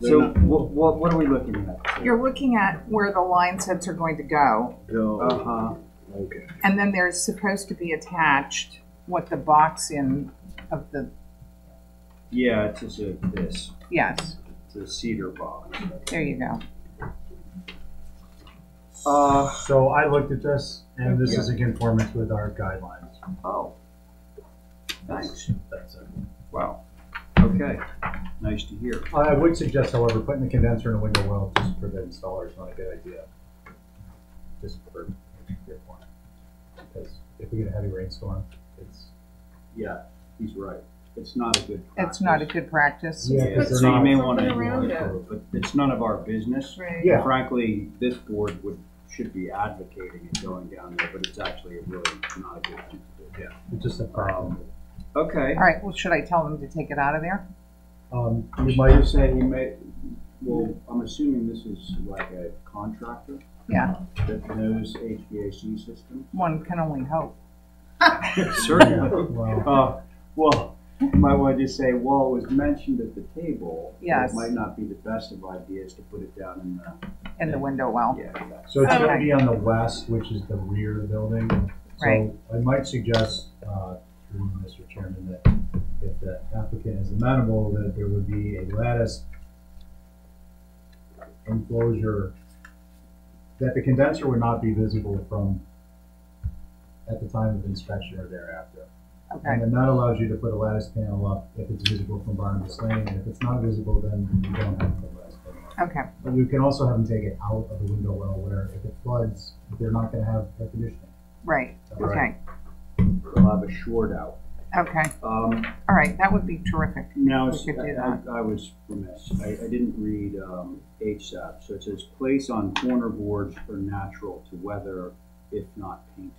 so not- what, what, what are we looking at? You're looking at where the line sets are going to go, Uh-huh. Okay. and then there's supposed to be attached what the box in of the, Yeah, it's just a, this, yes, it's a cedar box. there you go. Uh, So I looked at this, and this is in conformance with our guidelines. oh. Thanks. That's it. Wow. Okay, nice to hear. I would suggest, however, putting the condenser in a window well just for the installer is not a good idea. Just for your point. because if we get a heavy rainstorm, it's. Yeah, he's right. It's not a good practice. It's not a good practice. Yeah, 'cause they're So you not- may want Something around to, but it's none of our business. Right. Yeah. Frankly, this board would, should be advocating it going down there, but it's actually really not a good thing to do. Yeah. It's just a problem. Okay. All right, well, should I tell them to take it out of there? Um, You you might might, say he may, well, I'm assuming this is like a contractor Yeah, that knows HVAC systems? one can only hope. Certainly. well, Uh, well, you might want to just say, well, it was mentioned at the table. but Yes. It might not be the best of ideas to put it down in the, In the window well. yeah, exactly. so it's gonna be on the west, which is the rear of the building. Right. So I might suggest, uh, through Mr. Chairman, that if the applicant is amenable, that there would be a lattice enclosure, that the condenser would not be visible from, at the time of inspection or thereafter. Okay, And then that allows you to put a lattice panel up if it's visible from Barnabas Lane, and if it's not visible, then you don't have to put a lattice panel up. okay, But you can also have them take it out of the window well, where if it floods, they're not gonna have air conditioning. right, okay, We'll have a short out. okay. Um, All right, that would be terrific. Now, We could do I, that. I was remiss, I, I didn't read, um, HSAB, so it says place on corner boards for natural to weather if not painted.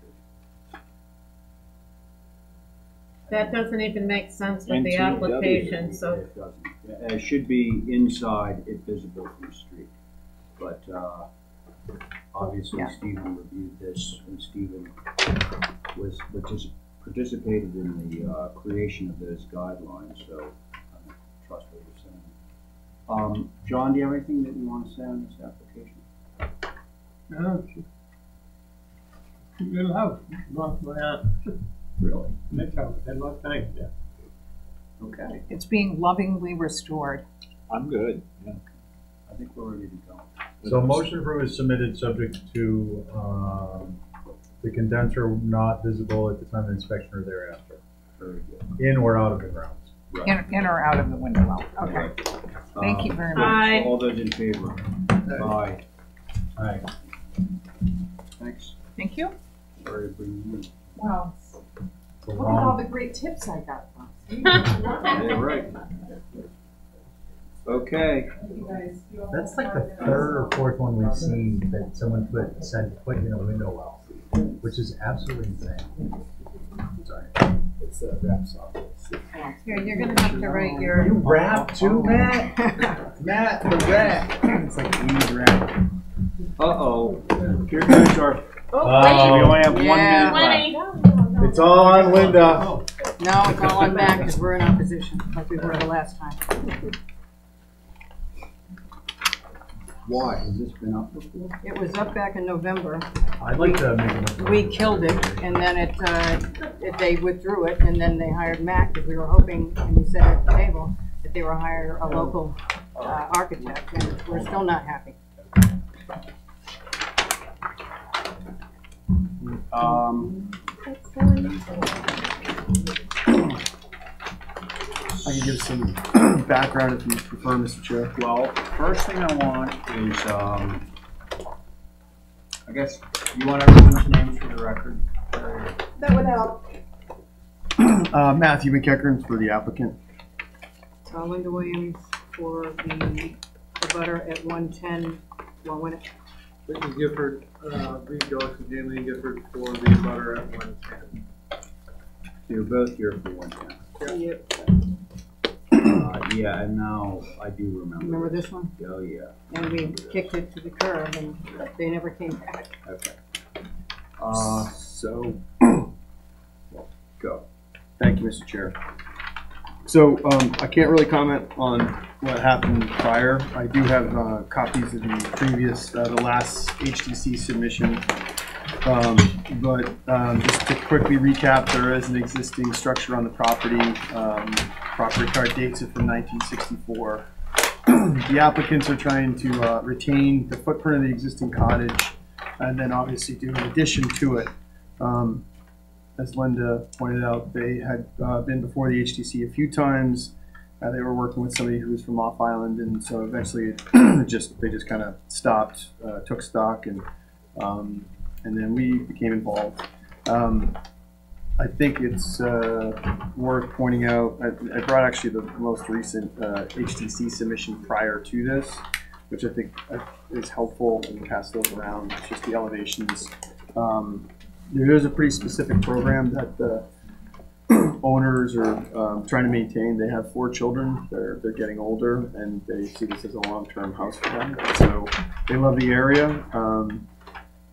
That doesn't even make sense with the application, so It doesn't, Yeah, it should be inside if visible from the street, but, uh, obviously Yeah. Stephen reviewed this, and Stephen was, partic- participated in the, uh, creation of those guidelines, so I trust what you're saying. Um, John, do you have anything that you wanna say on this application? No, it's a Little house, lost my aunt, Really? Nick house, had a lot of things there. Okay, It's being lovingly restored. I'm good, yeah. I think we're ready to go. So motion for is submitted subject to, um, the condenser not visible at the time of inspection or thereafter, Very good. in or out of the grounds. In, in or out of the window well. Okay, thank you Um, very much. Aye. All those in favor? Aye. Aye. Thanks. Thank you. Sorry to bring you in. Wow. It's Look at all long, the great tips I got from Yeah, right. Okay, you guys. that's like the third or fourth one we've seen that someone put, said, put in a window well, which is absolutely insane. Sorry. It's a wrap song. here, you're gonna have to write your. You rap too, Matt? Matt, the rap. It's like Eve's rap. uh-oh, here goes our, Oh, uh, we only have one Yeah. minute left. It's all on Linda. No, it's all on back because we're in opposition, like we were the last time. Why, has this been up before? It was up back in November. I'd like to make a. We killed it, and then it, uh, it- they withdrew it, and then they hired Mac, because we were hoping, and we said at the table, that they were hire a local, uh, architect, and we're still not happy. Um, I can give some background if you prefer, Mr. Chair. well, first thing I want is, um, I guess, you want everyone's names for the record? That would help. Uh, Matthew McEachern for the applicant. Uh, Linda Williams for the, the butter at one ten, well, when it, Whitney Gifford, uh, Reed Gillis and Jamie Gifford for the butter at one ten. You're both here for one time. Yep. Uh, yeah, and now I do remember. Remember this one? Oh, yeah, And we kicked it to the curb, and they never came back. okay. Uh, So, go. thank you, Mr. Chair. So, um, I can't really comment on what happened prior. I do have, uh, copies of the previous, uh, the last HDC submission. Um, but, um, just to quickly recap, there is an existing structure on the property. Um, property card dates it from nineteen sixty-four. The applicants are trying to, uh, retain the footprint of the existing cottage and then obviously do an addition to it. Um, as Linda pointed out, they had uh, been before the HDC a few times. Uh, they were working with somebody who was from off island, and so eventually, it just they just kind of stopped, uh, took stock, and um, and then we became involved. Um, I think it's uh, worth pointing out, I I brought actually the most recent uh, HDC submission prior to this, which I think uh, is helpful and pass those around, It's just the elevations. Um, There is a pretty specific program that the owners are um, trying to maintain. They have four children, they're, they're getting older, and they see this as a long-term house for them. So they love the area. Um,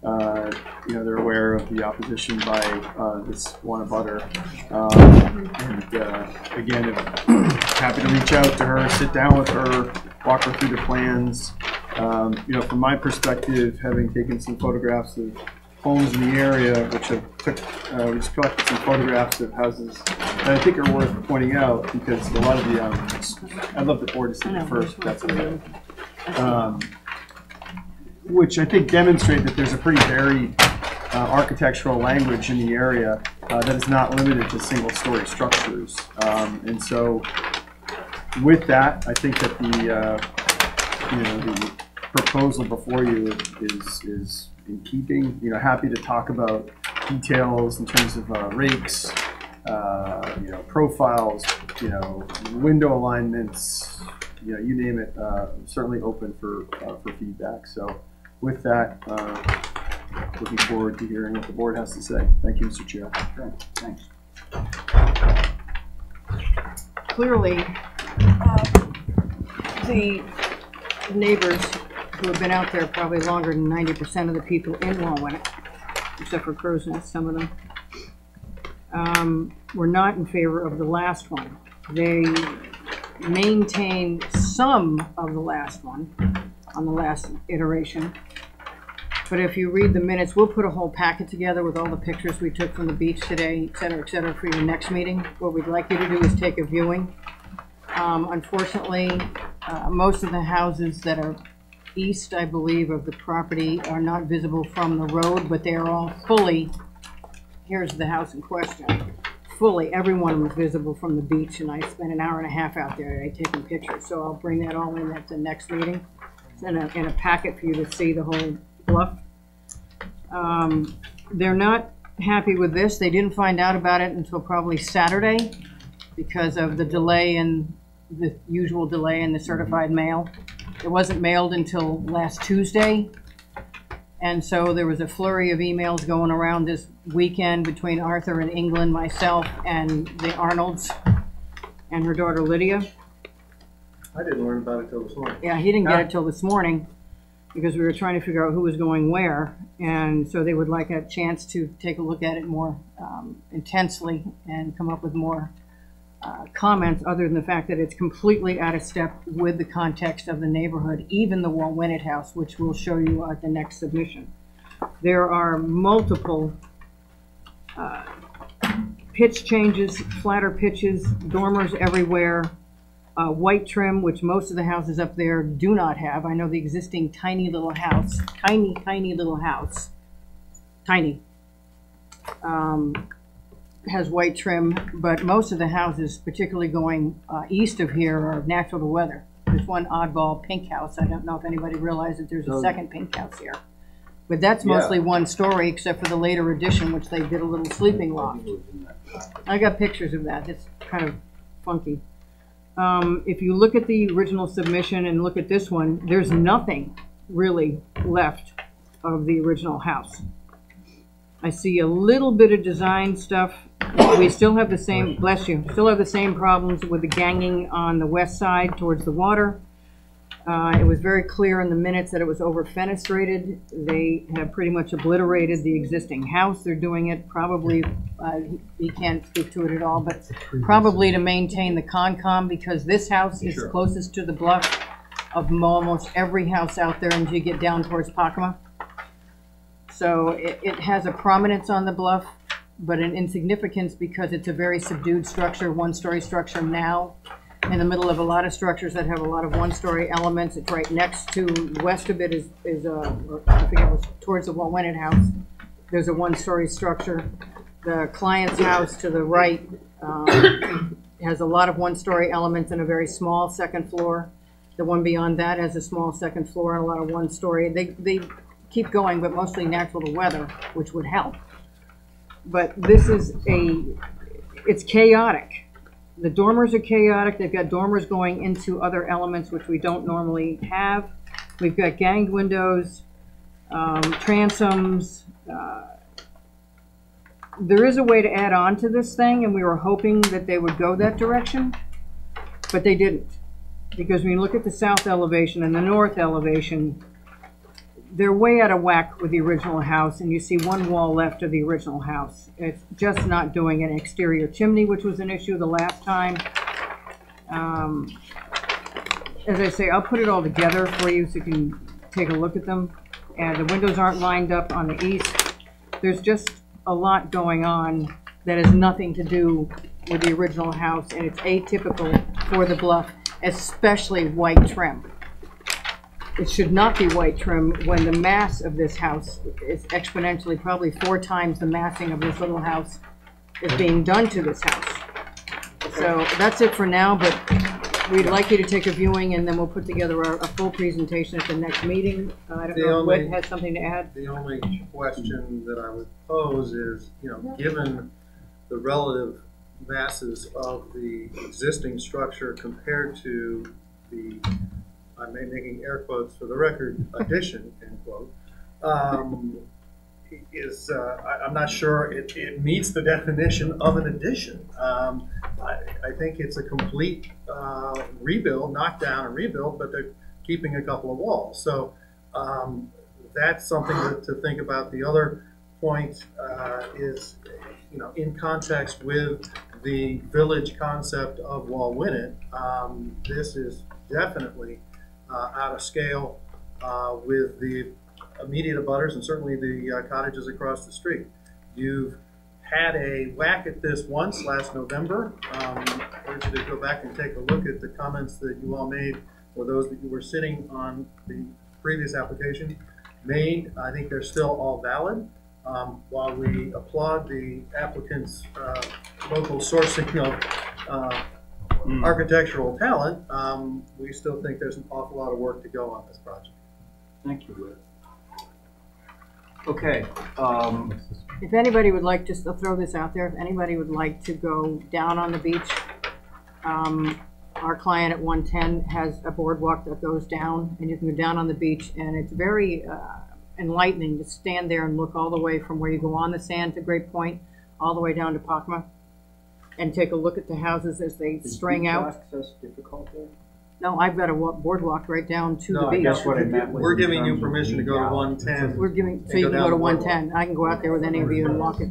uh, you know, they're aware of the opposition by uh, this one abutter. Um, and uh, again, happy to reach out to her, sit down with her, walk her through the plans. Um, you know, from my perspective, having taken some photographs of homes in the area, which have took, uh, we just collected some photographs of houses that I think are worth pointing out because a lot of the, um, I'd love the board to see it first, that's okay. Um, which I think demonstrate that there's a pretty varied uh, architectural language in the area uh, that is not limited to single-story structures. Um, and so, with that, I think that the uh, you know the proposal before you is is in keeping. You know, happy to talk about details in terms of uh, rakes, uh, you know, profiles, you know, window alignments, you know, you name it. Uh, certainly open for uh, for feedback. So, with that, uh, looking forward to hearing what the board has to say. Thank you, Mr. Chair. Okay, thanks. clearly, uh, the neighbors who have been out there probably longer than ninety percent of the people in Wauwinet, except for Crow's Nest, some of them, um, were not in favor of the last one. They maintained some of the last one on the last iteration. But if you read the minutes, we'll put a whole packet together with all the pictures we took from the beach today, et cetera, et cetera, for your next meeting. What we'd like you to do is take a viewing. Um, unfortunately, uh, most of the houses that are east, I believe, of the property are not visible from the road, but they are all fully, here's the house in question, fully, everyone was visible from the beach, and I spent an hour and a half out there today taking pictures, so I'll bring that all in at the next meeting. It's in a, in a packet for you to see the whole bluff. Um, they're not happy with this, they didn't find out about it until probably Saturday, because of the delay in, the usual delay in the certified mail. It wasn't mailed until last Tuesday. And so there was a flurry of emails going around this weekend between Arthur and England, myself, and the Arnolds, and her daughter Lydia. I didn't learn about it till this morning. Yeah, he didn't get it till this morning, because we were trying to figure out who was going where. And so they would like a chance to take a look at it more um, intensely and come up with more uh, comments, other than the fact that it's completely out of step with the context of the neighborhood, even the Wauwinet House, which we'll show you at the next submission. There are multiple uh, pitch changes, flatter pitches, dormers everywhere, uh, white trim, which most of the houses up there do not have. I know the existing tiny little house, tiny, tiny little house, tiny, um, has white trim, but most of the houses, particularly going uh, east of here, are natural to weather. There's one oddball pink house. I don't know if anybody realized that there's a second pink house here. But that's mostly one story, except for the later addition, which they did a little sleeping loft. I got pictures of that. It's kind of funky. Um, if you look at the original submission and look at this one, there's nothing really left of the original house. I see a little bit of design stuff. We still have the same, bless you, still have the same problems with the ganging on the west side towards the water. Uh, it was very clear in the minutes that it was over fenestrated. They have pretty much obliterated the existing house. They're doing it probably, uh, he- he can't speak to it at all, but probably to maintain the Concom because this house is Sure. closest to the bluff of mo- almost every house out there until you get down towards Pocomo. So it, it has a prominence on the bluff, but an insignificance because it's a very subdued structure, one-story structure now, in the middle of a lot of structures that have a lot of one-story elements. It's right next to, west of it is, is, uh, or I forget, it was towards the Wauwinet House. There's a one-story structure. The client's house to the right, um, has a lot of one-story elements and a very small second floor. The one beyond that has a small second floor and a lot of one-story. They, they keep going, but mostly natural to weather, which would help. but this is a, it's chaotic. The dormers are chaotic, they've got dormers going into other elements which we don't normally have. We've got ganged windows, um, transoms, uh, there is a way to add on to this thing, and we were hoping that they would go that direction, but they didn't. Because when you look at the south elevation and the north elevation, they're way out of whack with the original house, and you see one wall left of the original house. It's just not doing an exterior chimney, which was an issue the last time. Um, As I say, I'll put it all together for you so you can take a look at them. And the windows aren't lined up on the east. There's just a lot going on that has nothing to do with the original house, and it's atypical for the bluff, especially white trim. It should not be white trim when the mass of this house is exponentially, probably four times the massing of this little house is being done to this house. So that's it for now, but we'd like you to take a viewing, and then we'll put together a, a full presentation at the next meeting. Uh, I don't The know if Whit only- has something to add. The only question that I would pose is, you know, given the relative masses of the existing structure compared to the, I'm making air quotes for the record, addition, end quote, um, is, uh, I, I'm not sure it, it meets the definition of an addition. Um, I, I think it's a complete, uh, rebuild, knock down and rebuild, but they're keeping a couple of walls. So, um, that's something to, to think about. The other point uh, is, you know, in context with the village concept of Wauwinet, um, this is definitely out of scale uh, with the immediate abutters and certainly the uh, cottages across the street. You've had a whack at this once last November. Um, I urge you to go back and take a look at the comments that you all made or those that you were sitting on the previous application made. I think they're still all valid. Um, while we applaud the applicant's, uh, local sourcing of, uh, architectural talent, um, we still think there's an awful lot of work to go on this project. Thank you, Whit. Okay, um, If anybody would like, just to throw this out there, if anybody would like to go down on the beach, um, our client at one ten has a boardwalk that goes down, and you can go down on the beach, and it's very, uh, enlightening to stand there and look all the way from where you go on the sand to Great Point, all the way down to Pocomo, and take a look at the houses as they is string beach out. access difficult there? No, I've got a wa- boardwalk right down to the No, beach. That's what I meant with We're in giving you terms of permission to go to legal. one ten. We're giving, so you can go to one ten, I can go out there with any of you and walk it.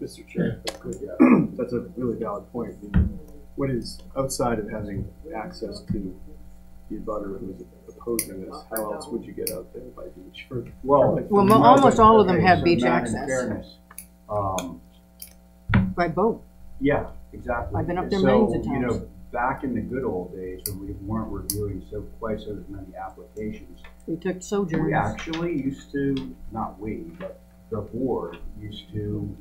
Mr. Chair, if I could, yeah, that's a really valid point. I mean, What is outside of having access to the abutter who's opposing this, how else would you get out there by beach? For- Well, Well, mo- almost all of them have beach access. Um, By boat. Yeah, exactly. I've been up there So, millions of times. You know, back in the good old days when we weren't reviewing so, quite so many applications, We took sojourns. we actually used to, not we, but the board used to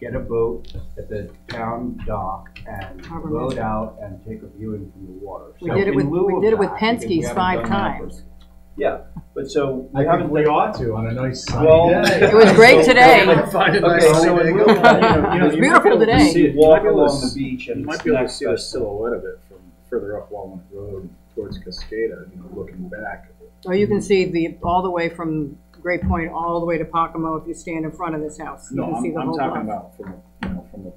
get a boat at the town dock and Harbor Master. out and take a viewing from the water. We So did it with- we did it with Penske's five times. For- Yeah, but so. I think we ought to on a nice sunny Well, day. It was great today. Find a Okay, so sunny in day, go of it. you know, you know, It's you beautiful might be able to today. see it, You Walk be able to along the s- beach and. You might it's be able to next see the best. silhouette of it from further up Walnut Road towards Cascada, you know, looking back. Or you can see the, all the way from Great Point, all the way to Pocomo if you stand in front of this house. You No, can see I'm, the I'm whole talking bluff. about from, you know, from the,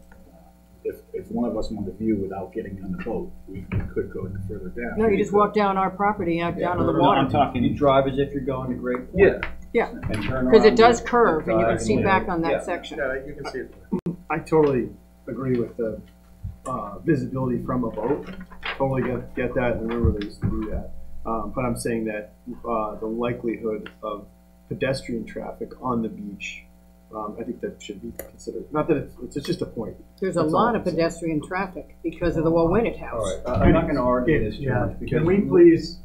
if, if one of us wanted to view without getting on the boat, we we could go further down. No, you just walk down our property, out down to the No, water. I'm talking, You drive as if you're going to Great Point. yeah, Yeah, And turn because it does curve and you can see back on Yeah. that section. Yeah, you can see it. I totally agree with the uh, visibility from a boat. Totally get, get that, and remember they used to do that. Um, but I'm saying that uh, the likelihood of pedestrian traffic on the beach, um, I think that should be considered. Not that it's, it's just a point. There's a That's all lot I'm of saying. pedestrian traffic because of the Wauwinet All House. right, I- I'm not gonna argue this too Yeah, much because. can we please?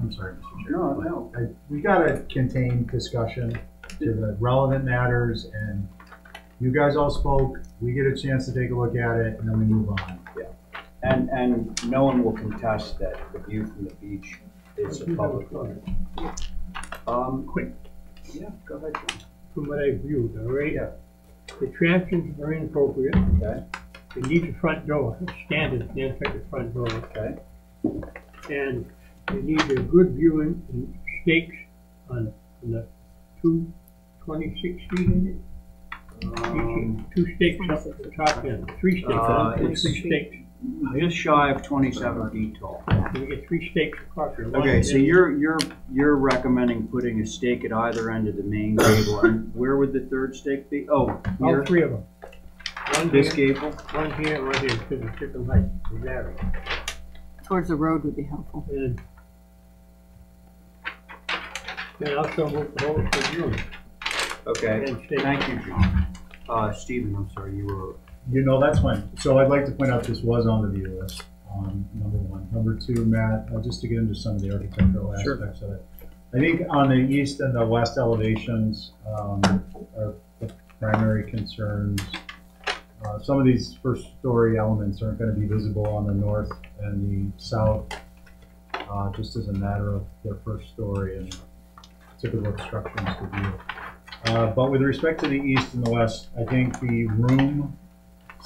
I'm sorry, Mr. Chair. No, no. I- We gotta contain discussion to the relevant matters, and you guys all spoke, we get a chance to take a look at it, and then we move on. Yeah. And, and no one will contest that the view from the beach is a public road. Um, quick. Yeah, go ahead, John. From what I viewed, all right? The transoms are inappropriate. Okay. It needs a front door, standard Nantucket front door. Okay. And it needs a good viewing and stakes on, on the two twenty-six feet in it. Um, Two stakes up at the top end, three stakes, Uh, three it's- stakes. Just shy of twenty-seven feet tall. You get three stakes across it. One Okay, so end- you're, you're, you're recommending putting a stake at either end of the main gable, and where would the third stake be? Oh, All here? three of them. One This here, gable? One here, one here, because it's different height, exactly. Towards the road would be helpful. And then also move the whole to viewing. Okay, And stake. thank you, John. Uh, Stephen, I'm sorry, you were, You know, that's fine. So I'd like to point out this was on the view list, um, number one. Number two, Matt, uh, just to get into some of the architectural Sure. aspects of it. I think on the east and the west elevations, um, are the primary concerns. Uh, some of these first story elements aren't gonna be visible on the north and the south, uh, just as a matter of their first story and typical obstructions to view. Uh, but with respect to the east and the west, I think the room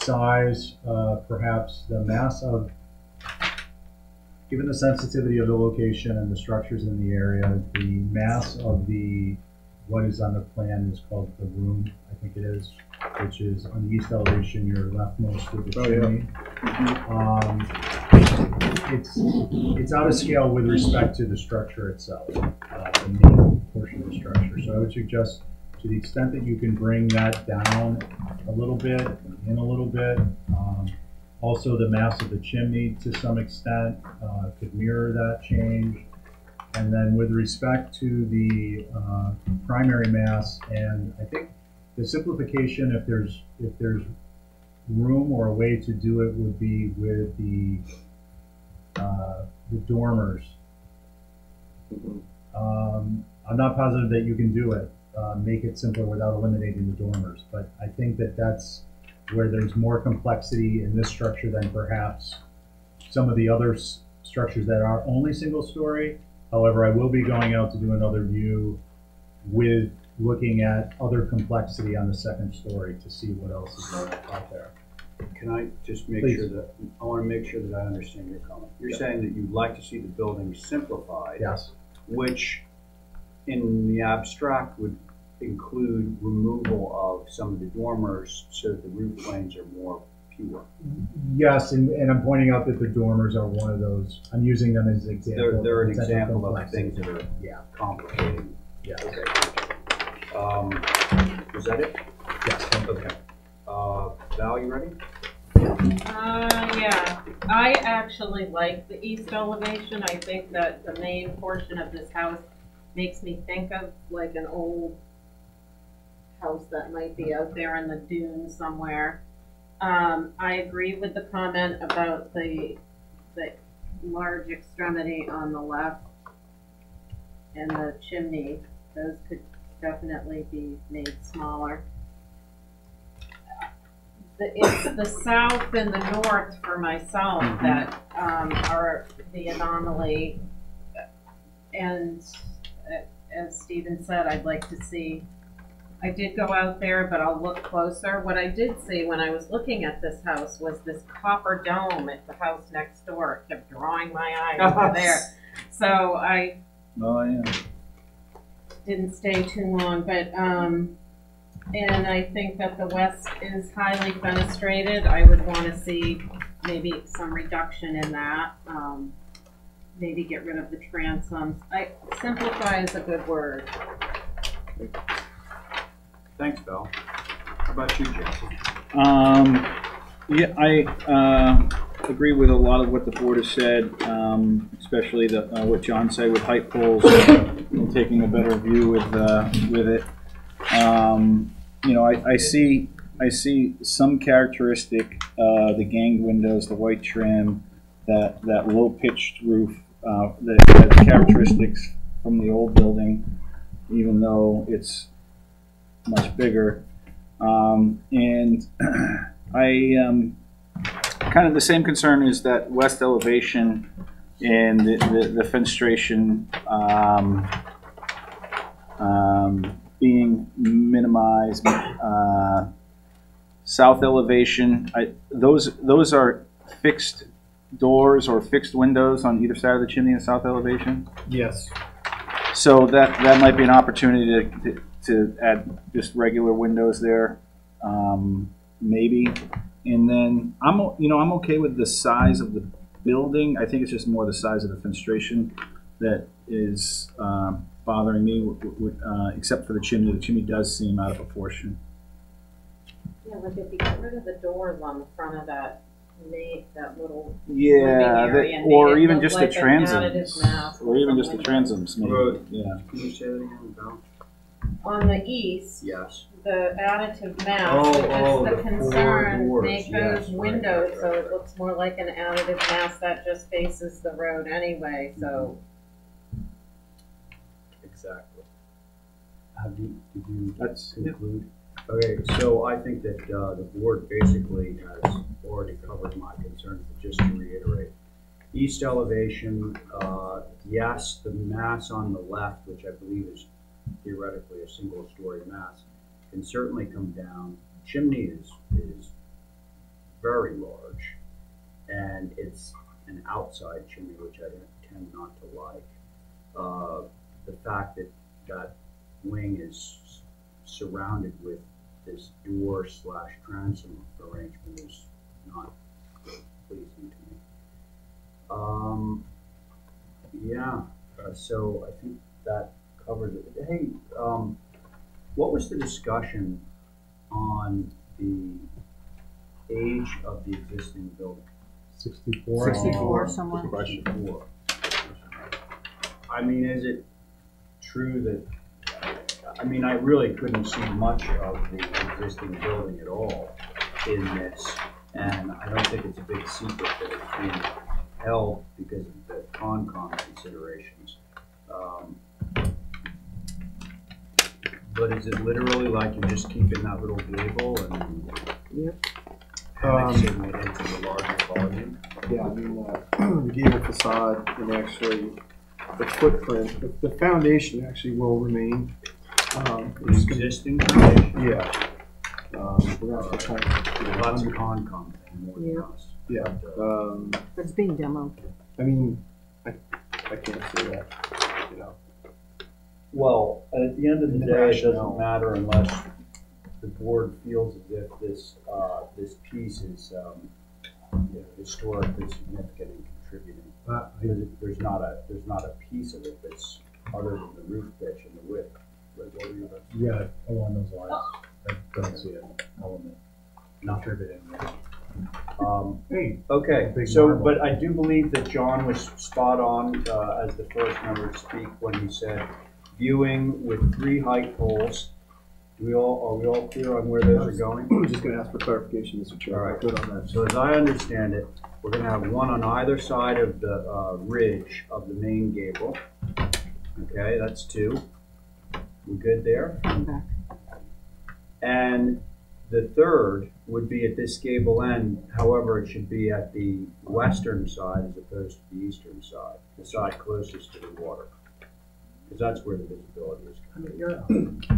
size, uh, perhaps the mass of, given the sensitivity of the location and the structures in the area, the mass of the, what is on the plan is called the room, I think it is, which is on the east elevation, your leftmost with the Oh, yeah. chimney. Um, it's, it's out of scale with respect to the structure itself, uh, the main portion of the structure. So I would suggest, to the extent that you can bring that down a little bit, in a little bit. Um, also, the mass of the chimney to some extent uh, could mirror that change. And then with respect to the uh, primary mass, and I think the simplification, if there's if there's room or a way to do it, would be with the uh, the dormers. Um, I'm not positive that you can do it, uh, make it simpler without eliminating the dormers, but I think that that's where there's more complexity in this structure than perhaps some of the other s- structures that are only single story. However, I will be going out to do another view with looking at other complexity on the second story to see what else is out there. can I just make Please. sure that, I wanna make sure that I understand your comment. You're Yeah. saying that you'd like to see the building simplified. Yes. Which, in the abstract, would include removal of some of the dormers so that the roof planes are more pure. Yes, and, and I'm pointing out that the dormers are one of those, I'm using them as an example. They're, they're an of example of complexity. things that are Yeah. complicating. Yeah. Okay. Um, was that it? Yes. Okay. Uh, Val, you ready? Uh, yeah, I actually like the east elevation. I think that the main portion of this house makes me think of like an old house that might be out there in the dunes somewhere. Um, I agree with the comment about the, the large extremity on the left and the chimney. Those could definitely be made smaller the, it's the south and the north for myself that, um, are the anomaly. And uh, as Stephen said, I'd like to see, I did go out there, but I'll look closer. What I did see when I was looking at this house was this copper dome at the house next door. It kept drawing my eye over there. So I Oh, yeah. didn't stay too long, but, um, and I think that the west is highly fenestrated. I would wanna see maybe some reduction in that, um, maybe get rid of the transoms. I, simplify is a good word. Thanks, Bill. How about you, Jesse? Um, yeah, I, uh, agree with a lot of what the board has said, um, especially the, uh, what John said with height poles and taking a better view with, uh, with it. Um, you know, I, I see, I see some characteristic, uh, the ganged windows, the white trim, that, that low pitched roof, uh, that, that characteristics from the old building, even though it's much bigger. Um, and I, um, kind of the same concern is that west elevation and the, the, the fenestration, um, um, being minimized. Uh, south elevation, I, those, those are fixed doors or fixed windows on either side of the chimney in south elevation? Yes. So that, that might be an opportunity to, to- to add just regular windows there, um, maybe. And then, I'm, you know, I'm okay with the size of the building, I think it's just more the size of the fenestration that is, um, bothering me, w- w- uh, except for the chimney, the chimney does seem out of proportion. Yeah, like if you get rid of the doors on the front of that, made that little Yeah, that- or even just the like an transoms, or even just the something like that. transoms, maybe, Road. yeah. On the east, Yes. the additive Oh, mass, if oh, it's the the four concern, doors, make yes, those right, windows right, so right, it looks more like an additive mass that just faces the road anyway, so. Exactly. Have you, did you That's- conclude? Okay, so I think that, uh, the board basically has already covered my concerns, but just to reiterate. East elevation, uh, yes, the mass on the left, which I believe is theoretically a single-story mass, can certainly come down. The chimney is, is very large, and it's an outside chimney, which I tend not to like. Uh, the fact that that wing is surrounded with this door slash transom arrangement is not pleasing to me. Um, yeah, uh, so I think that covers it. Hey, um, what was the discussion on the age of the existing building? Sixty-four. 64 Oh, somewhere. good question. I mean, is it true that, I mean, I really couldn't see much of the existing building at all in this. And I don't think it's a big secret that it's being held because of the Concom considerations. Um, But is it literally like you're just keeping that little gable and Yep. annexing it into the larger volume? Yeah, I mean, uh, the gable facade and actually the footprint, the, the foundation actually will remain. Um, we're gonna- Existing foundation? Yeah. Um, we're gonna have to kind of. Lots of Concom more than Yeah. us. Yeah, um, But it's being demoed. I mean, I, I can't say that, you know. Well, at the end of the day, it doesn't matter unless the board feels as if this, uh, this piece is, um, you know, historically significant and contributing. Uh, Because it- there's not a, there's not a piece of it that's other than the roof pitch and the width. Like, what are you, Yeah, along those lines. I don't see an element contributing. Um, Hey, okay, Big so, marble. but I do believe that John was spot on, uh, as the first member to speak when he said viewing with three height poles. Do we all, are we all clear on where those are going? I'm just gonna ask for clarification, Mr. All Chair. right. Good on that. So as I understand it, we're gonna have one on either side of the, uh, ridge of the main gable. Okay, that's two. We good there? And the third would be at this gable end, however, it should be at the western side as opposed to the eastern side, the side closest to the water. Because that's where the visibility is coming.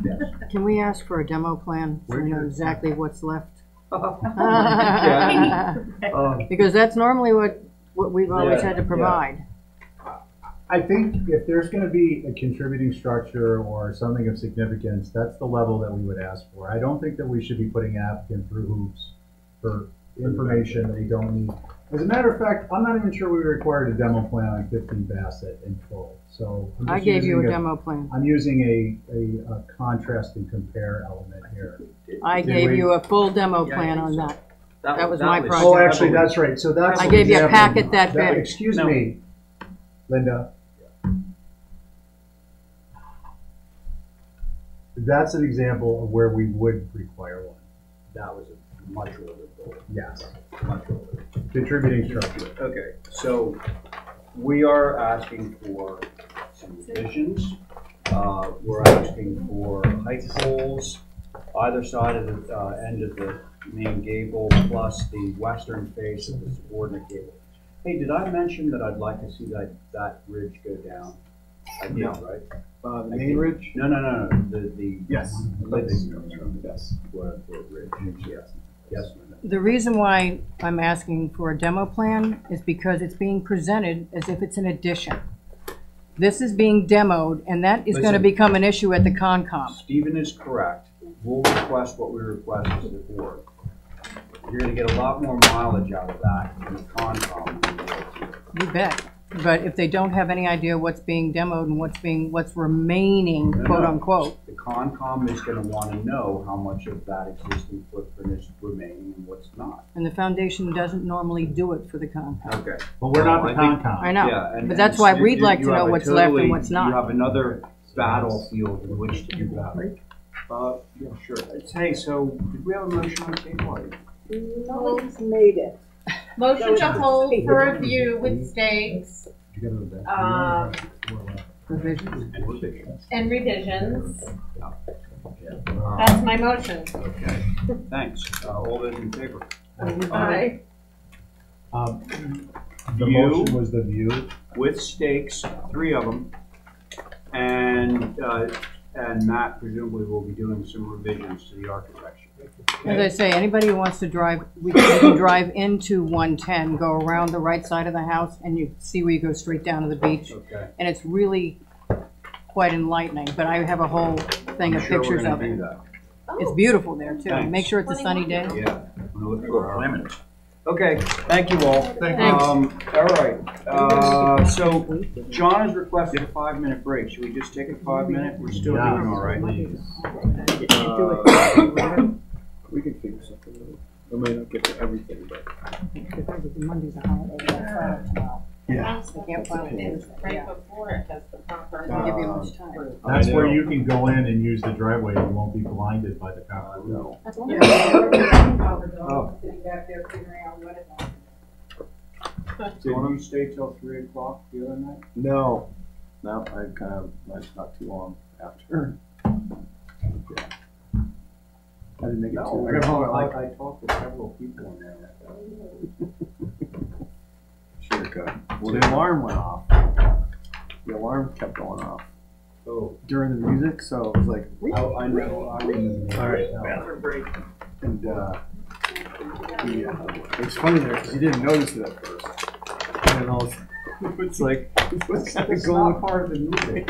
Yes. Can we ask for a demo plan so we know exactly what's left? Yeah. Um, Because that's normally what, what we've always Yeah, had to yeah. provide. I think if there's gonna be a contributing structure or something of significance, that's the level that we would ask for. I don't think that we should be putting applicant through hoops for information they don't need. As a matter of fact, I'm not even sure we required a demo plan on fifteen Bassett in full, so. I'm I gave you a using demo plan. I'm using a, a, a contrast and compare element here. I Did gave we- you a full demo Yeah, I plan think on so. that. That was that my was- project. Oh, actually, that's right, so that's. I an gave you a example. packet that big. Excuse No. me, Linda. That's an example of where we would require one, That was a much older building. yes, Much older. contributing structure. Okay, so we are asking for some revisions. Uh, we're asking for height poles, either side of the, uh, end of the main gable, plus the western face of the subordinate gable. Hey, did I mention that I'd like to see that, that ridge go down? I did, No. right? Uh, the main ridge? No, no, no, no, the, the. Yes. Living room. Yes. Quote unquote ridge, yes, yes, The reason why I'm asking for a demo plan is because it's being presented as if it's an addition. This is being demoed, and that is gonna Listen. become an issue at the Concom. Stephen is correct. We'll request what we request to the board. You're gonna get a lot more mileage out of that in the Concom. You bet. But if they don't have any idea what's being demoed and what's being, what's remaining, No, no. quote unquote, The Concom is gonna wanna know how much of that existing footprint is remaining and what's not. and the foundation doesn't normally do it for the Concom. Okay. But we're not the Well, I think- Concom. I know, Yeah, and- but that's and why you- we'd you- like you to know have a what's left and totally- what's You not. have another battlefield in which to do that. Uh, yeah, sure. Hey, so, did we have a motion on the table? Nobody's made it. Motion to hold for review with stakes, um, Revisions. and revisions. That's my motion. Okay, thanks. Uh, all those in favor? Aye. Um, The View. motion was the view. With stakes, three of them. And, uh, and Matt presumably will be doing some revisions to the architecture. As I say, anybody who wants to drive, we can, you can drive into one ten, go around the right side of the house, and you see where you go straight down to the beach. Okay. And it's really quite enlightening, but I have a whole thing I'm of sure we're pictures gonna of do it. that. It's beautiful there too. Thanks. Make sure it's a sunny day. Yeah. I'm gonna look for our image. Okay, thank you all. Thank you. Um, all right, uh, so John has requested a five-minute break. Should we just take a five-minute? We're still doing all right. Uh, We can figure something out. We may not get to everything, but. Monday's a holiday, that's Friday tomorrow. Yeah. They can't file it. Right before it has the proper. Doesn't give you much um, time. That's where you can go in and use the driveway. You won't be blinded by the car. No. Oh. Sitting back there figuring out what it was. Did you stay till three o'clock the other night? No, no, I kind of, that's not too long after. Yeah. I didn't make it No, too. I I got home at like. I talked to several people in there. Should've Well, the alarm went off. The alarm kept going off Oh, during the music, so it was like. I, I know, I remember. All right, bathroom break. And, uh, he, uh, it was funny there, because he didn't notice it at first. And then all, of a sudden, it's like, what's kind of going not part of the movie.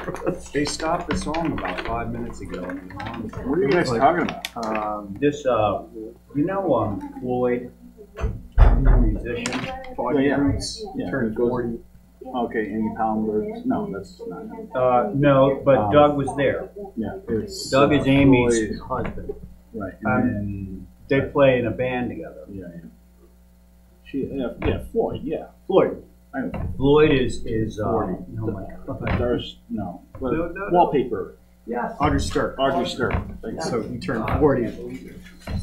They stopped the song about five minutes ago. What are you guys talking about? Um, This, uh, you know, um, Floyd, the musician? Foggy Yeah, yeah. Roots Yeah, turned it goes- forty. Okay, Amy Palmer, no, that's not him. Uh, no, but Um, Doug was there. Yeah, it's. Doug uh, is Amy's Floyd- husband. Right, Um, and then, They play in a band together. yeah, yeah. She, yeah, yeah, Floyd, yeah. Floyd. I know. Floyd is, is, uh, Forty. oh my God. Darce, no, No, no, no. wallpaper, Yes. Audrey Stark. Audrey Stern. Thank you. So he turned forty,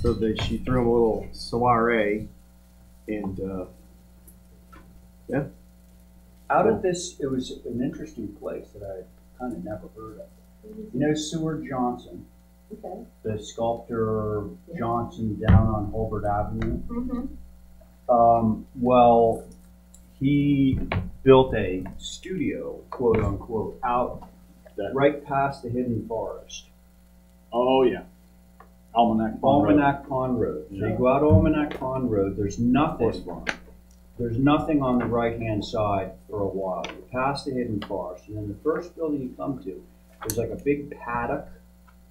so they, she threw him a little soiree, and, uh, yeah. Out of this, it was an interesting place that I kind of never heard of. You know Seward Johnson, Okay. the sculptor Johnson down on Hulbert Avenue? Mm-hmm. Um, well, he built a studio, quote unquote, out right past the hidden forest. Oh, yeah. Almanac Pond Road. Almanac Pond Road. So you go out Almanac Pond Road, there's nothing, there's nothing on the right-hand side for a while. You pass the hidden forest, and then the first building you come to, there's like a big paddock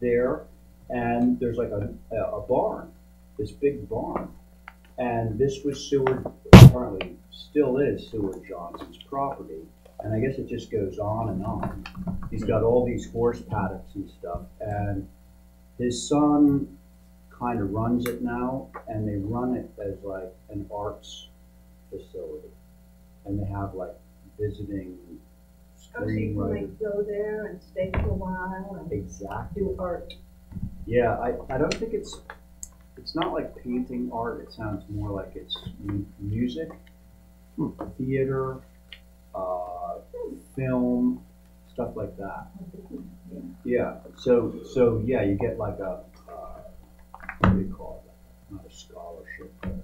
there, and there's like a, a barn, this big barn. And this was Seward, apparently still is Seward Johnson's property, and I guess it just goes on and on. He's got all these horse paddocks and stuff, and his son kind of runs it now, and they run it as like an arts facility. And they have like visiting Oh, so you can like go there and stay for a while and Exactly. do art. Yeah, I, I don't think it's, it's not like painting art, it sounds more like it's music, theater, uh, film, stuff like that. Yeah, so, so, yeah, you get like a, uh, what do you call it? Not a scholarship, but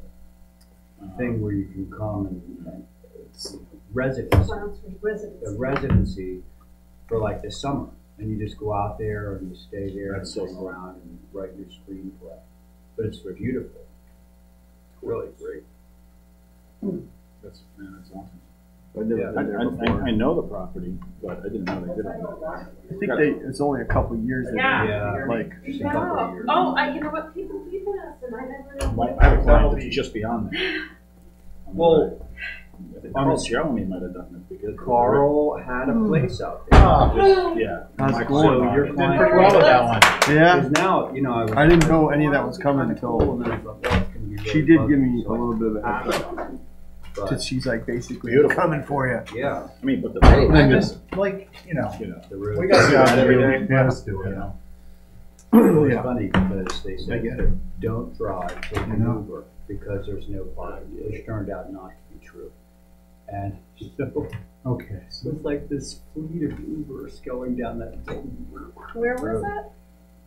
a thing where you can come and, and it's residency. Sponsors residents. a residency for like the summer. And you just go out there and you stay there and That's so around and write your screenplay. But it's beautiful. It's really great. That's, man, that's awesome. I've never Yeah, I, been there I, before. I know the property, but I didn't know they did it. I think they, it's only a couple uh, of years. they've Yeah. there, Like, No. Oh, I, you know what, people keep it us and I never know. I have a client that's just beyond that. Well, I think Carl Jeremy might have done it because. Carl had a hmm. place out there. Oh. Just- Yeah. How's it Mike- going? So so your did client. pretty well with that one. Yeah. Because now, you know, I was. I didn't know any of that was coming until And then I thought, well, it's gonna be she did give me a little bit of a heads up. But- she's like basically Beautiful. coming for you. Yeah. I mean, but the. I, I just, like, you know, You know. The road. we got jobs every Yeah. day, let us do it, you know? It was Yeah. funny because they said, get it. don't drive, take I an know. Uber, because there's no parking, which turned out not to be true. And so, Okay, it so, was like this fleet of Ubers going down that big Where was road. that?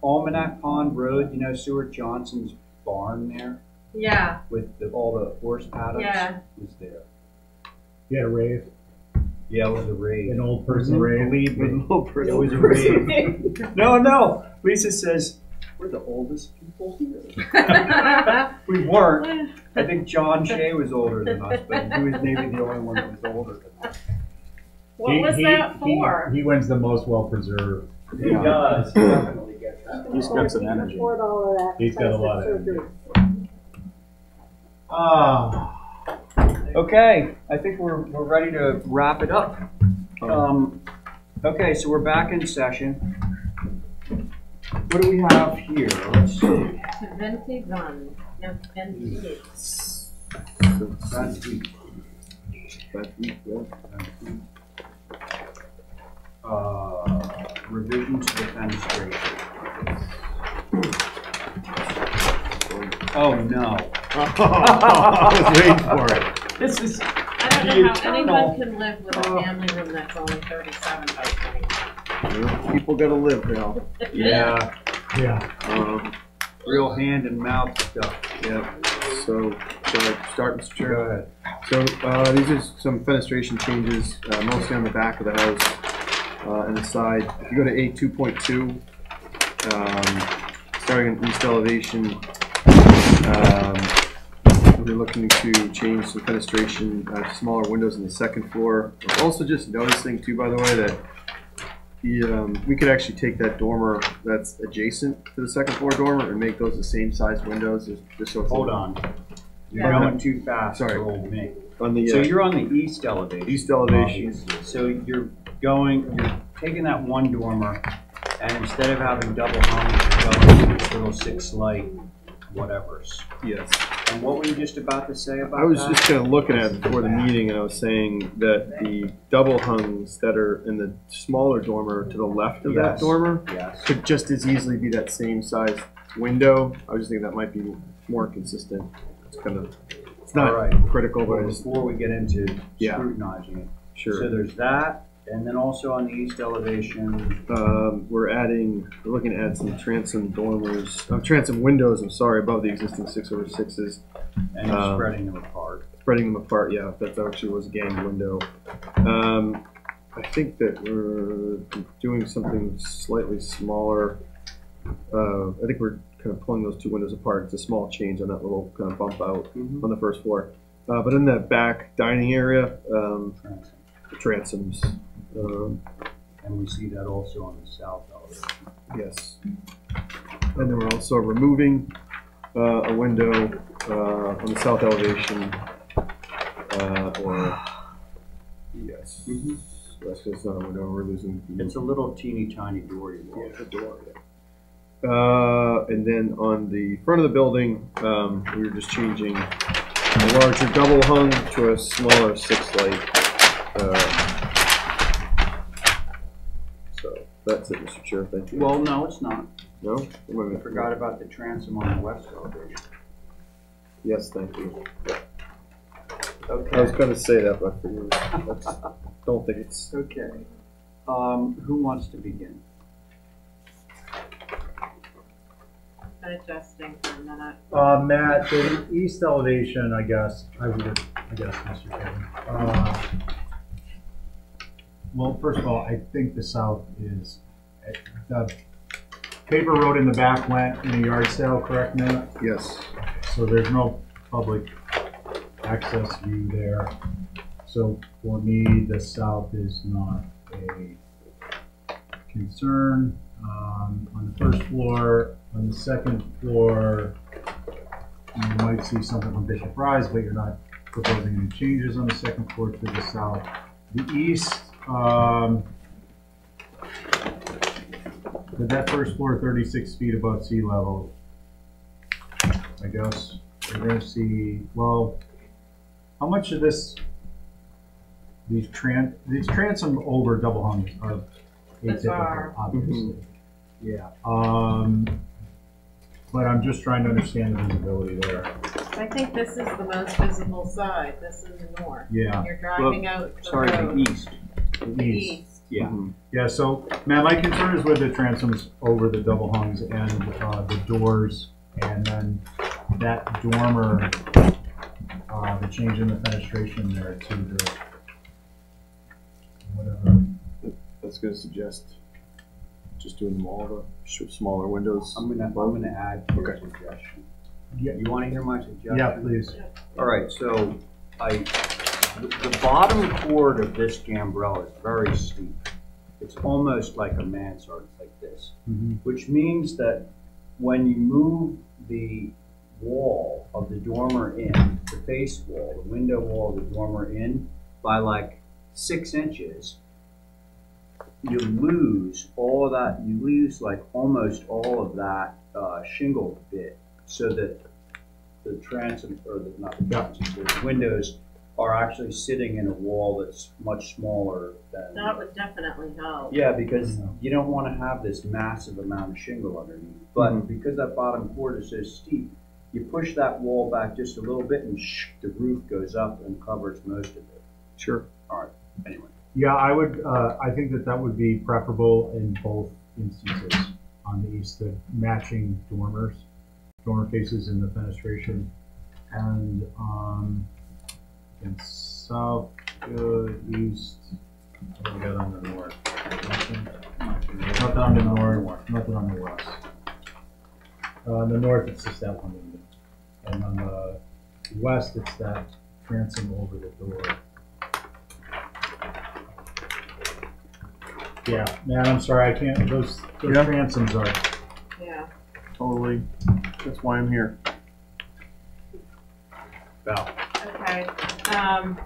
Almanack Pond Road, you know Stuart Johnson's barn there Yeah, with the, all the horse paddocks? Yeah. Was there. yeah, a rave, Yeah, it was a rave. an old person rave. Believe me, An old person it was a rave. rave. No, no, Lisa says, we're the oldest people here. We weren't. I think John Shea was older than us, but he was maybe the only one that was older than us. what He- was he- that he- for? He wins the most well-preserved. He does, he definitely gets that. He's got some energy. All of that. He's got a lot of plastic energy. Ah, Okay, I think we're, we're ready to wrap it up. Um, okay, so we're back in session. What do we have here? Let's see. Venti Run, no, Venti. That's the, uh, revision to the fenestration. Oh, no. I was waiting for it. This is, I don't know how anyone can live with a family room that's only thirty-seven by twenty. People gotta live now. yeah, yeah. Um, real hand and mouth stuff. yeah. So, shall I start, Mr. Chair? Go ahead. So, uh, these are some fenestration changes, uh, mostly on the back of the house, uh, and the side. If you go to A two point two, um, starting in east elevation, um, we're looking to change some fenestration, uh, smaller windows in the second floor. Also just noticing too, by the way, that the, um, we could actually take that dormer that's adjacent to the second floor dormer and make those the same size windows, just- just so. Hold on. You're Yeah. going too fast Sorry. old me. On the, So uh, you're on the east elevation. east elevation. obviously. So you're going, you're taking that one dormer, and instead of having double hung, you're going to this little six light whatevers. Yes. And what were you just about to say about that? I was just kind of looking at it before the meeting, and I was saying that the double hungs that are in the smaller dormer to the left of that Yes. dormer Yes. could just as easily be that same size window. I was just thinking that might be more consistent. It's kind of, it's not right. critical, but I Well, just, before we get into Yeah. scrutinizing it. Sure. So sure. there's that, and then also on the east elevation, Um, we're adding, we're looking to add some transom dormers, uh, transom windows, I'm sorry, above the existing six over sixes. and you're Um, spreading them apart. spreading them apart, yeah, that actually was a gang window. Um, I think that we're doing something slightly smaller. Uh, I think we're kind of pulling those two windows apart. It's a small change on that little kind of bump out Mhm. on the first floor. Uh, but in that back dining area, um, Transom. the transoms, um, And we see that also on the south elevation. yes. And then we're also removing uh, a window uh, on the south elevation, uh, or yes, Mhm. that's just not a window. We're losing. It's a little teeny tiny door Yeah, door, yeah. Uh, and then on the front of the building, um, we were just changing a larger double hung to a smaller six light. Uh, so that's it, Mr. Chair. Thank you. Well, no, it's not. no, Wait a I minute. forgot about the transom on the west elevation. Yes, thank you. Okay. I was Okay. going to say that, but I figured that's, don't think it's. Okay. Um, who wants to begin? Adjusting for a minute. Uh, Matt, the east elevation, I guess, I would, I guess, Mr. Chairman. Uh, well, first of all, I think the south is, the paper road in the back went in a yard sale, correct, Matt? Yes. So there's no public access view there. So for me, the south is not a concern. Um, on the first floor, on the second floor, you might see something from Bishop Rise, but you're not proposing any changes on the second floor to the south. The east, um, with that first floor thirty-six feet above sea level, I guess, we're gonna see, well, how much of this, these tran, these transom over double hungs are Bizarre. atypical, obviously. Yeah, um, but I'm just trying to understand the visibility there. I think this is the most visible side, this is the north. Yeah. You're driving out the Sorry, road. the east. The east. Yeah. Yeah, so, man, my concern is with the transoms over the double hungs and, uh, the doors, and then that dormer, uh, the change in the fenestration there to the, whatever. I was gonna suggest just doing them all the sh- smaller windows. I'm gonna, I'm gonna add to your Okay. suggestion. Yeah. You wanna hear my suggestion? Yeah, please. All right, so I, the, bottom chord of this gambrel is very steep. It's almost like a mansard, it's like this. Mhm. Which means that when you move the wall of the dormer in, the face wall, the window wall of the dormer in by like six inches, you lose all of that, you lose like almost all of that uh, shingle bit so that the transom, or the, not the transom, the windows are actually sitting in a wall that's much smaller than. That would definitely help. Yeah, because you don't want to have this massive amount of shingle underneath. But Mm-hmm. because that bottom chord is so steep, you push that wall back just a little bit and shh, the roof goes up and covers most of it. Sure. All right, anyway. Yeah, I would, uh, I think that that would be preferable in both instances on the east, the matching dormers, dormer faces in the fenestration. And, um, in south, good, east, what do we got on the north? Nothing Nothing on the north, nothing on the west. Uh, on the north, it's just that one window. And on the west, it's that transom over the door. Yeah, man, I'm sorry, I can't, those, those Yeah. transoms are, Yeah. Totally. That's why I'm here. Val. Okay, um,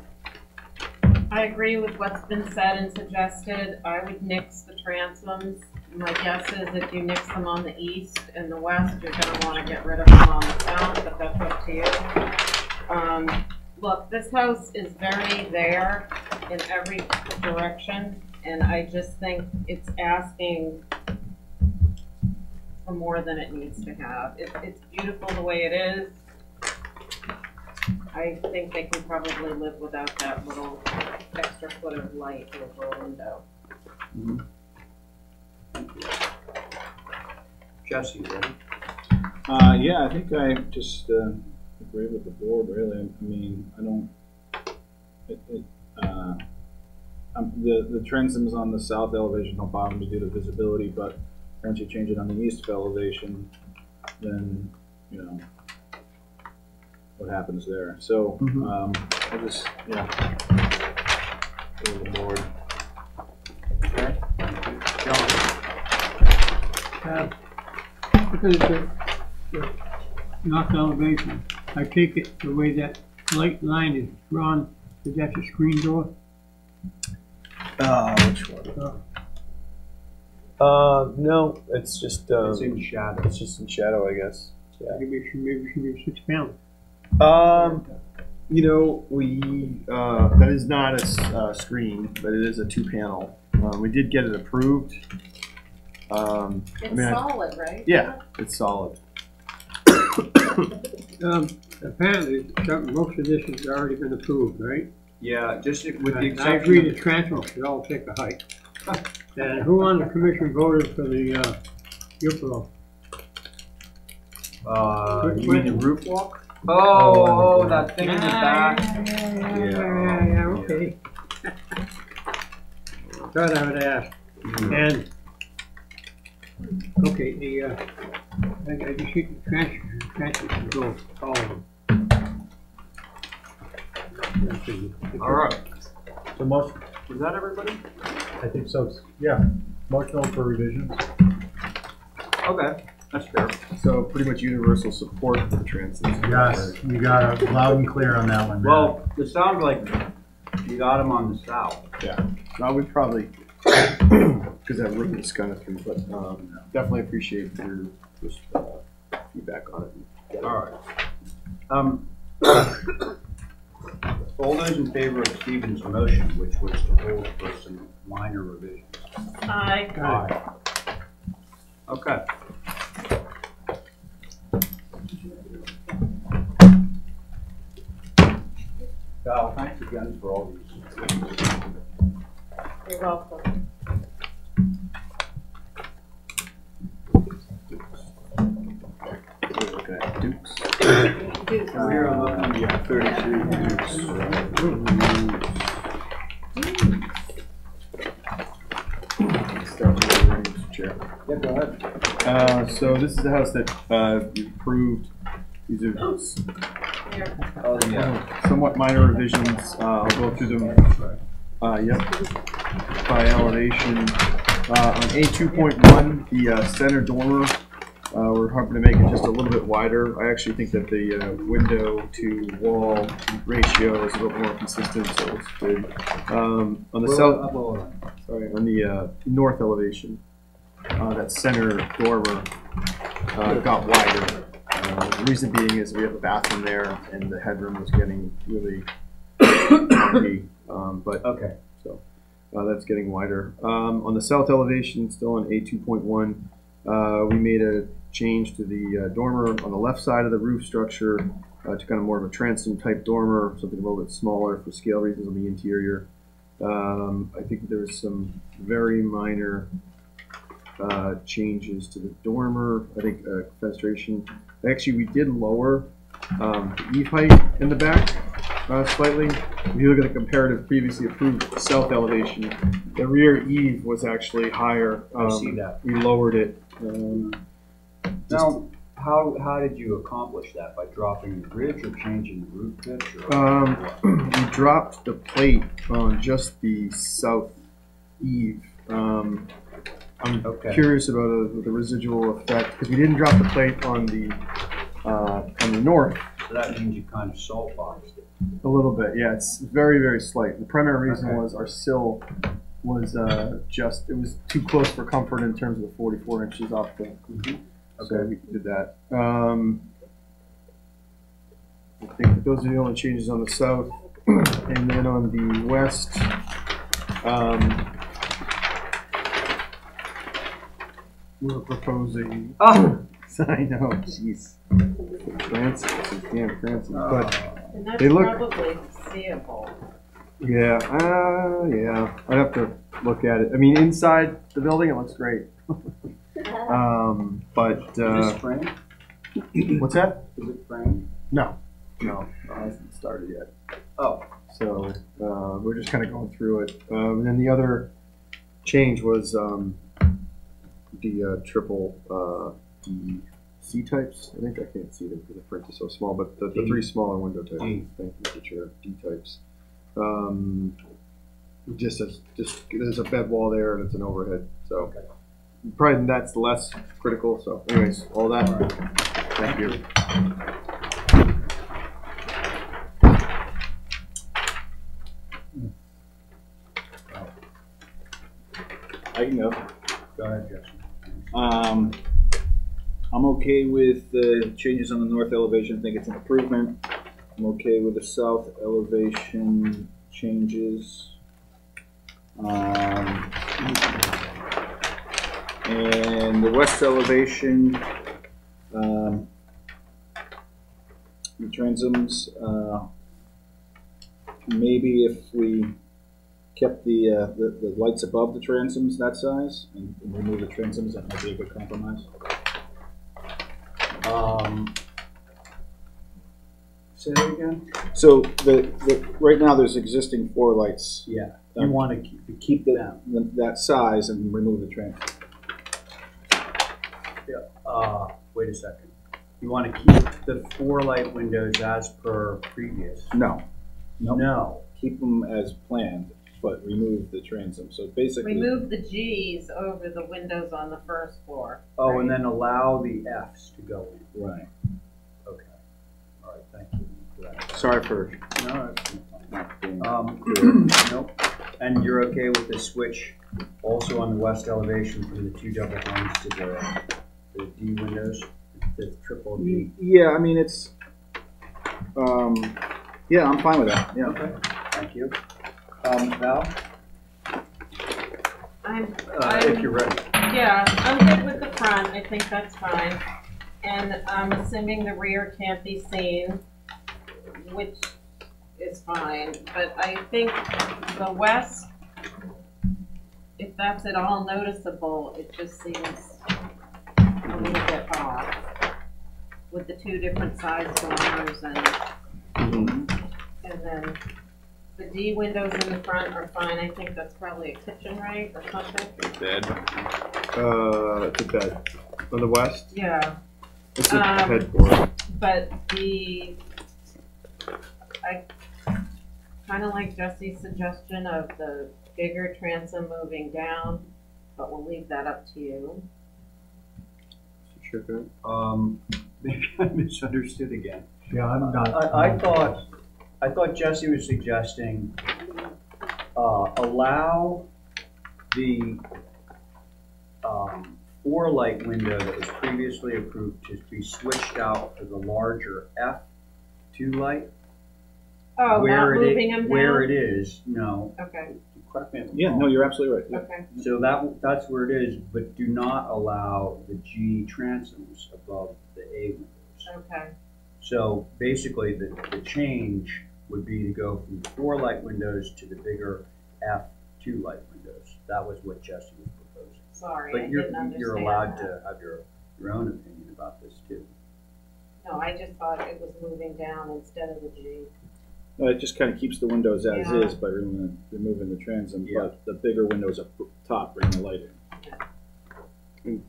I agree with what's been said and suggested. I would nix the transoms. My guess is if you nix them on the east and the west, you're gonna wanna get rid of them on the south, but that's up to you. Um, look, this house is very there in every direction, and I just think it's asking for more than it needs to have. It, it's beautiful the way it is. I think they can probably live without that little extra foot of light over a window. Jesse, ready? Uh, yeah, I think I just, uh, agree with the board, really. I mean, I don't, it, it, uh, um, the, the transoms on the south elevation don't bother me due to visibility, but once you change it on the east elevation, then, you know, what happens there. So, um, I just, yeah. Go to the board. Okay, thank. John? Uh, Because the, the north elevation, I take it the way that light line is drawn, is that a screen door? Uh, which one? Uh, Uh, no, it's just, um. It's in shadow. It's just in shadow, I guess. Yeah. Maybe it should, maybe it should be six panel. Um, you know, we, uh, that is not a uh, screen, but it is a two panel. Um, we did get it approved. Um, I It's mean, I- solid, right? Yeah, it's solid. Um, apparently, some- most of this has already been approved, right? Yeah, just with the I exception. agree the transom should all take a hike. And who on the commission voted for the, uh, Upro? Uh, you mean the roof walk? Oh, oh, that thing in the back. Yeah, yeah, yeah, okay. thought I would ask, and, okay, the, uh, I, I just hit the transfer, transfer control, all of them. All right. So most, Was that everybody? I think so, yeah, motion for revisions. Okay, that's fair. So pretty much universal support for the transit. Yes, you got it loud and clear on that one. man. Well, it sounds like you got them on the south. Yeah, I would probably, because that room is kind of through, but, um, definitely appreciate your, just, uh, feedback on it. All right. Um, all those in favor of Stephen's motion, which was to hold for some minor revisions? Aye. Aye. Okay. Val, thanks again for all these. You're welcome. We're looking at Dukes. We are looking, yeah, thirty-three Start with the ready, Mr. Chair. Yeah, go ahead. Uh, so this is the house that, uh, you approved. These are Oh, yeah. somewhat minor revisions. Uh, I'll go through them. Uh, yep. By elevation. Uh, on A two point one, the, uh, center dormer, uh, we're hoping to make it just a little bit wider. I actually think that the, uh, window to wall ratio is a little more consistent, so it's good. Um, on the Well, south. well, sorry, on the uh, north elevation, uh, that center dormer uh, got wider. Uh, the reason being is we have a bathroom there, and the headroom was getting really funky. Um, but Okay. so uh, that's getting wider. Um, on the south elevation, still on A two point one, uh, we made a change to the uh, dormer on the left side of the roof structure uh, to kind of more of a transom type dormer, something a little bit smaller for scale reasons on the interior. Um, I think there was some very minor uh, changes to the dormer. I think uh, fenestration. Actually, we did lower um, the eave height in the back uh, slightly. If you look at the comparative previously approved south elevation, the rear eave was actually higher. I see Um, that. We lowered it. Um, Now, how, how did you accomplish that? By dropping the bridge or changing the roof pitch? or Um, we dropped the plate on just the south eave. Um, I'm Okay. curious about uh, the residual effect because we didn't drop the plate on the uh, on the north So that means you kind of salt boxed it. a little bit. Yeah, it's very very slight. The primary reason Okay. was our sill was uh, just it was too close for comfort in terms of the 44 inches off the. So we did that. Um, I think those are the only changes on the south, and then on the west. Um, we're proposing. Oh. I know, jeez. Fancy, damn fancy, but And that's they look. probably seeable. Yeah, uh, yeah. I'd have to look at it. I mean, inside the building, it looks great. um, but Is uh, this framed? what's that? Is it framed? No, no, it hasn't started yet. Oh, So uh, we're just kind of going through it. Um, and then the other change was um, the uh, triple uh, D C types. I think I can't see them because the print is so small, but the, the three smaller window types. D. Thank you. Chair. D types. Um, just as just there's a bed wall there and it's an overhead. So probably that's less critical. So, anyways, all that. Thank you. I can go. ahead, Justin. Um, I'm okay with the changes on the north elevation. I think it's an improvement. I'm okay with the south elevation changes. Um, and the west elevation, um, the transoms, uh, maybe if we kept the, uh, the, the lights above the transoms that size and and remove the transoms, that might be a good compromise. Um, Say that again? So the, the, right now, there's existing four lights. Yeah, you want to keep, to keep them. the- That size and remove the transom. Yeah, uh, wait a second. You want to keep the four light windows as per previous? No. No. Keep them as planned, but remove the transom. So basically. Remove the Gs over the windows on the first floor. Oh, and then allow the Fs to go in. Right. Okay. All right, thank you. for that. Sorry for No, that's not being. Um, nope. And you're okay with the switch also on the west elevation from the two double ones to the, the D windows, the triple D? Yeah, I mean, it's, um, yeah, I'm fine with that, yeah. Okay, thank you. Um, Val, I'm, uh, if you're ready. yeah, I'm good with the front, I think that's fine. And I'm assuming the rear can't be seen, which is fine, but I think the west, if that's at all noticeable, it just seems a little bit off. With the two different size dormers and, and then the D windows in the front are fine, I think that's probably a kitchen, right, or something? Bed. Uh, it's a bed. On the west? Yeah. It's a Um, headboard. But the, I kinda like Jesse's suggestion of the bigger transom moving down, but we'll leave that up to you. Sure good. Um, maybe I misunderstood again. Yeah, I'm not. I, I thought, I thought Jesse was suggesting, uh, allow the, um, four light window that was previously approved to be switched out for the larger F two light. Oh, not Where it i- moving them down? Where it is, no. Okay, Correct me if I'm Yeah, wrong. no, you're absolutely right. yeah. okay. So that, that's where it is, but do not allow the G transoms above the A windows. Okay, So basically, the, the change would be to go from the four light windows to the bigger F two light windows. That was what Jesse was proposing. sorry, I But you're, didn't understand you're allowed that. to have your, your own opinion about this too. No, I just thought it was moving down instead of the G. Uh, It just kind of keeps the windows as Yeah. is by removing, removing the transom, Yeah. but the bigger windows up top bring the light in.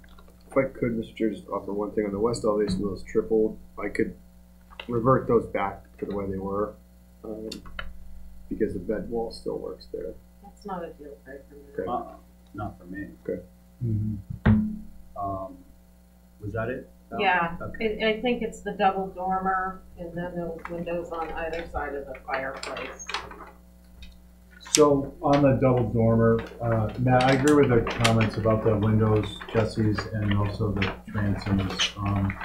If I could, Mr. Chair, just offer one thing on the west elevation, those tripled, I could revert those back to the way they were. Um, because the bed wall still works there. That's not a deal breaker. Okay. Uh-uh, not for me. Okay. Um, was that it? Val? Yeah, Okay. I, I think it's the double dormer and then those windows on either side of the fireplace. So on the double dormer, uh, Matt, I agree with the comments about the windows, Jesse's, and also the transoms. Um,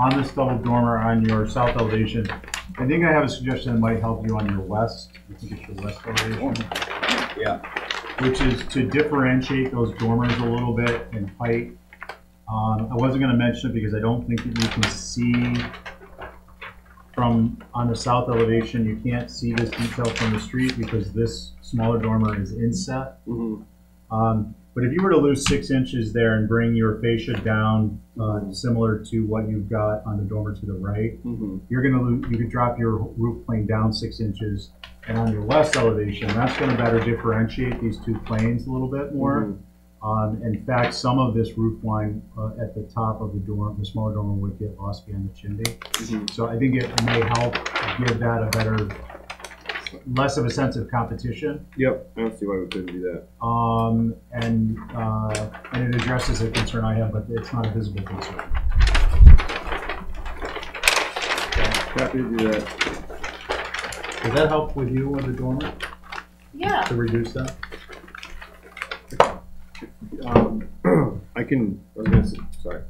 on this double dormer on your south elevation, I think I have a suggestion that might help you on your west. I think it's your west elevation. Yeah. Which is to differentiate those dormers a little bit in height. Um, I wasn't gonna mention it because I don't think that you can see from, on the south elevation, you can't see this detail from the street because this smaller dormer is inset. Um, but if you were to lose six inches there and bring your fascia down, uh, similar to what you've got on the dormer to the right, you're gonna lose, you could drop your roof plane down six inches. And on your west elevation, that's gonna better differentiate these two planes a little bit more. Um, in fact, some of this roof line, uh, at the top of the dorm, the smaller dormer would get lost behind the chimney. So I think it may help give that a better, less of a sense of competition. Yep, I don't see why we couldn't do that. Um, and, uh, and it addresses a concern I have, but it's not a visible concern. Happy to do that. Does that help with you with the dormer, Yeah. to reduce that? Um, I can, I was gonna say, sorry.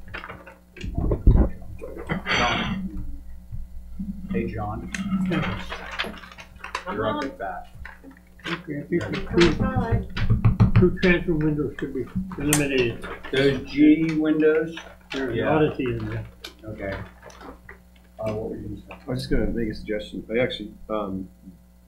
John. Hey, John. You're up at bat. Okay, I think the two, two transfer windows should be eliminated. Those G windows? There's an Yeah. oddity in there. Okay. Uh, what were you gonna? I was just gonna make a suggestion. I actually, um,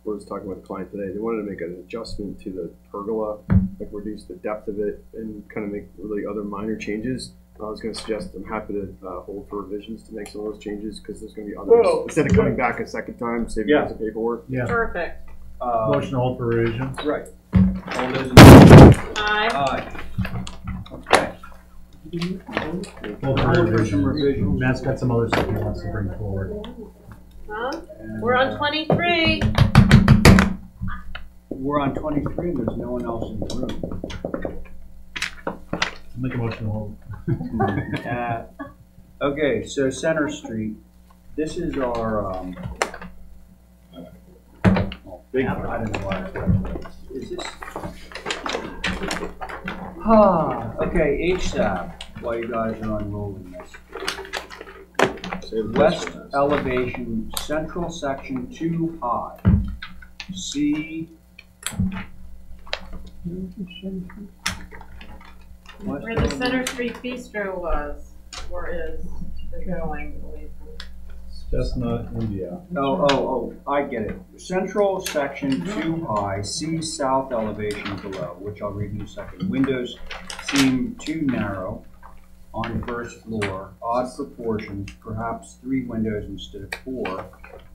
was talking with a client today. They wanted to make an adjustment to the pergola, like reduce the depth of it and kind of make really other minor changes. I was gonna suggest, I'm happy to, uh, hold for revisions to make some of those changes, cause there's gonna be others. Well, Instead of coming back a second time, saving Yeah. lots of paperwork. Yeah. Perfect. Uh, Motion to hold for revisions. Right. All those in favor? Aye. Aye. Okay. Hold for Hold for revisions. some revisions. Matt's got some other stuff he wants to bring forward. Huh? We're on twenty-three. We're on twenty-three, and there's no one else in the room. Make a motion to hold. Uh, Okay, so Center Street, this is our, um, well, big, I don't know why. Is this? Ah, okay, HSAB, while you guys are unrolling this. West elevation, central section too high. C. West Where the Center Street Bistro was, or is, is going away from. Chestnut, India. Oh, oh, oh, I get it. Central section too high, see south elevation below, which I'll read in a second. Windows seem too narrow on first floor, odd proportions, perhaps three windows instead of four.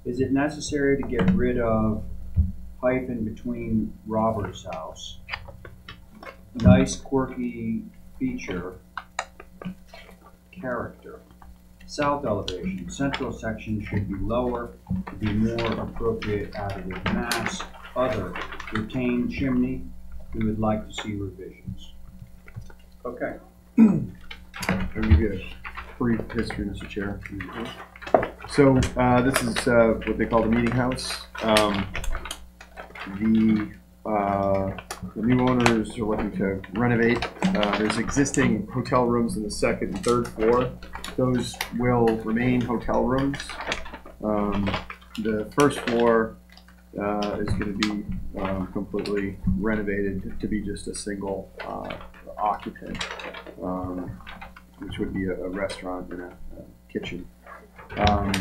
Is it necessary to get rid of hyphen between Robert's house? Nice quirky feature, character. South elevation, central section should be lower to be more appropriate additive mass. Other, retained chimney, we would like to see revisions. Okay. I'll give you a brief history, Mr. Chair. So, uh, this is, uh, what they call the meeting house. Um, the, uh, the new owners are looking to renovate. Uh, there's existing hotel rooms in the second and third floor. Those will remain hotel rooms. Um, the first floor, uh, is gonna be, um, completely renovated to be just a single, uh, occupant. Um, which would be a, a restaurant and a, a kitchen. Um,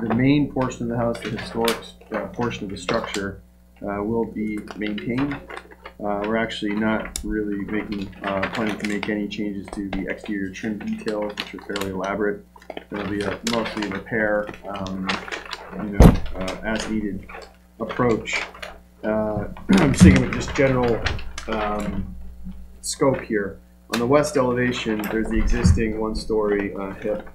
the main portion of the house, the historic uh, portion of the structure, uh, will be maintained. Uh, we're actually not really making, uh, planning to make any changes to the exterior trim details, which are fairly elaborate. It'll be a mostly repair, um, you know, uh, as needed approach. I'm sticking with just general, um, scope here. On the west elevation, there's the existing one-story uh, hip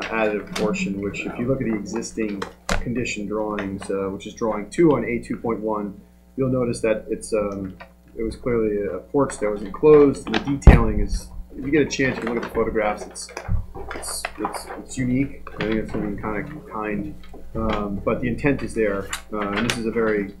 additive portion, which if you look at the existing condition drawings, uh, which is drawing two on A two point one, you'll notice that it's, um, it was clearly a porch that was enclosed, and the detailing is, if you get a chance, can look at the photographs, it's, it's, it's, it's unique. I think it's something kind of kind, um, but the intent is there, uh, and this is a very,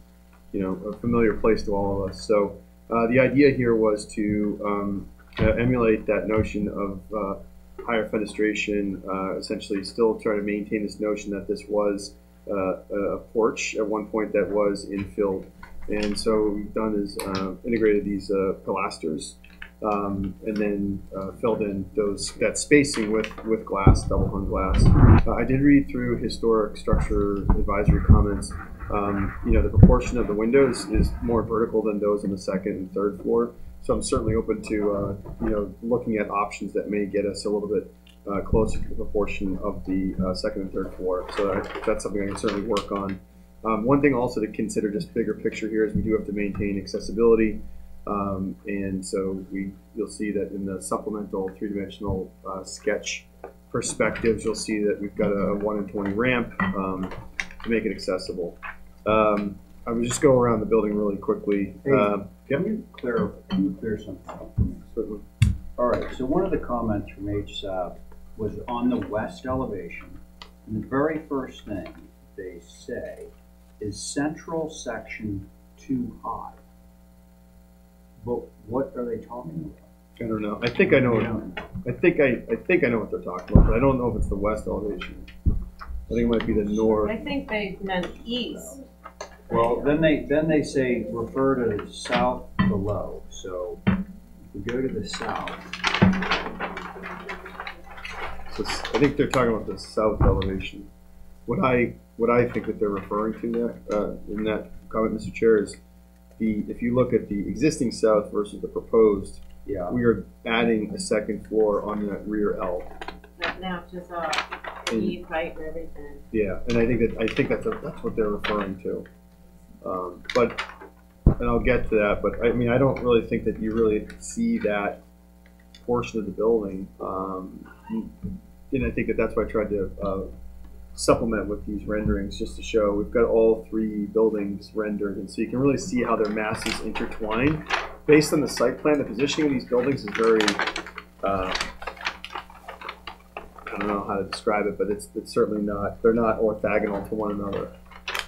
you know, a familiar place to all of us. So uh, the idea here was to um, uh, emulate that notion of uh, higher fenestration, uh, essentially still trying to maintain this notion that this was uh, a porch at one point that was infilled. And so what we've done is uh, integrated these uh, pilasters um, and then uh, filled in those that spacing with, with glass, double hung glass. Uh, I did read through historic structure advisory comments. Um, you know, the proportion of the windows is more vertical than those on the second and third floor. So I'm certainly open to, uh, you know, looking at options that may get us a little bit uh, closer to the proportion of the uh, second and third floor. So that, that's something I can certainly work on. Um, one thing also to consider, just bigger picture here, is we do have to maintain accessibility. Um, and so we, you'll see that in the supplemental three-dimensional uh, sketch perspectives, you'll see that we've got a 1 in 20 ramp um, to make it accessible. Um, I would just going around the building really quickly. Hey, Um, Can you clear, can you clear something up for me? Certainly. All right, so one of the comments from HSAB was on the west elevation. And the very first thing they say is central section too high. But what are they talking about? I don't know. I think I know. What, I think I, I think I know what they're talking about, but I don't know if it's the west elevation. I think it might be the north. I think they meant east. Well, then they, then they say refer to south below, so if we go to the south, So s- I think they're talking about the south elevation. What I what I think that they're referring to that uh, in that comment, Mr. Chair, is the if you look at the existing south versus the proposed, Yeah. we are adding a second floor on that rear L. That matches up, the eave height and everything. Yeah, and I think that, I think that's, that's what they're referring to. Um, but, and I'll get to that, but I mean, I don't really think that you really see that portion of the building. Um, and I think that that's why I tried to, uh, supplement with these renderings, just to show, we've got all three buildings rendered, and so you can really see how their masses intertwine. Based on the site plan, the positioning of these buildings is very, uh, I don't know how to describe it, but it's, it's certainly not, they're not orthogonal to one another.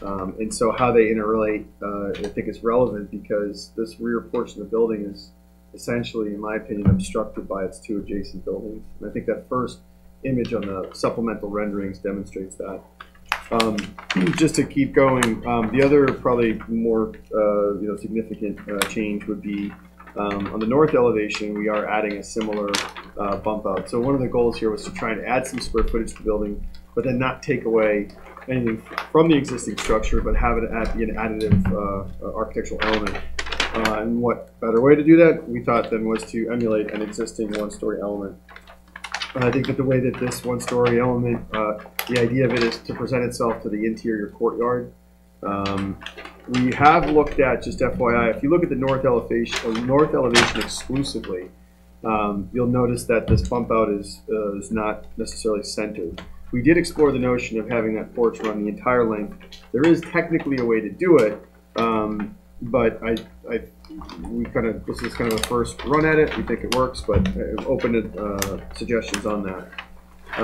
Um, and so how they interrelate, uh, I think is relevant because this rear portion of the building is essentially, in my opinion, obstructed by its two adjacent buildings. And I think that first image on the supplemental renderings demonstrates that. Um, just to keep going, um, the other probably more, uh, you know, significant, uh, change would be, um, on the north elevation, we are adding a similar, uh, bump out. So one of the goals here was to try and add some square footage to the building, but then not take away anything from the existing structure, but have it add, be an additive, uh, architectural element. Uh, and what better way to do that, we thought then was to emulate an existing one-story element. And I think that the way that this one-story element, uh, the idea of it is to present itself to the interior courtyard. Um, we have looked at, just FYI, if you look at the north elevation, uh, north elevation exclusively, um, you'll notice that this bump out is, uh, is not necessarily centered. We did explore the notion of having that porch run the entire length. There is technically a way to do it, um, but I, I, we kind of, this is kind of a first run at it. We think it works, but I'm open to uh, suggestions on that.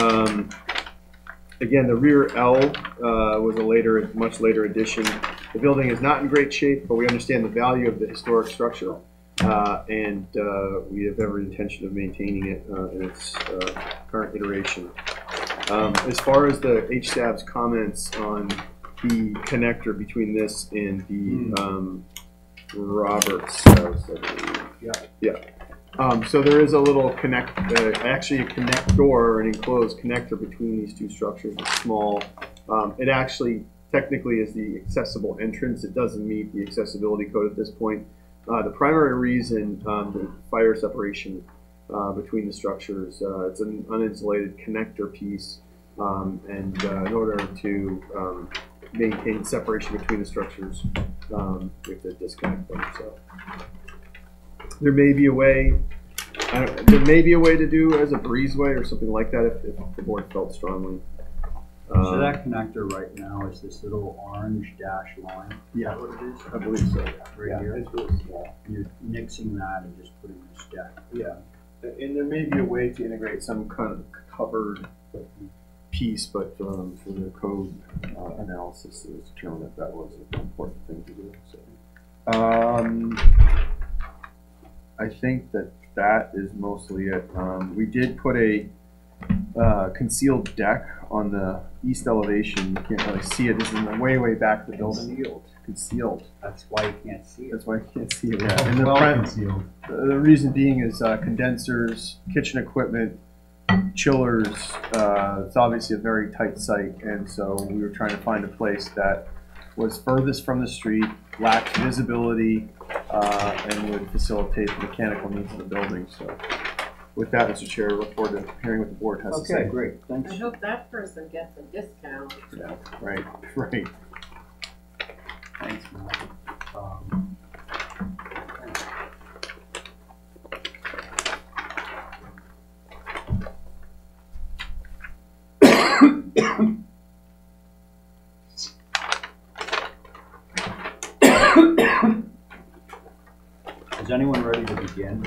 Um, again, the rear L uh, was a later, much later addition. The building is not in great shape, but we understand the value of the historic structure, uh, and uh, we have every intention of maintaining it uh, in its uh, current iteration. Um, as far as the HSAB's comments on the connector between this and the um, Roberts house, Yeah. Yeah. Um, so there is a little connect, uh, actually a connector, an enclosed connector between these two structures. It's small. Um, it actually technically is the accessible entrance. It doesn't meet the accessibility code at this point. Uh, the primary reason, um, the fire separation uh, between the structures, uh, it's an uninsulated connector piece, um, and uh, in order to um, maintain separation between the structures, um, we have to disconnect them. So there may be a way. I don't, there may be a way to do as a breezeway or something like that if, if the board felt strongly. So Um, that connector right now is this little orange dash line? Is that what it is? I believe so. Right Yeah, here? it's really small. You're nixing that and just putting this deck. Yeah, and there may be a way to integrate some kind of covered piece, but um, for the code uh, analysis, it was determined that that was an important thing to do. So, um, I think that that is mostly it. Um, we did put a uh, concealed deck on the east elevation. You can't really see it. This is in the way, way back the building. Concealed. Concealed. That's why you can't see it. That's why you can't see it. Yeah. And the Well concealed. the the reason being is uh, condensers, kitchen equipment, chillers. Uh, it's obviously a very tight site, and so we were trying to find a place that was furthest from the street, lacked visibility, uh, and would facilitate the mechanical needs of the building. So, with that, Mr. Chair, I look forward to hearing what the board has to say. Okay, great, thanks. I hope that person gets a discount. Yeah, right, right. Thanks, Matt. Um, Is anyone ready to begin?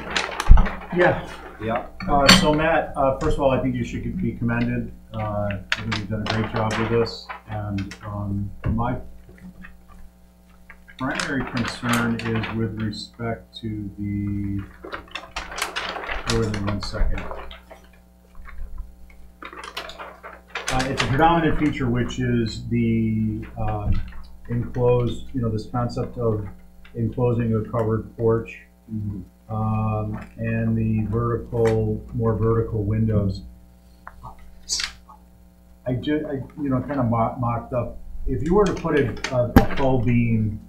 Yeah. Yeah. Uh, so Matt, uh, first of all, I think you should be commended. Uh, I think you've done a great job with this, and um, my primary concern is with respect to the. Bear with one second. Uh, it's a predominant feature, which is the um, enclosed. You know, this concept of enclosing a covered porch um, and the vertical, more vertical windows. I ju, I, you know, kind of mo- mocked up, if you were to put a a full beam,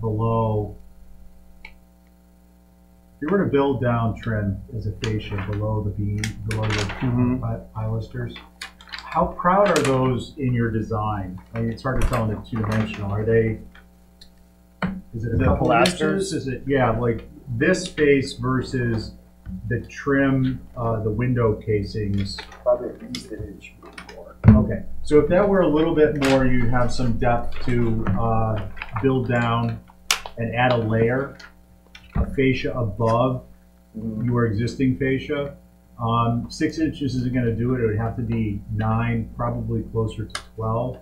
below you were to build down trim as a fascia below the beam, below the Mhm. pi- pilasters, how proud are those in your design? I mean, it's hard to tell in the two-dimensional. Are they, is it a The couple pilasters? Is it, yeah, like this face versus the trim, uh, the window casings? Probably at least an inch more. Okay, so if that were a little bit more, you'd have some depth to uh, build down and add a layer, a fascia above your existing fascia. Um, Six inches isn't gonna do it, it would have to be nine, probably closer to twelve.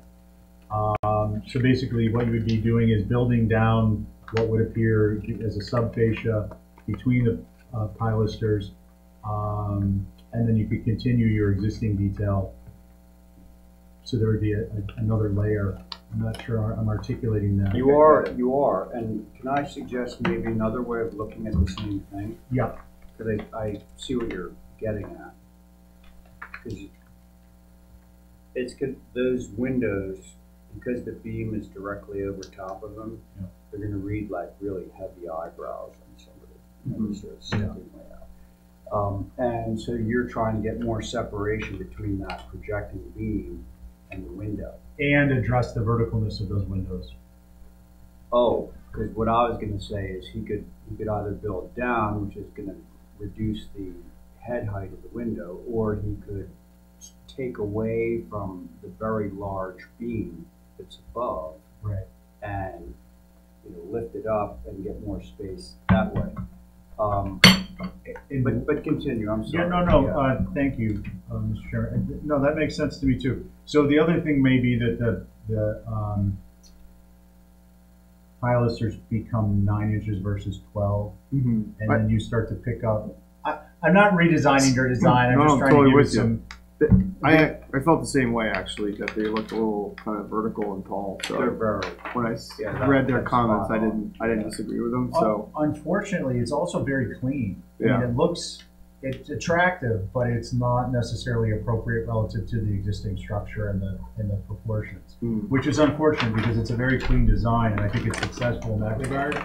Um, So basically, what you would be doing is building down what would appear as a subfascia between the uh, pilasters. um, And then you could continue your existing detail so there would be a, a- another layer. I'm not sure I'm articulating that. You are, you are, and can I suggest maybe another way of looking at the same thing? Yeah. Because I, I see what you're getting at. Because it's good, those windows, because the beam is directly over top of them, Yeah. they're gonna read like really heavy eyebrows on somebody. You know, sort of Mm-hmm. Yeah. way out. Um, and so you're trying to get more separation between that projecting beam and the window. And address the verticalness of those windows. Oh, because what I was gonna say is he could, he could either build down, which is gonna reduce the head height of the window, or he could take away from the very large beam that's above Right. and, you know, lift it up and get more space that way. Um, but, but continue, I'm sorry. Yeah, no, no, uh, thank you, uh, Mr. Chairman. No, that makes sense to me too. So the other thing may be that the, the, um, pilasters become nine inches versus twelve, Mhm. and then you start to pick up. I, I'm not redesigning your design, I'm No, just I'm trying totally to give you with you. some. I I felt the same way actually that they looked a little kind of vertical and tall. So They're very, when I s- Yeah, that- read their that's comments, spot I on. didn't I didn't disagree with them. So Unfortunately, it's also very clean. I Yeah. mean, it looks, it's attractive, but it's not necessarily appropriate relative to the existing structure and the, and the proportions. Mm. Which is unfortunate because it's a very clean design and I think it's successful in that regard.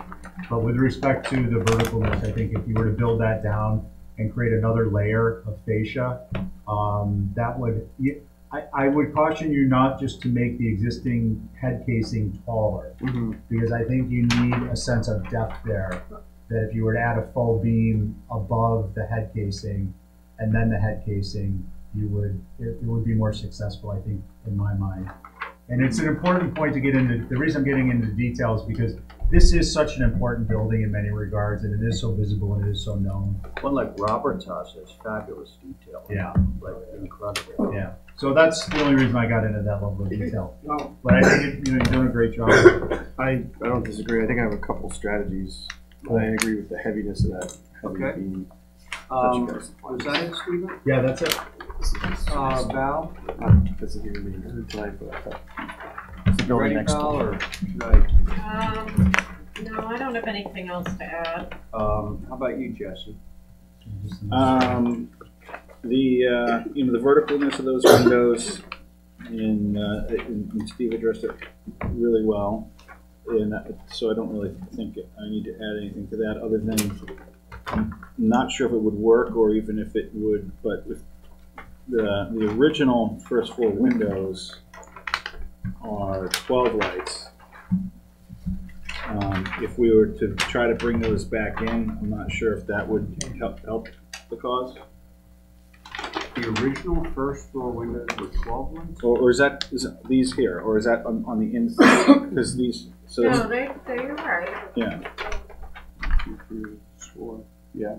But with respect to the verticalness, I think if you were to build that down and create another layer of fascia, um, that would, I would caution you not just to make the existing head casing taller Mhm. because I think you need a sense of depth there. That if you were to add a full beam above the head casing and then the head casing, you would, it, it would be more successful, I think, in my mind. And it's an important point to get into, the reason I'm getting into details because this is such an important building in many regards and it is so visible and it is so known. one like Robert's house has fabulous detail. Yeah. Like incredible. Yeah. So that's the only reason I got into that level of detail. No. But I think you know, you're doing a great job. I I don't disagree. I think I have a couple strategies. I agree with the heaviness of that heavy Okay. beam. Um, That you guys- was that it, Stephen? Yeah, that's it. Uh, Val? Uh, This is even being tonight, but I thought it's the building next Val, door. or should I? Um, no, I don't have anything else to add. Um, how about you, Jesse? Um, the, uh, you know, the verticalness of those windows, and, uh, and and Steve addressed it really well. And uh, so I don't really think I need to add anything to that, other than I'm not sure if it would work, or even if it would, but with the, the original first floor windows are twelve lights. Um, if we were to try to bring those back in, I'm not sure if that would help, help the cause. The original first floor windows were twelve ones? Or, or is that, is it these here, or is that on, on the inside? Because these, so, No, they, they're right. yeah. Yeah.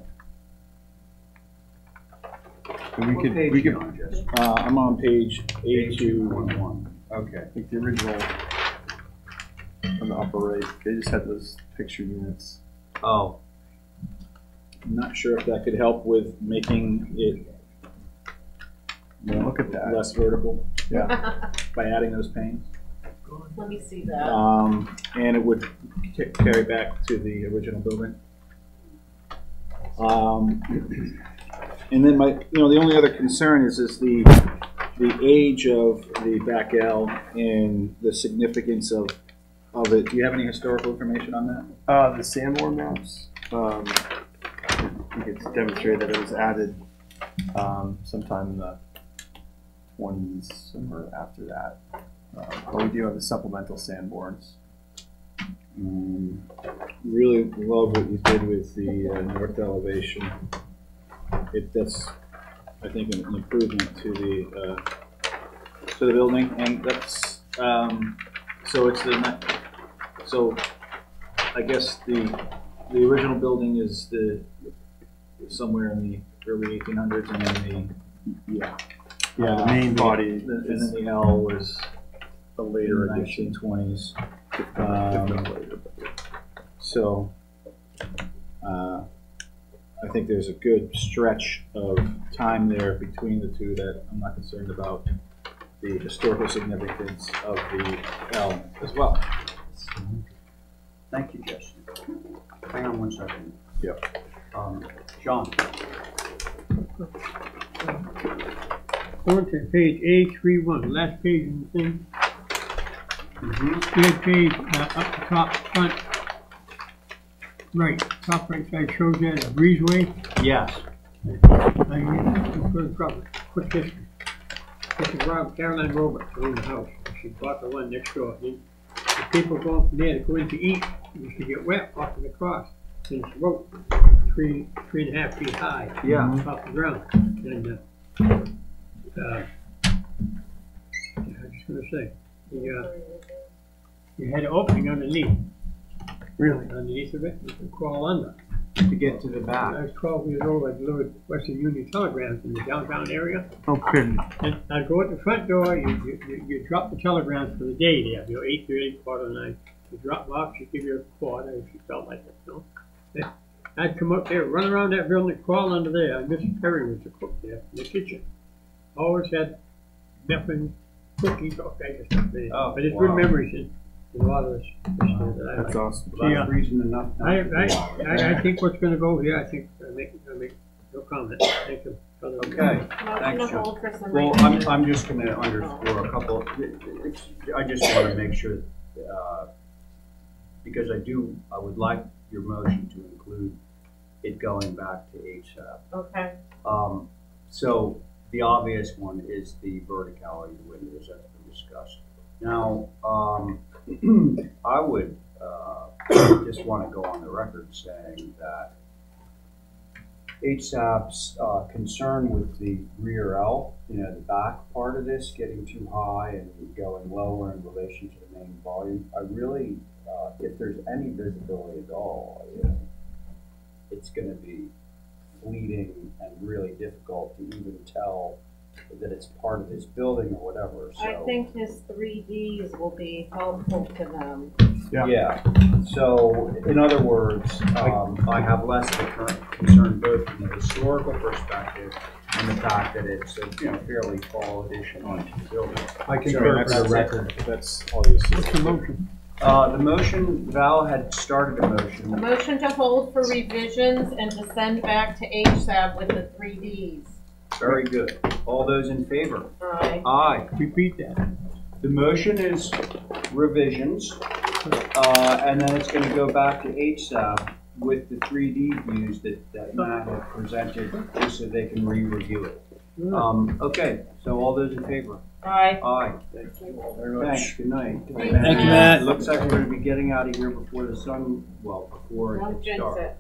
And we What could, page we you could, on, Jesse? Uh, I'm on page Page A2. one one. Okay. I think the original on the upper right, they just had those picture units. Oh, I'm not sure if that could help with making it Look at that. less vertical Yeah. by adding those panes. Let me see that. Um, and it would ca- carry back to the original building. Um, and then my, you know, the only other concern is, is the, the age of the back L and the significance of, of it. Do you have any historical information on that? Uh, the Sanborn maps, um, think it's demonstrated that it was added, um, sometime in the twenties or after that. Uh, But we do have the supplemental Sanborns. Um, really love what you did with the uh, north elevation. It, that's, I think, an improvement to the, uh, to the building, and that's, um, so it's the, so I guess the, the original building is the, somewhere in the early eighteen hundreds, and then the, Yeah. Yeah, the main uh, body And then the L was a later in the addition. 1920s. Different Um, later, but- So, uh, I think there's a good stretch of time there between the two that I'm not concerned about the historical significance of the L as well. Thank you, Justin. Hang on one second. Yep. Um, John? Going to page A three one, last page in the thing. Third page, uh, up the top front. Right, top right side shows that a breezeway. Yes. I mean, for the problem, quick history. This is Rob, Caroline Roberts, owned the house. She bought the one next door. The people going from there to go in to eat, used to get wet off of the cross. And it's rope, three, three and a half feet high. Yeah. Off the ground. And, uh, uh, I was just gonna say, the, uh, you had an opening underneath. Really? Underneath of it, you could crawl under. To get to the back. I was twelve years old, I delivered Western Union telegrams in the downtown area. Oh, kidding. And I'd go at the front door, you, you, you, you drop the telegrams for the day there, you know, eight thirty, quarter to nine. You drop them off, she'd give you a quarter if you felt like it, you know. I'd come up there, run around that building, crawl under there, and Mrs. Perry was the cook there in the kitchen. Always had muffins, cookies, all kinds of stuff there. Oh, But it's wow. good memories a lot of this, this stuff I. That's awesome. Yeah. Reason enough. I, to do I. I, I think what's gonna go here, I think, I make, I make no comment, thank you. Okay, Motion thanks, to John. hold for some Well. I'm, I'm just gonna underscore a couple, it's, I just wanna make sure, uh, because I do, I would like your motion to include it going back to HSAB. Okay, Um, so the obvious one is the verticality of the windows that's been discussed. Now, um, I would, uh, just wanna go on the record saying that HSAB's, uh, concern with the rear L, you know, the back part of this getting too high and going lower in relation to the main volume, I really, uh, if there's any visibility at all, you know, it's gonna be fleeting and really difficult to even tell that it's part of his building or whatever, so. I think his three Ds will be helpful to them. Yeah, so, in other words, um, I have less of a current concern both from the historical perspective and the fact that it's a, you know, fairly tall addition onto the building. I So concur for that's the it. record. That's all you see. What's the motion? Uh, the motion, Val had started a motion. A motion to hold for revisions and to send back to HSAB with the three Ds. Very good. All those in favor? Aye. Aye. Repeat that. The motion is revisions, uh, and then it's gonna go back to HSAB with the three D views that, that Matt had presented, just so they can re-review it. Um, okay, so all those in favor? Aye. Aye. Thank you all very much. Thanks, good night. Thank you, Matt. Looks like we're gonna be getting out of here before the sun, well, before Don't it gets jinx dark. it.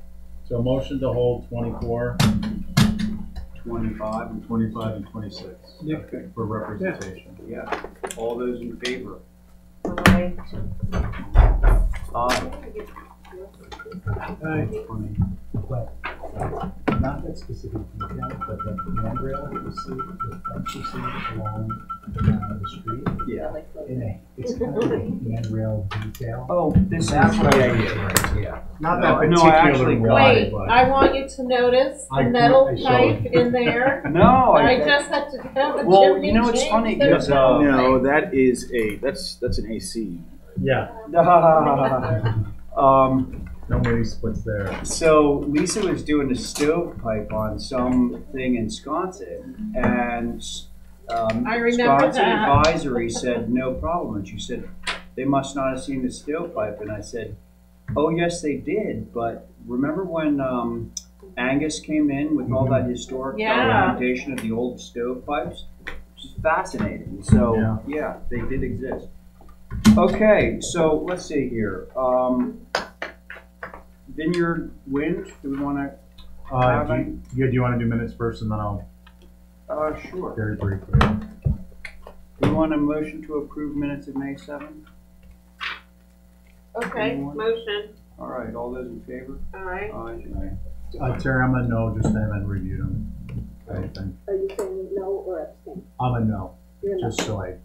So motion to hold twenty-four, Twenty-five and twenty-five, and twenty-six Yeah. for representation. Yeah, all those in favor? Aye. Aye. Aye. But, not that specific detail, but that handrail that you see, the fence you see along uh, the street. Yeah. In a, it's kind of a handrail detail. Oh, this is, yeah, yeah, right, yeah. Not that no, I particular actually- one, Wait, but. I want you to notice I the do- metal saw pipe in there. No, I I, just had to have a Well, chimney you know, it's change funny, the 'cause, uh, No, that is a, that's, that's an AC. Yeah, um, nobody splits there. so Lisa was doing a stovepipe on something in Sconset, and, um, I remember Sconset that. advisory said, no problem, and she said, they must not have seen the stovepipe, and I said, oh, yes, they did, but remember when, um, Angus came in with all that historic Yeah. documentation of the old stovepipes, which is fascinating. So, Yeah. yeah, they did exist. Okay, so let's see here. Um, Vineyard Wind, do we want to? Uh, do you, yeah, do you want to do minutes first and then I'll Uh, sure. very briefly? Do you want a motion to approve minutes of May seventh? Okay, Anyone? motion, All right, all those in favor? aye. Aye. Uh, Terry, I'm a no, just I haven't reviewed them. I think. Are you saying no or abstain? I'm a no, You're not. just so I.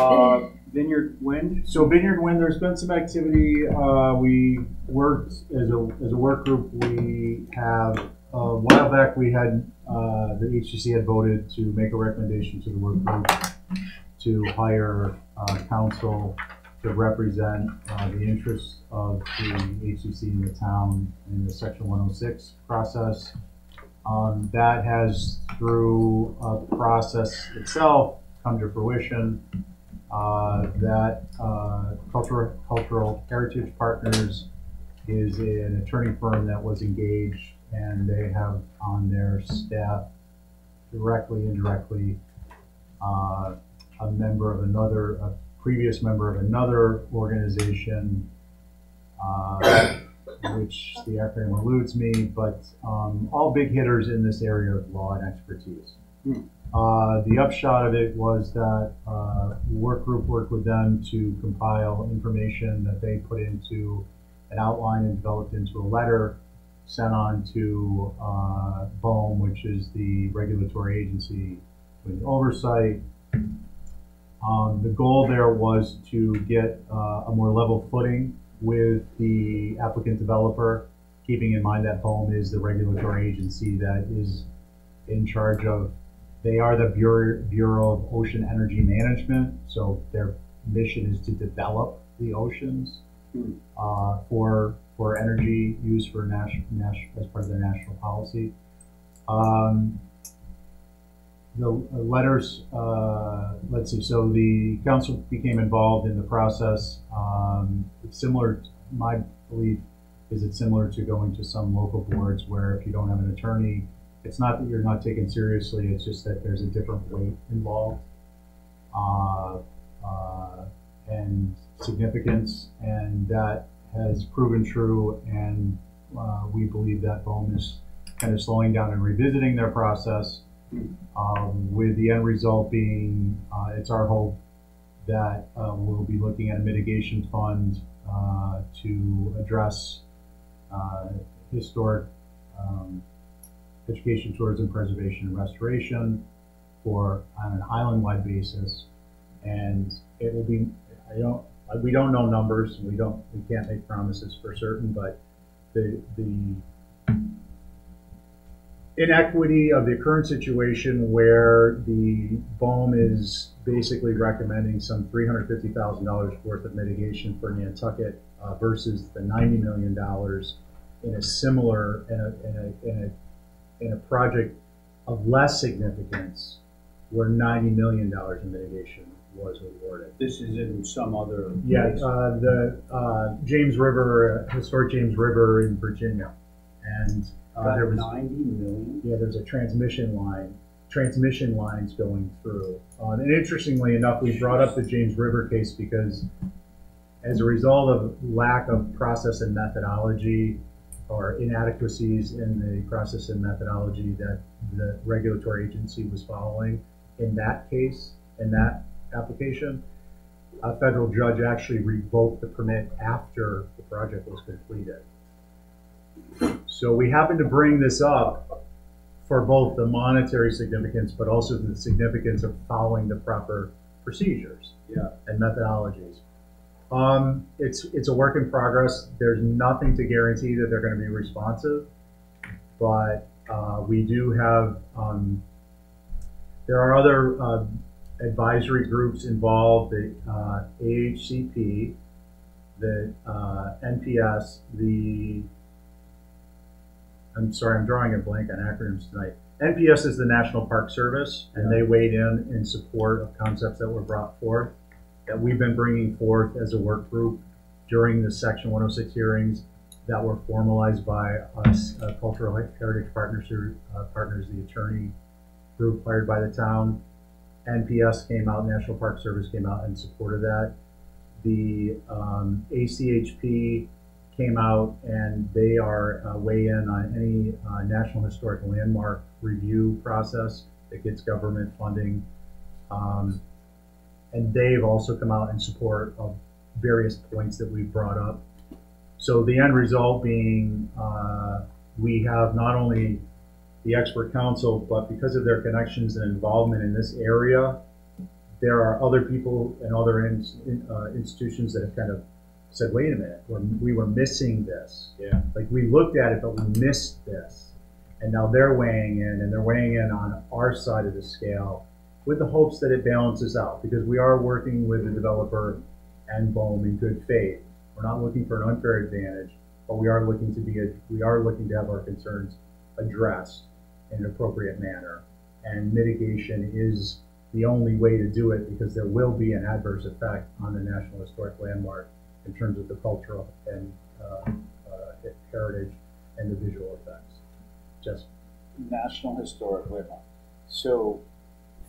Uh, Vineyard Wind? So Vineyard Wind, there's been some activity. Uh, we worked as a, as a work group. We have, a while back, we had, uh, the HDC had voted to make a recommendation to the work group to hire, uh, counsel to represent, uh, the interests of the HDC in the town in the section one oh six process. Um, that has, through a process itself, come to fruition. Uh, that uh, cultural cultural heritage partners is an attorney firm that was engaged, and they have on their staff directly, indirectly, uh, a member of another, a previous member of another organization, uh, which the acronym eludes me, but um, all big hitters in this area of law and expertise. Uh, the upshot of it was that uh, work group worked with them to compile information that they put into an outline and developed into a letter sent on to uh, BOEM, which is the regulatory agency with oversight. Um, the goal there was to get uh, a more level footing with the applicant developer, keeping in mind that BOEM is the regulatory agency that is in charge of they are the Bureau, Bureau of Ocean Energy Management, so their mission is to develop the oceans uh, for for energy use for national, national as part of their national policy. Um, the letters, uh, let's see. So the council became involved in the process. Um, it's similar. My belief is it's similar to going to some local boards where if you don't have an attorney, it's not that you're not taken seriously, it's just that there's a different weight involved uh, uh, and significance, and that has proven true. And uh, we believe that BOEM is kind of slowing down and revisiting their process, um, with the end result being uh, it's our hope that uh, we'll be looking at a mitigation fund uh, to address historic. Um, education, tourism, preservation, and restoration for on an island-wide basis. And it will be, I don't, we don't know numbers, we don't, we can't make promises for certain, but the, the inequity of the current situation where the BOEM is basically recommending some three hundred fifty thousand dollars worth of mitigation for Nantucket uh, versus the ninety million dollars in a similar, in a, in a, in a in a project of less significance where ninety million dollars in mitigation was awarded. This is in some other. Yeah, uh, the, uh, James River, uh, historic James River in Virginia. And, uh, there was. Ninety million? Yeah, there's a transmission line, transmission lines going through. Uh, and interestingly enough, we brought up the James River case because as a result of lack of process and methodology, or inadequacies in the process and methodology that the regulatory agency was following in that case, in that application, a federal judge actually revoked the permit after the project was completed. So we happen to bring this up for both the monetary significance, but also the significance of following the proper procedures Yeah. and methodologies. Um, it's, it's a work in progress. There's nothing to guarantee that they're gonna be responsive. But, uh, we do have, um, there are other, uh, advisory groups involved, the, uh, AHCP, the, uh, NPS, the, I'm sorry, I'm drawing a blank on acronyms tonight. NPS is the National Park Service, and they weighed in in support of concepts that were brought forth that we've been bringing forth as a work group during the Section 106 hearings that were formalized by us, uh, Cultural Heritage Partners, uh, Partners, the attorney group hired by the town. NPS came out, National Park Service came out and supported that. The um, ACHP came out and they are uh, weigh in on any uh, National Historic Landmark review process that gets government funding. Um, and they've also come out in support of various points that we've brought up. So the end result being, uh, we have not only the expert council, but because of their connections and involvement in this area, there are other people and other in, in, uh, institutions that have kind of said, wait a minute, we're, we were missing this. Yeah. Like we looked at it, but we missed this. And now they're weighing in and they're weighing in on our side of the scale with the hopes that it balances out because we are working with the developer and BOEM in good faith. We're not looking for an unfair advantage, but we are looking to be a, we are looking to have our concerns addressed in an appropriate manner. And mitigation is the only way to do it because there will be an adverse effect on the National Historic Landmark in terms of the cultural and uh, uh, heritage and the visual effects. Just National Historic Landmark. So,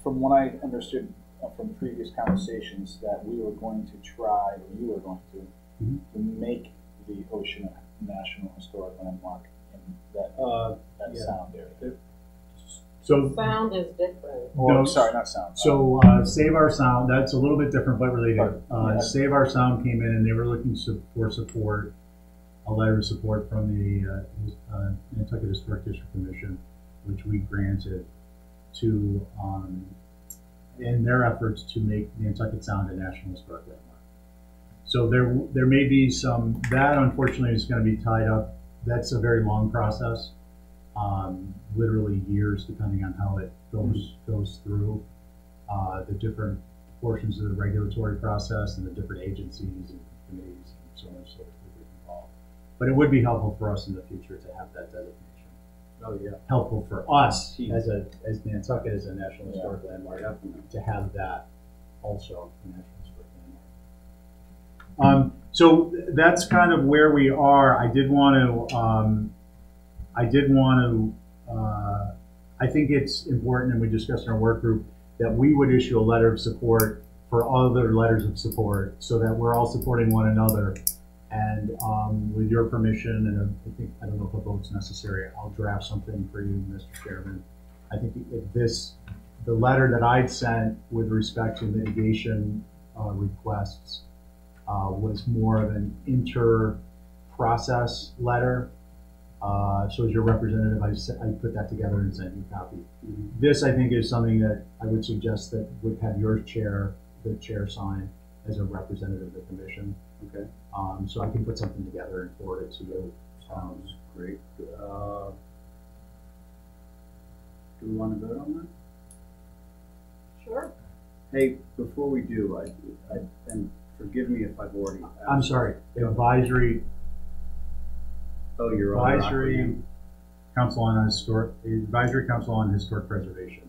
from what I understood uh, from previous conversations, that we were going to try, or you were going to, Mhm. to make the ocean a National Historic Landmark in that, Uh, that yeah. sound area. so Sound is different. Or, No, sorry, not sound. So uh, Save Our Sound, that's a little bit different but related. Uh, Yeah. Save Our Sound came in and they were looking for support, a letter of support from the uh, uh, Nantucket Historic District Commission, which we granted to, um, in their efforts to make Nantucket Sound a National Historic Landmark. So there, there may be some, that unfortunately is going to be tied up, that's a very long process um, literally years, depending on how it goes goes through uh, the different portions of the regulatory process and the different agencies and committees and so on and so forth that involved. But it would be helpful for us in the future to have that designation. Oh, yeah. Helpful for us as a as Nantucket as a national Yeah. historic landmark to have that also a national historic landmark. Um, so that's kind of where we are. I did want to. Um, I did want to, uh, I think it's important, and we discussed in our work group, that we would issue a letter of support for other letters of support so that we're all supporting one another. And um, with your permission, and I think, I don't know if a vote's necessary, I'll draft something for you, Mr. Chairman. I think if this, the letter that I'd sent with respect to mitigation uh, requests uh, was more of an inter-process letter uh, so as your representative, I, I put that together and sent you a copy. This, I think, is something that I would suggest that would have your chair, the chair sign as a representative of the commission. Okay. Um, so I can put something together and forward it to you. Sounds great. Uh, Do we want to vote on that? Sure. Hey, before we do, I, I, and forgive me if I've already. asked. I'm sorry, advisory, Oh, you're on. advisory council on historic, advisory council on historic preservation.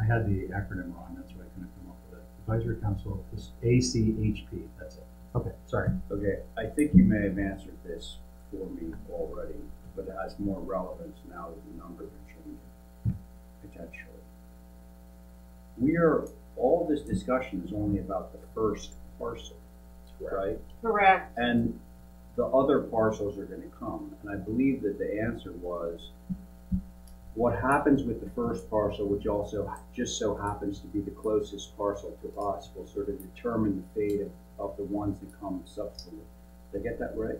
I had the acronym wrong, that's why I couldn't come up with it. Advisory council is ACHP, that's it. Okay, sorry. Okay, I think you may have answered this for me already, but it has more relevance now that the numbers are changing, potentially. We are, all this discussion is only about the first parcel, right? Correct. And the other parcels are gonna come, and I believe that the answer was, what happens with the first parcel, which also just so happens to be the closest parcel to us, will sort of determine the fate of, of the ones that come subsequently. Did I get that right?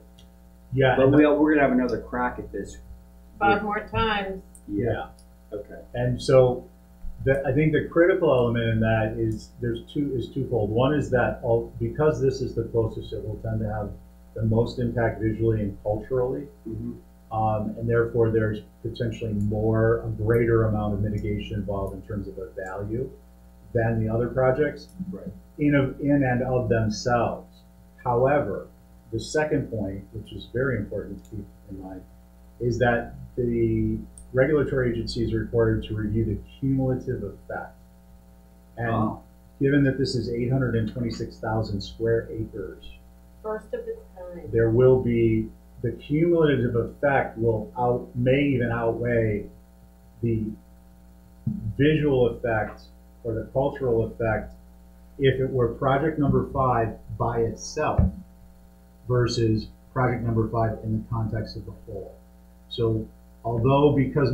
Yeah. But and we, we're gonna have another crack at this. Five more times. Yeah, okay. And so, the, I think the critical element in that is there's two is twofold. One is that all, because this is the closest, it will tend to have the most impact visually and culturally, um, and therefore there's potentially more a greater amount of mitigation involved in terms of the value than the other projects Right. In of in and of themselves. However, the second point, which is very important to keep in mind, is that the regulatory agency is required to review the cumulative effect. And Oh. given that this is 826,000 square acres, First of its kind. there will be the cumulative effect will out, may even outweigh the visual effect or the cultural effect if it were project number five by itself versus project number five in the context of the whole. So although because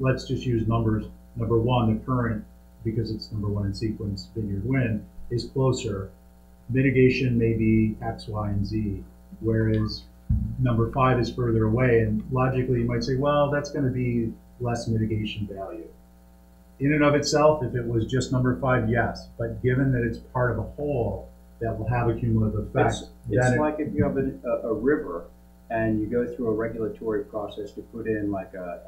let's just use numbers, number one, the current, because it's number one in sequence, Vineyard Wind, is closer. Mitigation may be X, Y, and Z, whereas number five is further away, and logically you might say, well, that's gonna be less mitigation value. In and of itself, if it was just number five, yes, but given that it's part of a whole that will have a cumulative effect, It's, it's it- like if you have a, a, a river and you go through a regulatory process to put in like a,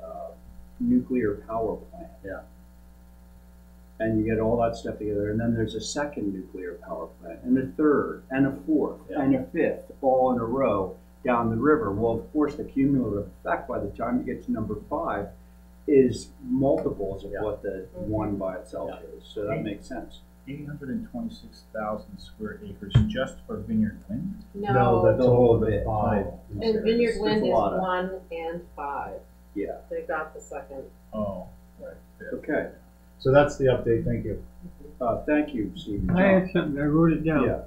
a, uh nuclear power plant. Yeah. And you get all that stuff together, and then there's a second nuclear power plant, and a third, and a fourth, and a fifth, all in a row down the river. Well, of course, the cumulative effect by the time you get to number five is multiples of what the one by itself is. So that makes sense. Eight hundred and twenty-six thousand square acres just for Vineyard Wind? No, the total of the five. And Vineyard Wind is lot of- one and five. Yeah. They got the second. Oh, right. Okay. So that's the update, thank you. Uh, thank you, Stephen. I had something, I wrote it down. Yeah.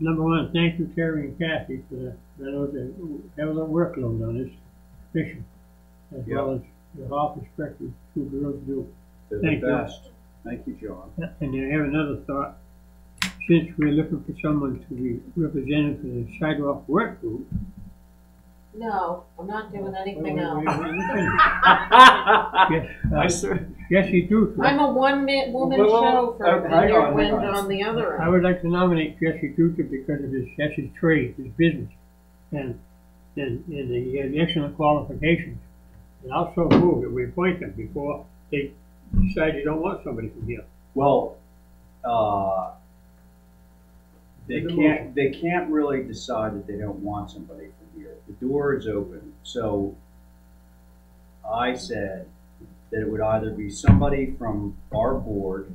Number one, thank you Terry and Kathy for the, I know they have a little workload on this fishing. As well as the office director, two girls do. They're Thank the you. best. Thank you, John. And I have another thought. Since we're looking for someone to be represented for the sidewalk work group. No, I'm not doing anything Wait, else. wait, wait, wait. Yes, I uh, sir. Yes, you do. sir. I'm a one-man woman Well, well, show for uh, hang Vineyard on, hang Wind on. on the other I end. would like to nominate Jesse Duca because of his, that's his trade, his business. And, and, and he has excellent qualifications. And also move that we appoint him before they decide they don't want somebody from here. Well, uh, they can't, they can't really decide that they don't want somebody from here. The door is open, so I said that it would either be somebody from our board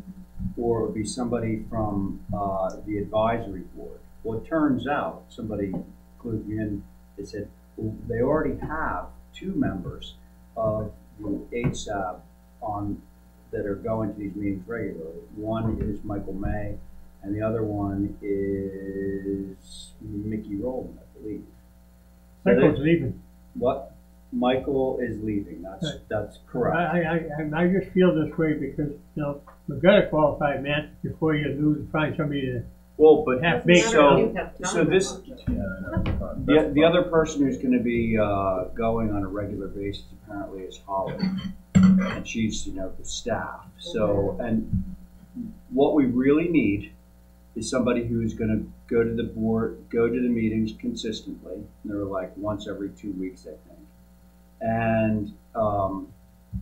or it would be somebody from, uh, the advisory board. Well, it turns out, somebody clued me in, they said, well, they already have two members of the HSAB on, that are going to these meetings regularly. One is Michael May, and the other one is Mickey Rowland, I believe. So Michael's they- leaving. What? Michael is leaving, that's, Right. that's I, correct. I, I, I just feel this way because, you know, we've got a qualified man before you lose, find somebody to Well, but, half baked. so, so this, Yeah, I know. The, the other person who's gonna be, uh, going on a regular basis apparently is Holly. And she's, you know, the staff, so, and what we really need is somebody who's gonna go to the board, go to the meetings consistently. They're like once every two weeks, I think. And, um,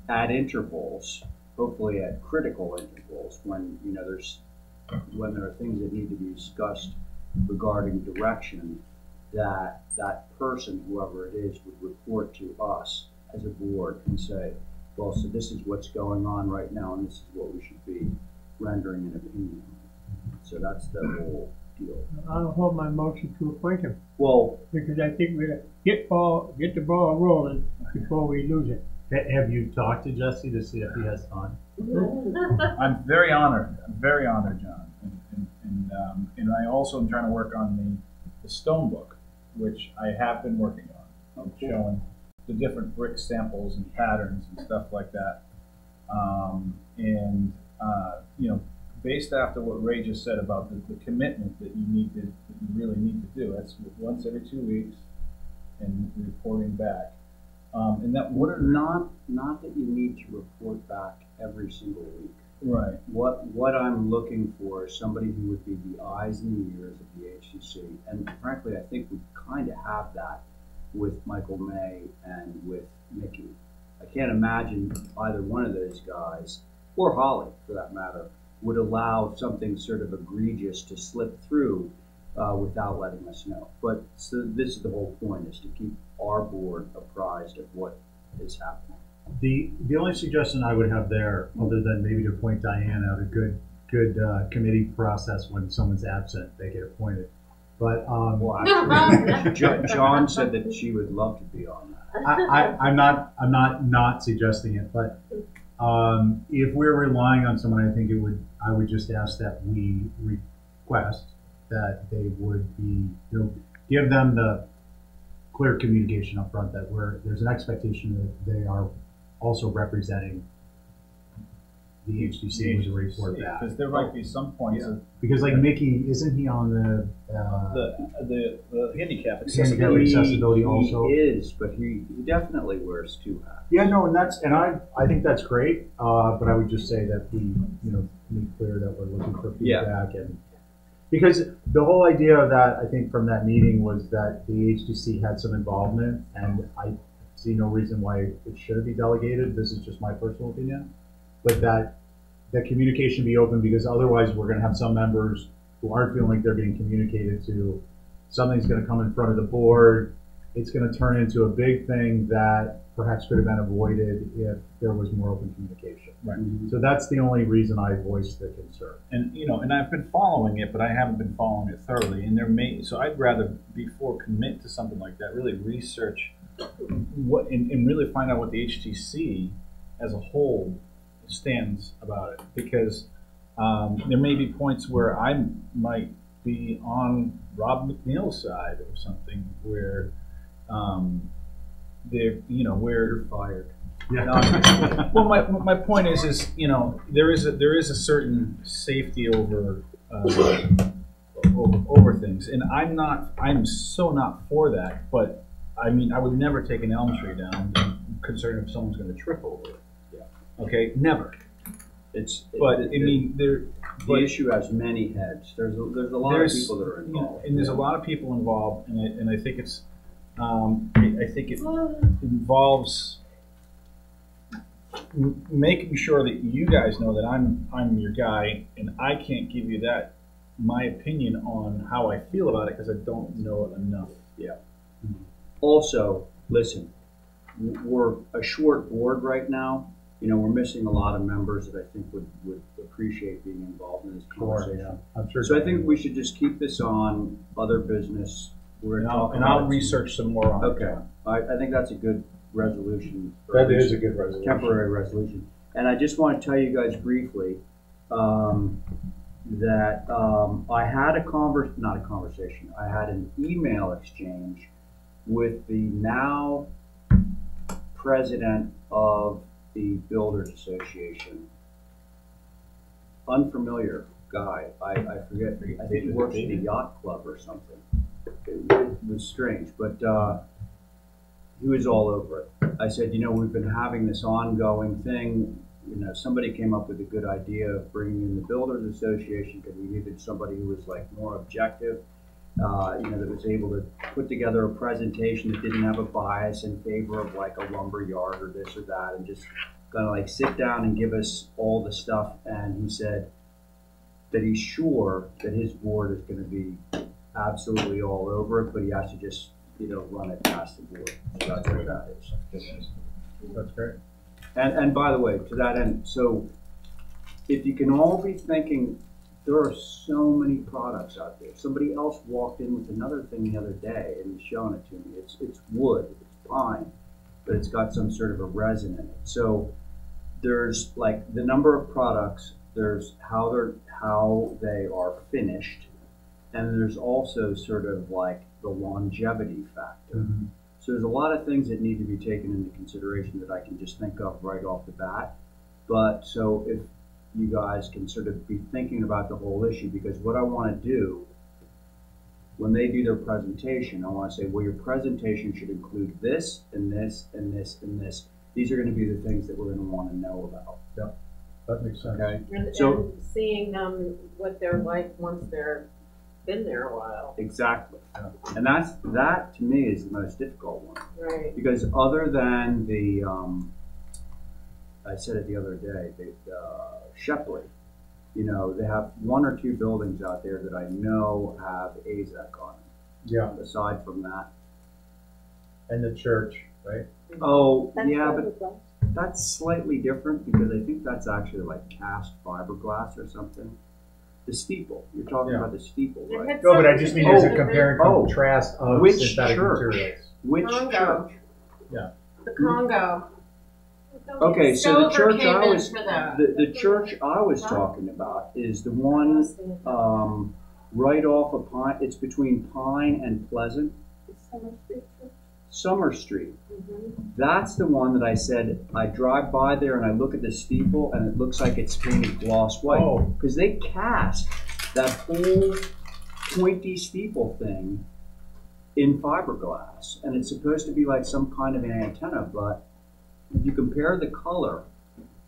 at intervals, hopefully at critical intervals, when, you know, there's, when there are things that need to be discussed regarding direction, that that person, whoever it is, would report to us as a board and say, well, so this is what's going on right now, and this is what we should be rendering an opinion on. So that's the whole deal. I'll hold my motion to appoint him. Well, Because I think we get ball, get the ball rolling before we lose it. Have you talked to Jesse to see if he has time? I'm very honored, I'm very honored, John. And, and, and, um, and I also am trying to work on the, the stone book, which I have been working on, of showing the different brick samples and patterns and stuff like that. Um, and, uh, you know, based after what Ray just said about the, the commitment that you need to, that you really need to do, that's once every two weeks and reporting back. Um, and that, what are, not, not that you need to report back every single week. right, What, what I'm looking for is somebody who would be the eyes and the ears of the HDC. And frankly, I think we kind of have that with Michael May and with Mickey. I can't imagine either one of those guys, or Holly for that matter, would allow something sort of egregious to slip through uh, without letting us know. But so this is the whole point, is to keep our board apprised of what is happening. The, the only suggestion I would have there, other than maybe to appoint Diane out a good, good uh, committee process when someone's absent, they get appointed. But, um. Well, actually, Jo- John said that she would love to be on that. I, I, I'm not, I'm not not suggesting it, but um, if we're relying on someone, I think it would, I would just ask that we request that they would be, you know, give them the clear communication up front that we're, there's an expectation that they are also representing the HDC with a report back. Because there might be some points of Because like Mickey, isn't he on the, uh, the, the, the handicap Handicap accessibility. accessibility He also? is, but he, he definitely wears two hats. Yeah, no, and that's, and I, I think that's great, uh, but I would just say that we, you know, make clear that we're looking for Yeah. feedback and, because the whole idea of that, I think from that meeting was that the HDC had some involvement, and I see no reason why it should be delegated, this is just my personal opinion. But that, that communication be open, because otherwise we're gonna have some members who aren't feeling like they're being communicated to. Something's gonna come in front of the board, it's gonna turn into a big thing that perhaps could have been avoided if there was more open communication. Right. Mm-hmm. So that's the only reason I voiced the concern. And, you know, and I've been following it, but I haven't been following it thoroughly. And there may, so I'd rather, before commit to something like that, really research what, and, and really find out what the HDC as a whole stands about it. Because um, there may be points where I might be on Rob McNeil's side or something where, um, they're, you know, where fired. No, well, my, my point is, is you know, there is a, there is a certain safety over, uh, over over things, and I'm not, I'm so not for that. But I mean, I would never take an elm tree down, concerned if someone's going to trip over it. Yeah. Okay, never. It's. But I mean, there. The but- issue has many heads. There's, a- there's a lot of There's- people that are you involved. and there's a lot of people involved, and I, and I think it's, um, I, I think it involves m- making sure that you guys know that I'm I'm your guy, and I can't give you that my opinion on how I feel about it because I don't know it enough. Yeah. Also, listen, we're a short board right now. You know, we're missing a lot of members that I think would, would appreciate being involved in this Sure, conversation. I'm sure. So I think we should just keep this on other business. We're And I'll, and I'll research some more on it. Okay, I, I think that's a good resolution. That is a good resolution. Temporary resolution. And I just want to tell you guys briefly, um, that, um, I had a convers, not a conversation, I had an email exchange with the now president of the Builders Association. Unfamiliar guy, I, I forget, I think he works at the yacht club or something. It it was strange, but, uh, he was all over it. I said, you know, we've been having this ongoing thing. You know, somebody came up with a good idea of bringing in the Builders Association because we needed somebody who was like more objective. Uh, you know, that was able to put together a presentation that didn't have a bias in favor of like a lumber yard or this or that, and just kind of like sit down and give us all the stuff. And he said that he's sure that his board is going to be absolutely all over it, but he has to just you know run it past the board. So that's what that is. That's great. And, and by the way, to that end, so if you can all be thinking, there are so many products out there. Somebody else walked in with another thing the other day and was showing it to me. It's, it's wood, it's pine, but it's got some sort of a resin in it. So there's like the number of products, there's how they're, how they are finished, and there's also sort of like the longevity factor. Mm-hmm. So there's a lot of things that need to be taken into consideration that I can just think of right off the bat. But so if you guys can sort of be thinking about the whole issue, because what I want to do when they do their presentation, I want to say, well, your presentation should include this and this and this and this. These are going to be the things that we're going to want to know about. Yeah, that makes sense. Okay. And, So and seeing um, what they're like once they're been there a while. exactly, and that's that to me is the most difficult one. Right. Because other than the, um, I said it the other day, the, uh, Shepley, you know, they have one or two buildings out there that I know have AZEK on them. Yeah. Aside from that. And the church, right? Oh, That's yeah, what but was. that's slightly different because I think that's actually like cast fiberglass or something. The steeple, you're talking about the steeple, It right? had No, but I just mean as a compare and oh, contrast of which synthetic church? materials. Which Congo. church? Yeah. The Congo. Okay, so the church I was, the, the church I was talking about is the one, um, right off of Pine, it's between Pine and Pleasant, Summer Street. That's the one that I said, I drive by there and I look at the steeple and it looks like it's painted gloss white. Oh. Cause they cast that whole pointy steeple thing in fiberglass. And it's supposed to be like some kind of an antenna, but if you compare the color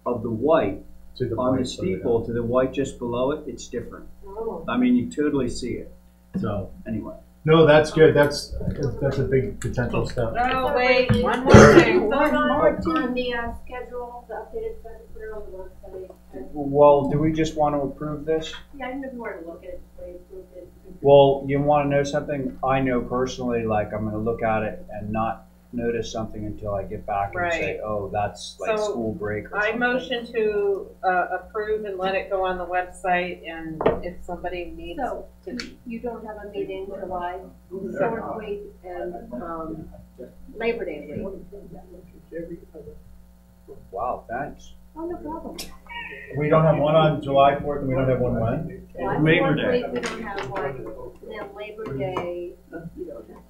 of the white To the on the white, so yeah. steeple to the white just below it, it's different. Oh. I mean, you totally see it. So, Anyway. no, that's good. That's, that's a big potential step. Oh, wait, one more thing. Vote on, on the, uh, schedule, the updated schedule, put it on the website. Well, do we just want to approve this? Yeah, I didn't know if you wanted to look at it before you approved it. Well, you want to know something? I know personally, like, I'm going to look at it and not notice something until I get back and say, Right. oh, that's like So, school break or I something. motion to, uh, approve and let it go on the website, and if somebody needs So, to. you don't have a meeting July, fourth week and, um, Labor Day week. Wow, thanks. Oh, no problem. We don't have one on July fourth and we don't have one when? July Labor fourth Day. week, we don't have one, then Labor Day, you don't have.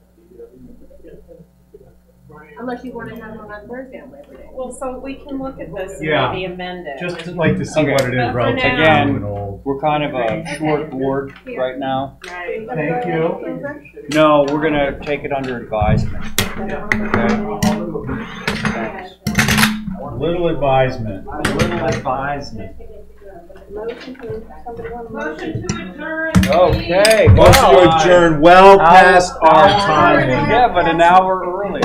Unless you wanna have one on Thursday on Labor Day. Well, so we can look at this and Yeah. maybe amend it. Just to like to see Okay. what it But is for relative now- to Again, old. We're kind of a short board right now. Right. Thank you. No, we're going to take it under advisement. Okay? Thanks. Little advisement. Little advisement. Motion to, somebody Motion to adjourn. Okay. Motion to wow. adjourn well past our hour- time. Yeah, but an hour early.